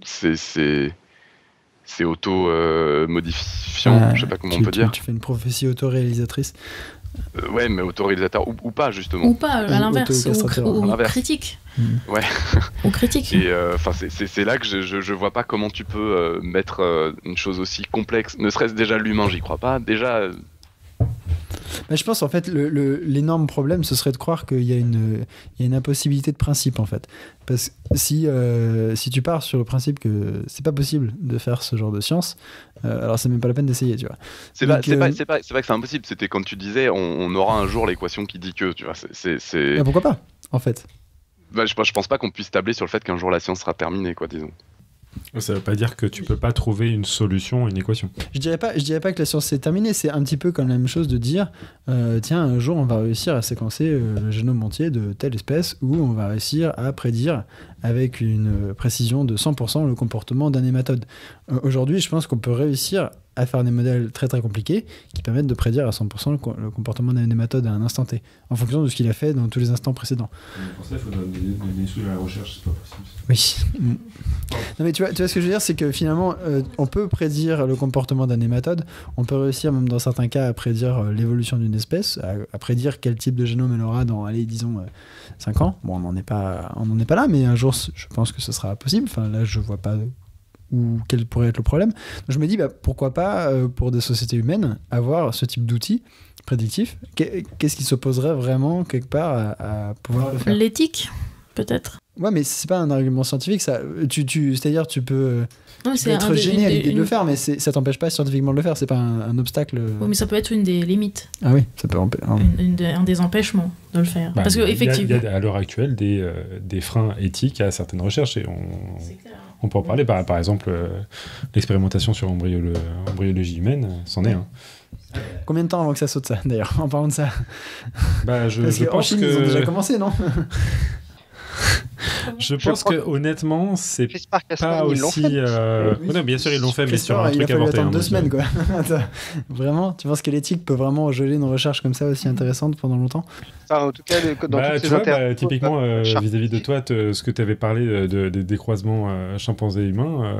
c'est c'est c'est auto euh, je sais pas comment tu, on peut tu- dire. tu fais une prophétie autoréalisatrice. Euh, ouais, mais autoréalisateur ou, ou pas justement. Ou pas, à l'inverse, ou, critique. Ouais. Ou critique. Et euh, enfin, c'est- là que je, je, je vois pas comment tu peux euh, mettre euh, une chose aussi complexe. Ne serait-ce déjà l'humain, j'y crois pas. Déjà, euh, Bah, je pense en fait le- le- l'énorme problème ce serait de croire qu'il y a une il y a une impossibilité de principe en fait parce que si euh, si tu pars sur le principe que c'est pas possible de faire ce genre de science euh, alors c'est même pas la peine d'essayer tu vois c'est pas, pas, euh, pas, c'est pas que c'est impossible. C'était quand tu disais, on, on aura un jour l'équation qui dit que, tu vois. c'est- Bah, pourquoi pas en fait? Bah, je, je pense pas qu'on puisse tabler sur le fait qu'un jour la science sera terminée, quoi, disons. Ça veut pas dire que tu peux pas trouver une solution une équation. je dirais dirais pas que la science c'est terminé c'est un petit peu comme la même chose de dire euh, tiens un jour on va réussir à séquencer euh, le génome entier de telle espèce ou on va réussir à prédire avec une précision de 100% le comportement d'un hématode Euh, aujourd'hui je pense qu'on peut réussir à faire des modèles très très compliqués qui permettent de prédire à 100% le, co- le comportement d'un hématode à un instant T en fonction de ce qu'il a fait dans tous les instants précédents Pour ça, il faut donner des sous à la recherche, c'est pas possible. oui. Non mais tu vois, tu vois ce que je veux dire, c'est que finalement, euh, on peut prédire le comportement d'un hématode, on peut réussir même dans certains cas à prédire euh, l'évolution d'une espèce, à, à prédire quel type de génome elle aura dans, allez, disons, 5 ans. Bon, on n'en est, pas- on est pas là, mais un jour, je pense que ce sera possible. Enfin, là, je vois pas où, quel pourrait être le problème. Donc je me dis, bah, pourquoi pas, euh, pour des sociétés humaines, avoir ce type d'outils prédictifs Qu'est- Qu'est-ce qui s'opposerait vraiment, quelque part, à, à pouvoir le faire? L'éthique, peut-être. Ouais, mais c'est pas un argument scientifique, ça. Tu, tu, C'est-à-dire, tu peux, Non, tu peux être gêné à une- l'idée de le faire, mais ça t'empêche pas scientifiquement de le faire. C'est pas un, un obstacle. Oui, mais ça peut être une des limites, Ah oui, ça peut empêcher. une- une des- un des empêchements de le faire. Bah, Parce que il y a- effectivement. Il y a à l'heure actuelle des, euh, des freins éthiques à certaines recherches et on, C'est clair. On peut en parler. Par, par exemple, euh, l'expérimentation sur embryolo- embryologie humaine, euh, c'en est un. Combien de temps avant que ça saute, ça, d'ailleurs, en parlant de ça? Bah, je, Parce je pense Chine, ils ont déjà que, commencé, non? je Je pense crois que honnêtement, c'est pas Cas9, ils l'ont aussi. euh, Oui. non, bien sûr, ils l'ont fait, mais sur un il a truc fallu avorté. attendre hein, deux semaines, euh, quoi. Vraiment Tu penses que l'éthique peut vraiment geler une recherche comme ça aussi intéressante pendant longtemps Enfin, en tout cas, le- dans Bah, tu vois, bah, typiquement, euh, vis-à-vis de toi, te- ce que tu avais parlé de, de- des décroisements euh, chimpanzés humains, euh,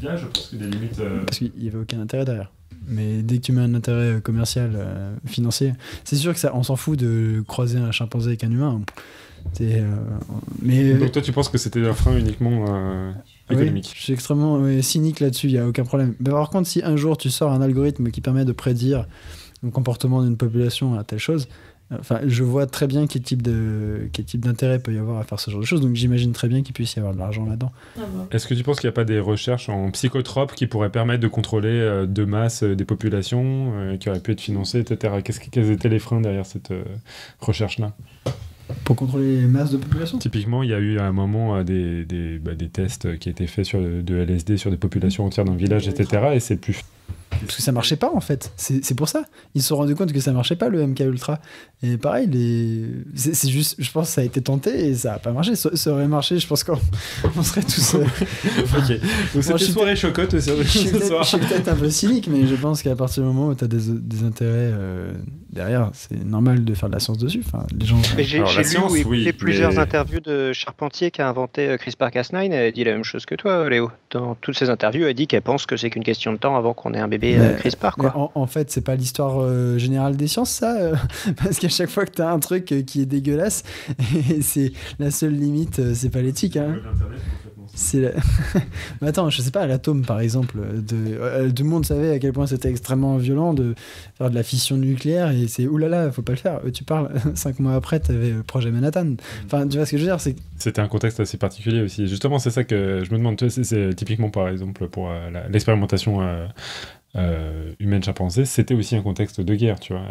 il y a, je pense que des limites. euh, Parce qu'il n'y avait aucun intérêt derrière. Mais dès que tu mets un intérêt euh, commercial, euh, financier, c'est sûr que ça, on s'en fout de croiser un chimpanzé avec un humain. Euh, mais Donc toi, tu penses que c'était un frein uniquement euh, Oui, économique je suis extrêmement cynique là-dessus, il n'y a aucun problème. Mais par contre, si un jour tu sors un algorithme qui permet de prédire le comportement d'une population à telle chose, euh, enfin, je vois très bien quel type, de, quel type d'intérêt peut y avoir à faire ce genre de choses, donc j'imagine très bien qu'il puisse y avoir de l'argent là-dedans. Est-ce que tu penses qu'il n'y a pas des recherches en psychotropes qui pourraient permettre de contrôler euh, de masse euh, des populations, euh, qui auraient pu être financées, etc. Qu'est-ce quels étaient les freins derrière cette euh, recherche-là? Pour contrôler les masses de population Typiquement, il y a eu à un moment euh, des, des, bah, des tests qui étaient faits sur, de LSD sur des populations entières d'un village, etc. Et c'est plus. Parce que ça marchait pas en fait, c'est c'est pour ça. Ils se sont rendus compte que ça marchait pas le MK Ultra. Et pareil, les... c'est c'est juste, je pense que ça a été tenté et ça a pas marché. Ça, ça aurait marché, je pense qu'on on serait tous. euh, ok. Donc suis soirée chocotte euh, je suis peut-être un peu cynique, mais je pense qu'à partir du moment où tu as des, des intérêts euh, derrière, c'est normal de faire de la science dessus. Enfin, les gens. Mais j'ai lu oui, plusieurs mais- interviews de Charpentier qui a inventé euh, CRISPR-Cas9 et elle dit la même chose que toi, Léo. Dans toutes ses interviews, elle dit qu'elle pense que c'est qu'une question de temps avant qu'on ait un bébé euh, Mais- CRISPR. Mais Quoi. en, en fait, c'est pas l'histoire euh, générale des sciences, ça. euh, parce qu'à chaque fois que tu as un truc euh, qui est dégueulasse, et c'est la seule limite, euh, c'est pas l'éthique. Hein. C'est la- Mais attends, je sais pas, l'atome par exemple, de... euh, tout le monde savait à quel point c'était extrêmement violent de faire de la fission nucléaire et c'est oulala, faut pas le faire. Euh, Tu parles, cinq mois après, t'avais le projet Manhattan. Enfin, tu vois ce que je veux dire, C'était un contexte assez particulier aussi. Justement, c'est ça que je me demande. C'est- typiquement, par exemple, pour euh, l'expérimentation euh, euh, humaine chimpanzé, c'était aussi un contexte de guerre, tu vois.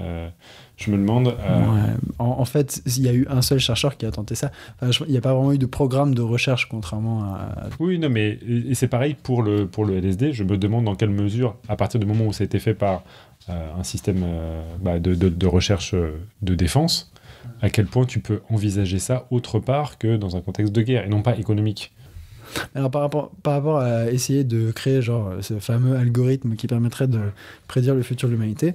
Je me demande. euh, Ouais. En, en fait, il y a eu un seul chercheur qui a tenté ça. Enfin, je- il n'y a pas vraiment eu de programme de recherche, contrairement à. Oui, non, mais et et c'est pareil pour le, pour le LSD. Je me demande dans quelle mesure, à partir du moment où ça a été fait par euh, un système euh, bah, de, de- de recherche de défense, à quel point tu peux envisager ça autre part que dans un contexte de guerre et non pas économique? Alors par rapport, par rapport à essayer de créer genre ce fameux algorithme qui permettrait de prédire le futur de l'humanité,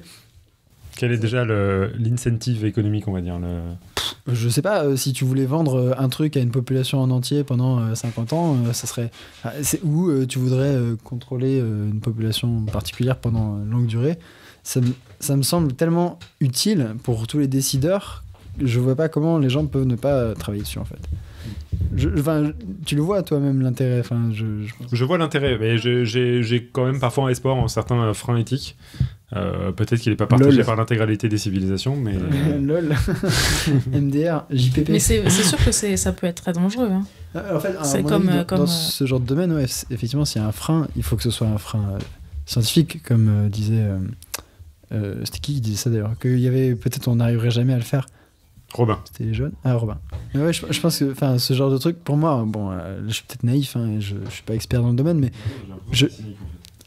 Quel est déjà l'incentive économique, on va dire le... je sais pas, euh, si tu voulais vendre euh, un truc à une population en entier pendant euh, 50 ans, euh, ça serait... ah, Ou euh, tu voudrais euh, contrôler euh, une population particulière pendant longue durée, ça me, ça me semble tellement utile pour tous les décideurs, je vois pas comment les gens peuvent ne pas euh, travailler dessus en fait. Je, enfin, tu le vois toi-même l'intérêt, enfin, je, je pense. Je vois l'intérêt, mais j'ai quand même parfois un espoir en certains euh, freins éthiques. Euh, Peut-être qu'il n'est pas partagé Lol. par l'intégralité des civilisations, mais... LOL, MDR, JPP. Mais c'est sûr que ça peut être très dangereux. hein. Euh, En fait, comme, euh, dans, comme, dans euh, ce genre de domaine, ouais, effectivement, s'il y a un frein, il faut que ce soit un frein euh, scientifique, comme euh, disait. euh, euh, C'était qui qui disait ça d'ailleurs Qu'il y avait peut-être on n'arriverait jamais à le faire. Robin. C'était les jeunes? Ah, Robin. Mais ouais, je, je pense que enfin, ce genre de truc, pour moi, bon, euh, je suis peut-être naïf, hein, je, je suis pas expert dans le domaine, mais Je-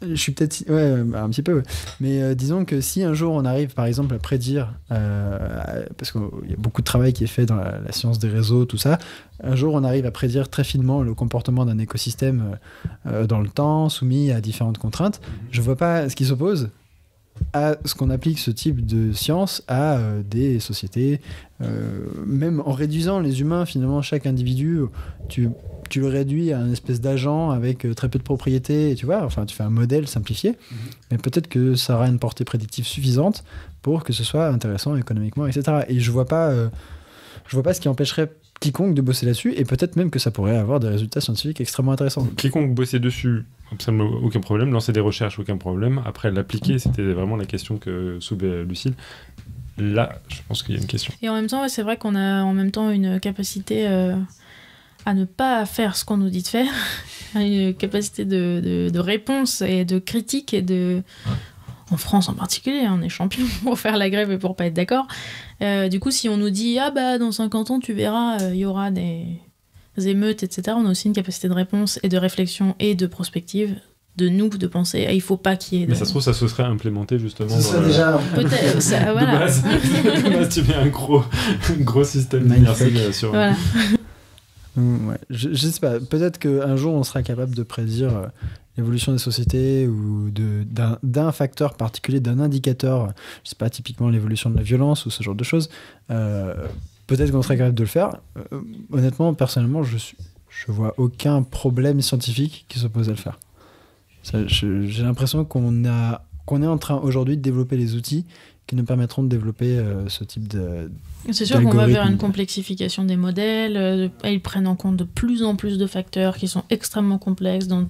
je suis peut-être. Ouais, bah, un petit peu. ouais. Mais euh, disons que si un jour on arrive, par exemple, à prédire, euh, parce qu'il y a beaucoup de travail qui est fait dans la, la science des réseaux, tout ça, un jour on arrive à prédire très finement le comportement d'un écosystème euh, dans le temps, soumis à différentes contraintes, je vois pas ce qui s'oppose à ce qu'on applique ce type de science à euh, des sociétés, euh, même en réduisant les humains, finalement, chaque individu, tu, tu le réduis à une espèce d'agent avec euh, très peu de propriété, et tu vois, enfin, tu fais un modèle simplifié, mais peut-être que ça aura une portée prédictive suffisante pour que ce soit intéressant économiquement, etc. Et je vois pas, je vois pas ce qui empêcherait quiconque de bosser là-dessus, et peut-être même que ça pourrait avoir des résultats scientifiques extrêmement intéressants. Quiconque bossait dessus, absolument aucun problème. Lancer des recherches, aucun problème. Après, l'appliquer, c'était vraiment la question que soulevait Lucille. Là, je pense qu'il y a une question. Et en même temps, ouais, c'est vrai qu'on a en même temps une capacité euh, à ne pas faire ce qu'on nous dit de faire, une capacité de, de- de réponse et de critique et de... En France en particulier, hein, on est champion pour faire la grève et pour pas être d'accord. Euh, du coup, si on nous dit ah bah dans 50 ans tu verras, euh, il y aura des émeutes, etc. On a aussi une capacité de réponse et de réflexion et de prospective de nous de penser ah, il faut pas qu'il y ait. Mais de- ça se trouve, ça se serait implémenté justement. Ce dans serait le- déjà Peut-être. ça- De voilà. base, de base, tu mets un gros, un gros système Mindfuck. d'immersion sur. Voilà. Mm. Je, je sais pas, peut-être qu'un jour on sera capable de prédire euh, l'évolution des sociétés ou d'un facteur particulier, d'un indicateur, je sais pas, typiquement l'évolution de la violence ou ce genre de choses. Euh, peut-être qu'on serait capable de le faire. Euh, honnêtement, personnellement, je, suis, je vois aucun problème scientifique qui s'oppose à le faire. J'ai l'impression qu'on est en train aujourd'hui de développer les outils qui nous permettront de développer ce type de, C'est sûr qu'on va vers une complexification des modèles. euh, ils prennent en compte de plus en plus de facteurs qui sont extrêmement complexes dans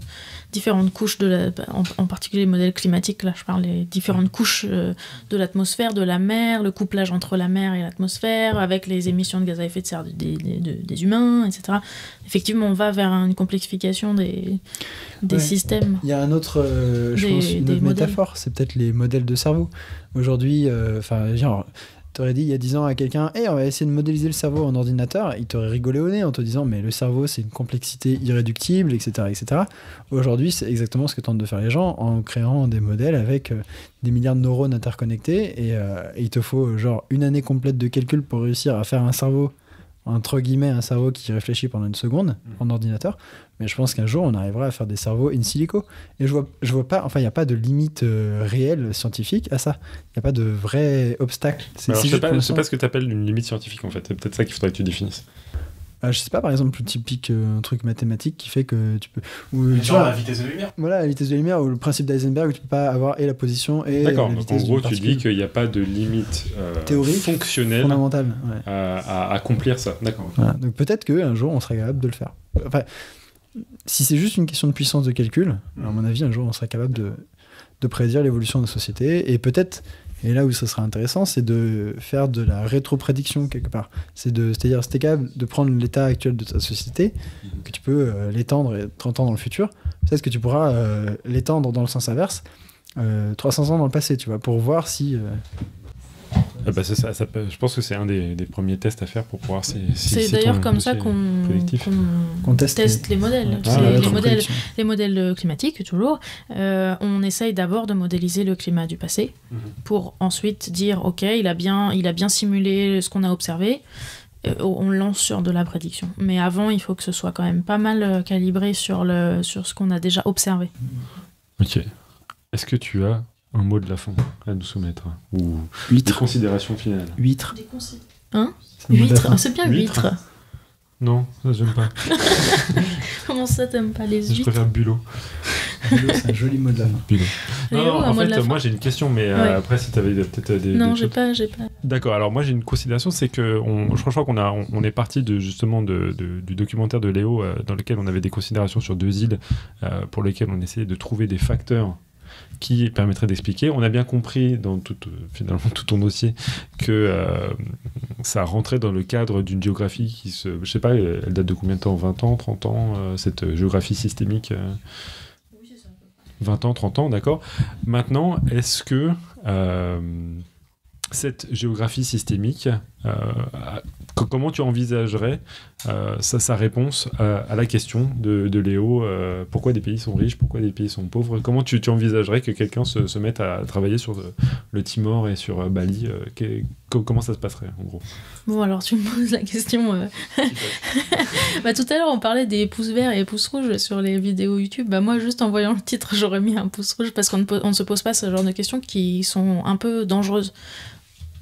différentes couches de la, en, en particulier les modèles climatiques. Là, je parle des différentes couches euh, de l'atmosphère, de la mer, le couplage entre la mer et l'atmosphère, avec les émissions de gaz à effet de serre des, des- des- des humains, etc. Effectivement, on va vers une complexification des, des Ouais. systèmes. Il y a un autre, euh, je Des- pense, une autre métaphore, c'est peut-être les modèles de cerveau. Aujourd'hui, euh, enfin, genre, t'aurais dit il y a 10 ans à quelqu'un, hey, on va essayer de modéliser le cerveau en ordinateur, il t'aurait rigolé au nez en te disant, mais le cerveau, c'est une complexité irréductible, etc., etc. Aujourd'hui, c'est exactement ce que tentent de faire les gens en créant des modèles avec euh, des milliards de neurones interconnectés, et, euh, et il te faut euh, genre une année complète de calcul pour réussir à faire un cerveau entre guillemets un cerveau qui réfléchit pendant une seconde en ordinateur mais je pense qu'un jour on arrivera à faire des cerveaux in silico. Et je vois je vois pas enfin il n'y a pas de limite euh, réelle scientifique à ça. Il n'y a pas de vrai obstacle. Alors, je sais juste pas, je sais pas ce que tu appelles une limite scientifique en fait. C'est peut-être ça qu'il faudrait que tu définisses. Ah, je sais pas par exemple le typique euh, un truc mathématique qui fait que tu peux ou, tu Genre vois, la vitesse de la lumière. voilà la vitesse de lumière ou le principe d'Eisenberg où tu peux pas avoir et la position et D'accord, donc en gros, tu dis qu'il n'y a pas de limite euh, Théorique, fonctionnelle fondamentale ouais. à, à accomplir ça. D'accord. Voilà. Donc peut-être qu'un jour on sera capable de le faire. Enfin, si c'est juste une question de puissance de calcul, à mon avis, un jour on sera capable de, de prédire l'évolution de la société. Et peut-être, et là où ça sera intéressant, c'est de faire de la rétro-prédiction quelque part. C'est de, c'est-à-dire, t'es capable de prendre l'état actuel de ta société, que tu peux euh, l'étendre et 30 ans dans le futur, peut-être que tu pourras euh, l'étendre dans le sens inverse. euh, 300 ans dans le passé, tu vois, pour voir si euh, Ah bah, c'est ça, ça peut- je pense que c'est un des, des premiers tests à faire pour pouvoir si, si- C'est si d'ailleurs comme ça qu'on teste teste les modèles. Ah, modèles les modèles climatiques, toujours, euh, on essaye d'abord de modéliser le climat du passé Mhm. pour ensuite dire, OK, il a bien, il a bien simulé ce qu'on a observé. euh, on lance sur de la prédiction. Mais avant, il faut que ce soit quand même pas mal euh, calibré sur, le, sur ce qu'on a déjà observé. Ok. Est-ce que tu as un mot de la fin à nous soumettre Ou des Huître. considérations finales Huître. Hein C'est le mot de la Huître. Ah, c'est bien Huître. huître. Non, ça j'aime pas. Comment ça, t'aimes pas les Je huîtres préfère bulot. C'est un joli mot de la fin. Bulot. Léo, Non, non, un en mot de fait, la fin moi j'ai une question, mais euh, Ouais. après, si tu avais peut-être des. Non, des j'ai pas, j'ai pas. D'accord, alors moi j'ai une considération, c'est que on, je crois qu'on a, on, on est parti de, justement de, de- du documentaire de Léo euh, dans lequel on avait des considérations sur deux îles euh, pour lesquelles on essayait de trouver des facteurs qui permettraient d'expliquer. On a bien compris dans tout, euh, finalement tout ton dossier que euh, ça rentrait dans le cadre d'une géographie qui se... Je sais pas, elle date de combien de temps? 20 ans, 30 ans, euh, cette géographie systémique euh, 20 ans, 30 ans, d'accord? Maintenant, est-ce que cette géographie systémique, comment tu envisagerais euh, sa, réponse à, à la question de, de Léo euh, pourquoi des pays sont riches, pourquoi des pays sont pauvres? Comment tu, tu envisagerais que quelqu'un se, se mette à travailler sur le, le Timor et sur euh, Bali euh, que- co- Comment ça se passerait en gros? Bon, alors tu me poses la question. euh. bah, tout à l'heure, on parlait des pouces verts et pouces rouges sur les vidéos YouTube. Bah, moi, juste en voyant le titre, j'aurais mis un pouce rouge parce qu'on ne, po- on ne se pose pas ce genre de questions qui sont un peu dangereuses.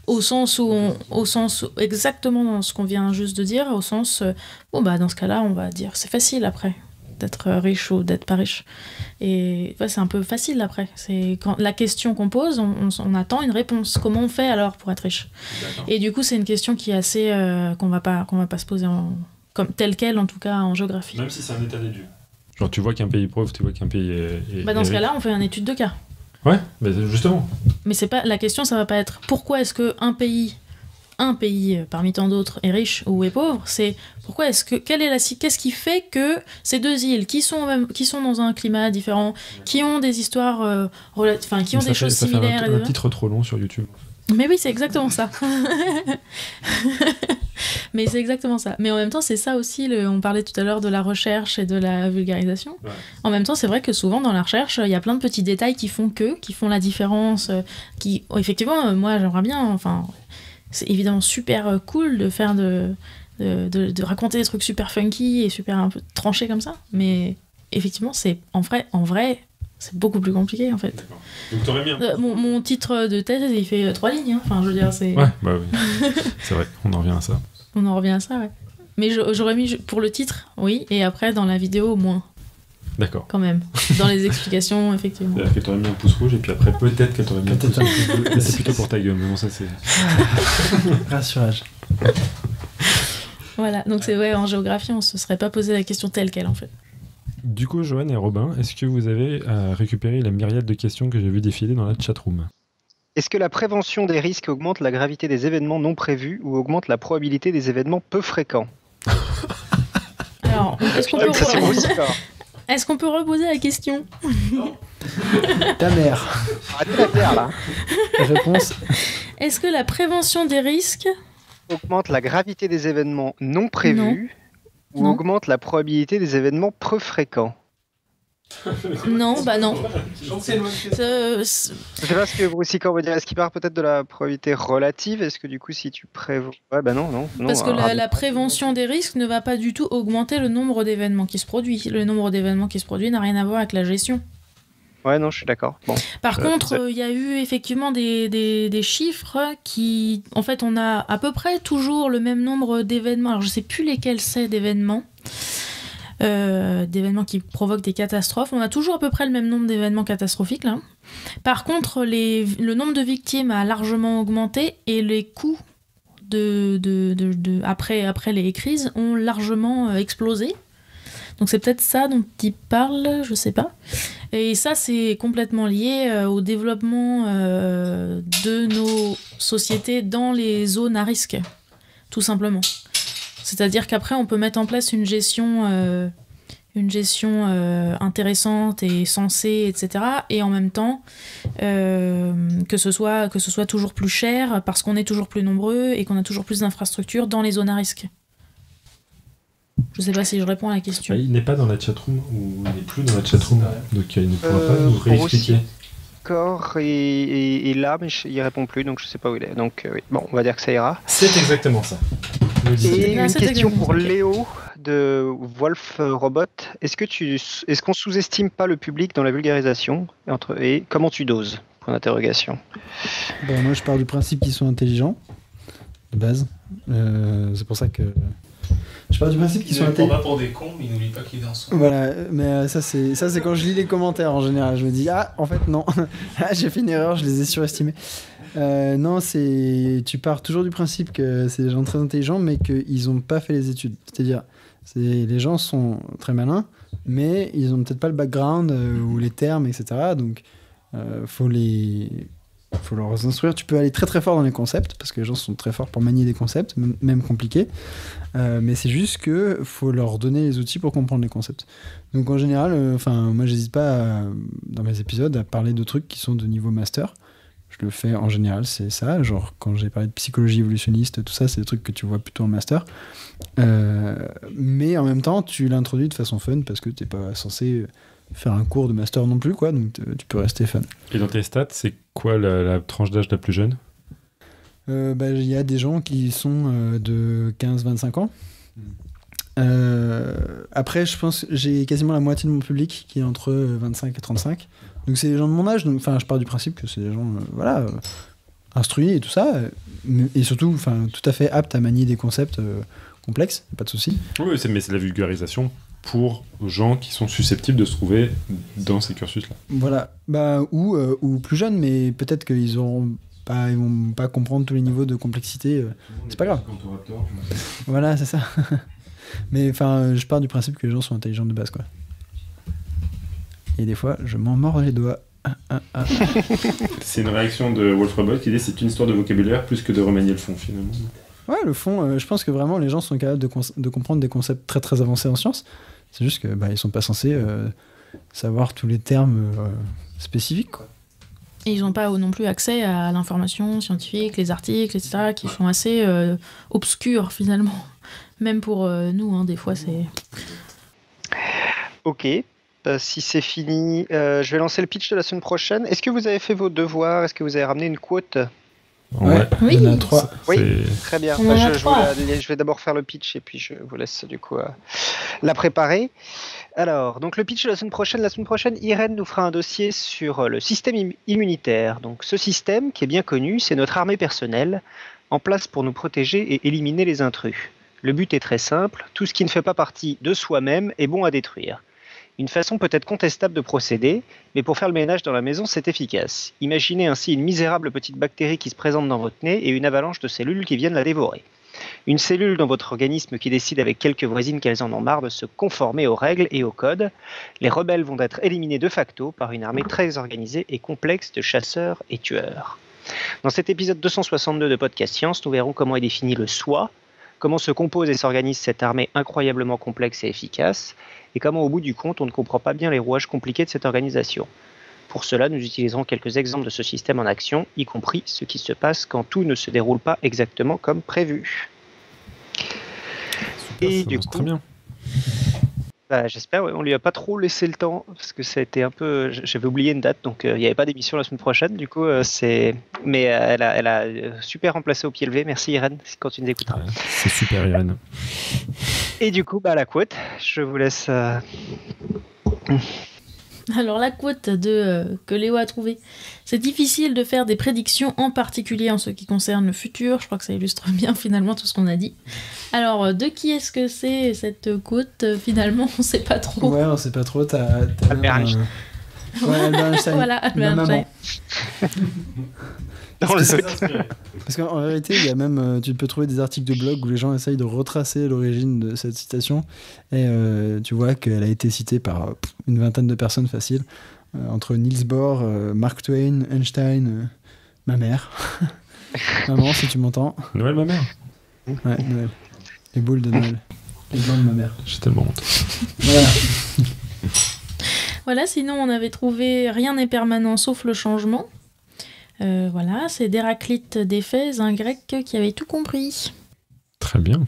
Au sens où, on- au sens où- exactement dans ce qu'on vient juste de dire, au sens, euh, bon, bah, dans ce cas-là, on va dire c'est facile après d'être riche ou d'être pas riche. Et ouais, c'est un peu facile après. C'est quand la question qu'on pose, on, on- on attend une réponse. Comment on fait alors pour être riche? Et du coup, c'est une question qui est assez euh, qu'on va pas qu'on va pas se poser en comme telle quelle en tout cas en géographie. Même si c'est un état des lieux. Genre tu vois qu'un pays est pauvre, tu vois qu'un pays est... est- Bah dans est ce cas-là, on fait une étude de cas. Ouais, mais justement. Mais c'est pas la question, ça va pas être pourquoi est-ce que un pays un pays euh, parmi tant d'autres est riche ou est pauvre, c'est pourquoi est-ce que quelle est la qu'est-ce qui fait que ces deux îles qui sont même, qui sont dans un climat différent, qui ont des histoires euh, enfin qui ont Ça des fait- choses ça fait un- similaires un, titre trop long sur YouTube. Mais oui, c'est exactement ça. Mais c'est exactement ça. Mais en même temps, c'est ça aussi, le- on parlait tout à l'heure de la recherche et de la vulgarisation. Ouais. En même temps, c'est vrai que souvent dans la recherche, il y a plein de petits détails qui font que, qui font la différence, euh, qui, oh, effectivement, euh, moi j'aimerais bien, enfin, c'est évidemment super euh, cool de faire de, de, de- de raconter des trucs super funky et super un peu tranchés comme ça, mais effectivement, c'est en vrai, en vrai, c'est beaucoup plus compliqué en fait. Donc t'aurais mis un... Euh, mon, mon titre de thèse, il fait euh, trois lignes. hein. Enfin, je veux dire, c'est. Ouais, bah oui. c'est vrai, on en revient à ça. On en revient à ça, ouais. Mais je- j'aurais mis pour le titre, oui, et après dans la vidéo, moins, D'accord. quand même. Dans les explications, effectivement. C'est-à-dire qu'elle t'aurait mis un pouce rouge et puis après peut-être qu'elle t'aurait mis un pouce rouge. Mais c'est plutôt pour ta gueule, mais bon ça c'est... rassurage. Voilà, donc c'est vrai, en géographie, on se serait pas posé la question telle qu'elle, en fait. Du coup, Johan et Robin, est-ce que vous avez euh, récupéré la myriade de questions que j'ai vu défiler dans la chatroom Est-ce que la prévention des risques augmente la gravité des événements non prévus ou augmente la probabilité des événements peu fréquents Alors, est-ce qu'on peut, reposer la question Ta mère. Arrêtez la bière là. Réponse Est-ce que la prévention des risques. Augmente la gravité des événements non prévus ou Non. augmente la probabilité des événements peu fréquents Non, bah non. Euh, c'est- Je sais pas ce que Bruce veut dire. Est-ce qu'il part peut-être de la probabilité relative? Est-ce que du coup, si tu prévois. Ouais, bah non, non. non Parce que la, la prévention des risques ne va pas du tout augmenter le nombre d'événements qui se produisent. Le nombre d'événements qui se produisent n'a rien à voir avec la gestion. Ouais, non, je suis d'accord. Bon. Par Euh, contre, euh, il y a eu effectivement des, des- des chiffres qui... En fait, on a à peu près toujours le même nombre d'événements. Alors, je sais plus lesquels c'est d'événements. euh, d'événements qui provoquent des catastrophes. On a toujours à peu près le même nombre d'événements catastrophiques là. Par contre, les, le nombre de victimes a largement augmenté et les coûts de, de, de- de- après, après les crises ont largement explosé. Donc c'est peut-être ça dont il parle, je sais pas. Et ça, c'est complètement lié euh, au développement euh, de nos sociétés dans les zones à risque, tout simplement. C'est-à-dire qu'après, on peut mettre en place une gestion, euh, intéressante et sensée, etc. Et en même temps, que ce soit toujours plus cher parce qu'on est toujours plus nombreux et qu'on a toujours plus d'infrastructures dans les zones à risque. Je sais pas si je réponds à la question. Ah, Il n'est pas dans la chatroom ou il n'est plus dans la chatroom, donc il ne pourra pas Euh, nous réexpliquer. Corps est, est- est là, mais je- il répond plus, donc je sais pas où il est. Donc, euh, oui. bon, on va dire que ça ira. C'est exactement ça. Et une c'est question exactement pour. Léo de Wolf Robot. Est-ce que tu, est-ce qu'on sous-estime pas le public dans la vulgarisation entre, et comment tu doses? Point d'interrogation. Bon, moi, je pars du principe qu'ils sont intelligents, de base. Euh, c'est pour ça que. Je pars du principe qu'ils sont intelligents. pas pour des cons, mais n'oublie pas qu'il est dans son. Voilà, mais euh, ça c'est ça c'est quand je lis les commentaires en général, je me dis ah en fait non, ah j'ai fait une erreur, je les ai surestimés. Euh, non, c'est tu pars toujours du principe que c'est des gens très intelligents, mais qu'ils n'ont pas fait les études. C'est-à-dire, c'est les gens sont très malins, mais ils ont peut-être pas le background euh, ou les termes, etc. Donc, faut les faut leur instruire. Tu peux aller très très fort dans les concepts parce que les gens sont très forts pour manier des concepts, même- compliqués. Euh, mais c'est juste que faut leur donner les outils pour comprendre les concepts. Donc en général, euh, enfin moi j'hésite pas à- dans mes épisodes à parler de trucs qui sont de niveau master. Je le fais en général, c'est ça. Genre quand j'ai parlé de psychologie évolutionniste, tout ça, c'est des trucs que tu vois plutôt en master. Euh, mais en même temps, tu l'introduis de façon fun parce que t'es pas censé faire un cours de master non plus, quoi. Donc t- tu peux rester fun. Et dans tes stats, c'est quoi la, la tranche d'âge la plus jeune? Euh, bah, Il y a des gens qui sont euh, de 15-25 ans. Euh, après, je pense que j'ai quasiment la moitié de mon public qui est entre euh, 25 et 35. Donc c'est des gens de mon âge. Donc, enfin, je pars du principe que c'est des gens, euh, voilà, euh, instruits et tout ça, euh, et surtout, enfin, tout à fait aptes à manier des concepts euh, complexes. Pas de souci. Oui, mais c'est la vulgarisation pour gens qui sont susceptibles de se trouver dans ces cursus-là. Voilà. Bah, ou, euh, ou plus jeunes, mais peut-être qu'ils auront pas, ils vont pas comprendre tous les niveaux de complexité. euh, c'est pas grave. Voilà, c'est ça. Mais enfin, euh, je pars du principe que les gens sont intelligents de base, quoi. Et des fois, je m'en mords les doigts. Ah, ah, ah. C'est une réaction de Wolf Robot qui dit c'est une histoire de vocabulaire plus que de remanier le fond finalement. Ouais, le fond, euh, je pense que vraiment les gens sont capables de, de comprendre des concepts très très avancés en sciences. C'est juste que bah, ils sont pas censés euh, savoir tous les termes euh, spécifiques, quoi. Et ils n'ont pas non plus accès à l'information scientifique, les articles, etc., qui sont assez euh, obscurs finalement. Même pour euh, nous, hein, des fois, c'est. Ok. Si c'est fini, euh, je vais lancer le pitch de la semaine prochaine. Est-ce que vous avez fait vos devoirs? Est-ce que vous avez ramené une quote? Ouais. Oui. Il y en a trois. Oui. Très bien. Bah, je, je vous trois. la- je vais d'abord faire le pitch et puis je vous laisse du coup euh, la préparer. Alors, donc le pitch de la semaine prochaine. La semaine prochaine, Irène nous fera un dossier sur euh, le système im- immunitaire. Donc, ce système qui est bien connu, c'est notre armée personnelle en place pour nous protéger et éliminer les intrus. Le but est très simple. Tout ce qui ne fait pas partie de soi-même est bon à détruire. Une façon peut-être contestable de procéder, mais pour faire le ménage dans la maison, c'est efficace. Imaginez ainsi une misérable petite bactérie qui se présente dans votre nez et une avalanche de cellules qui viennent la dévorer. Une cellule dans votre organisme qui décide avec quelques voisines qu'elles en ont marre de se conformer aux règles et aux codes. Les rebelles vont être éliminés de facto par une armée très organisée et complexe de chasseurs et tueurs. Dans cet épisode 262 de Podcast Science, nous verrons comment est défini le soi, comment se compose et s'organise cette armée incroyablement complexe et efficace, et comment au bout du compte on ne comprend pas bien les rouages compliqués de cette organisation? Pour cela, nous utiliserons quelques exemples de ce système en action, y compris ce qui se passe quand tout ne se déroule pas exactement comme prévu. Super, Et ça du coup- très bien. Bah, J'espère, ouais. on lui a pas trop laissé le temps parce que ça a été un peu. J'avais oublié une date, donc euh, il n'y avait pas d'émission la semaine prochaine. Du coup, euh, c'est. Mais euh, elle a, elle a super remplacé au pied levé. Merci Irène, quand tu nous écouteras. Ouais, C'est super Irène. Et du coup, bah la quote. Je vous laisse. Alors, la quote de, euh, que Léo a trouvée. C'est difficile de faire des prédictions, en particulier en ce qui concerne le futur. Je crois que ça illustre bien finalement tout ce qu'on a dit. Alors, euh, de qui est-ce que c'est cette quote Euh, Finalement, on sait pas trop. Ouais, on sait pas trop. T'as, t'as Albert Einstein. Ouais, Albert Einstein. Voilà, Albert. Einstein. le- Parce qu'en en vérité, il y a même, euh, tu peux trouver des articles de blog où les gens essayent de retracer l'origine de cette citation. Et euh, tu vois qu'elle a été citée par pff, une vingtaine de personnes facile. Euh, entre Niels Bohr, euh, Mark Twain, Einstein, euh, ma mère. Maman, si tu m'entends. Noël, ma mère. Ouais, Noël. Les boules de Noël. Les blancs de ma mère. J'ai tellement honte. Voilà. Voilà, sinon on avait trouvé Rien n'est permanent sauf le changement. Euh, voilà, c'est d'Héraclite d'Éphèse, un grec qui avait tout compris. Très bien.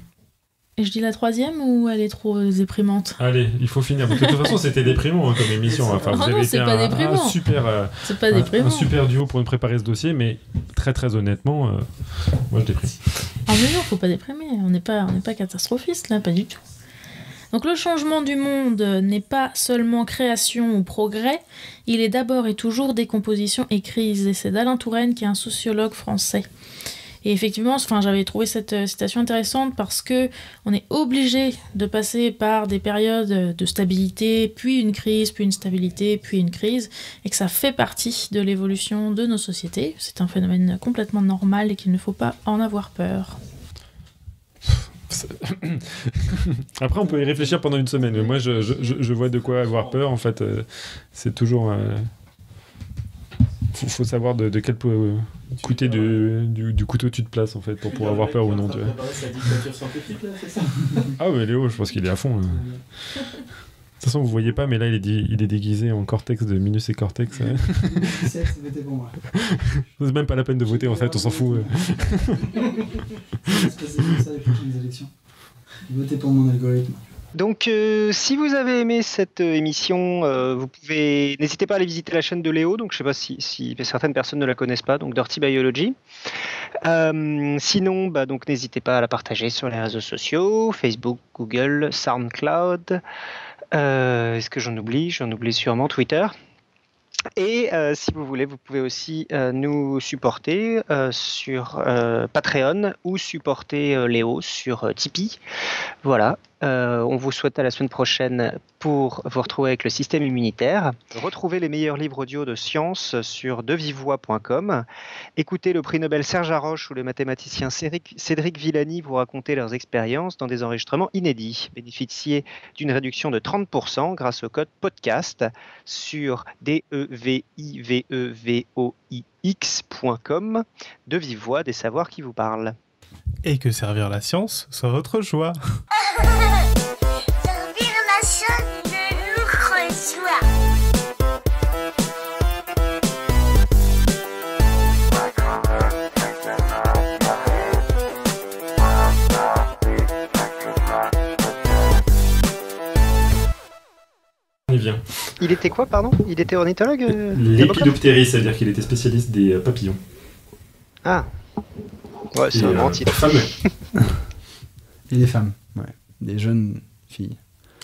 Et je dis la troisième ou elle est trop déprimante? Allez, il faut finir. Parce que de toute façon, c'était déprimant hein, comme émission. Enfin, vous Oh avez non, été c'est pas un, super, euh, C'est pas un- déprimant. un super duo pour nous préparer ce dossier, mais très très honnêtement, euh, moi je déprime. Ah mais non, faut pas déprimer, on n'est pas, on n'est pas catastrophiste là, pas du tout. Donc le changement du monde n'est pas seulement création ou progrès, il est d'abord et toujours décomposition et crise. Et c'est d'Alain Touraine qui est un sociologue français. Et effectivement, enfin, j'avais trouvé cette euh, citation intéressante parce que on est obligé de passer par des périodes de stabilité, puis une crise, puis une stabilité, puis une crise, et que ça fait partie de l'évolution de nos sociétés. C'est un phénomène complètement normal et qu'il ne faut pas en avoir peur. Après, on peut y réfléchir pendant une semaine. Mais moi, je, je- vois de quoi avoir peur. En fait, euh, c'est toujours. euh, faut, savoir de, de quel po- côté du, du couteau tu te places en fait pour pouvoir avoir peur ou non. Tu vois. Ah ouais, Léo, je pense qu'il est à fond. là. De toute façon, vous voyez pas, mais là, il est, dé- il est déguisé en Cortex de Minus et Cortex. euh. C'est même pas la peine de voter en fait, on s'en fout. euh. Votez pour mon algorithme. Donc, euh, si vous avez aimé cette euh, émission, euh, vous pouvez n'hésitez pas à aller visiter la chaîne de Léo. Donc, je sais pas si, si certaines personnes ne la connaissent pas. Donc, Dirty Biology. Euh, sinon, bah, donc n'hésitez pas à la partager sur les réseaux sociaux, Facebook, Google, SoundCloud. Euh, Est-ce que j'en oublie? J'en oublie sûrement Twitter. Et euh, si vous voulez, vous pouvez aussi euh, nous supporter sur Patreon ou supporter Léo sur Tipeee. Voilà. Euh, on vous souhaite à la semaine prochaine pour vous retrouver avec le système immunitaire. Retrouvez les meilleurs livres audio de science sur devivoix.com. Écoutez le prix Nobel Serge Haroche ou le mathématicien Cédric, Villani vous raconter leurs expériences dans des enregistrements inédits. Bénéficiez d'une réduction de 30% grâce au code podcast sur devivoix.com. De vive voix, des savoirs qui vous parlent. Et que servir la science soit votre choix. Servir la chaîne de. On y vient. Il était quoi, pardon? Il était ornithologue euh, Lépidoptérie, c'est-à-dire qu'il était spécialiste des euh, papillons. Ah Ouais, c'est Et, un euh, grand titre. Et des femmes, ouais. Des jeunes filles.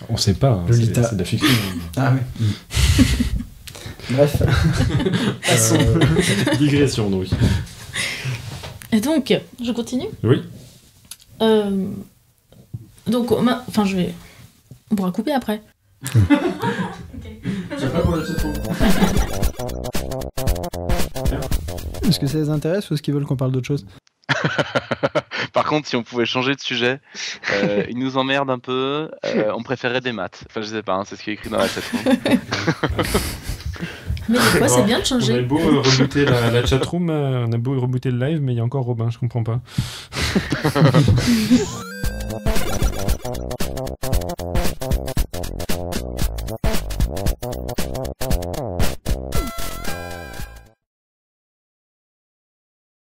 On sait pas, hein, c'est de la fiction. Ah ouais. Bref. Euh, digression donc. Et donc, je continue? Oui. Euh, donc, enfin, je vais. On pourra couper après. Est-ce que ça les intéresse ou est-ce qu'ils veulent qu'on parle d'autre chose? Par contre, si on pouvait changer de sujet, euh, ils nous emmerdent un peu. euh, on préférerait des maths. Enfin, je sais pas, hein, c'est ce qui est écrit dans la chatroom. Mais des fois, c'est bien de On changer. a beau euh, rebooter la, la chatroom, euh, on a beau rebooter le live, mais il y a encore Robin, je comprends pas.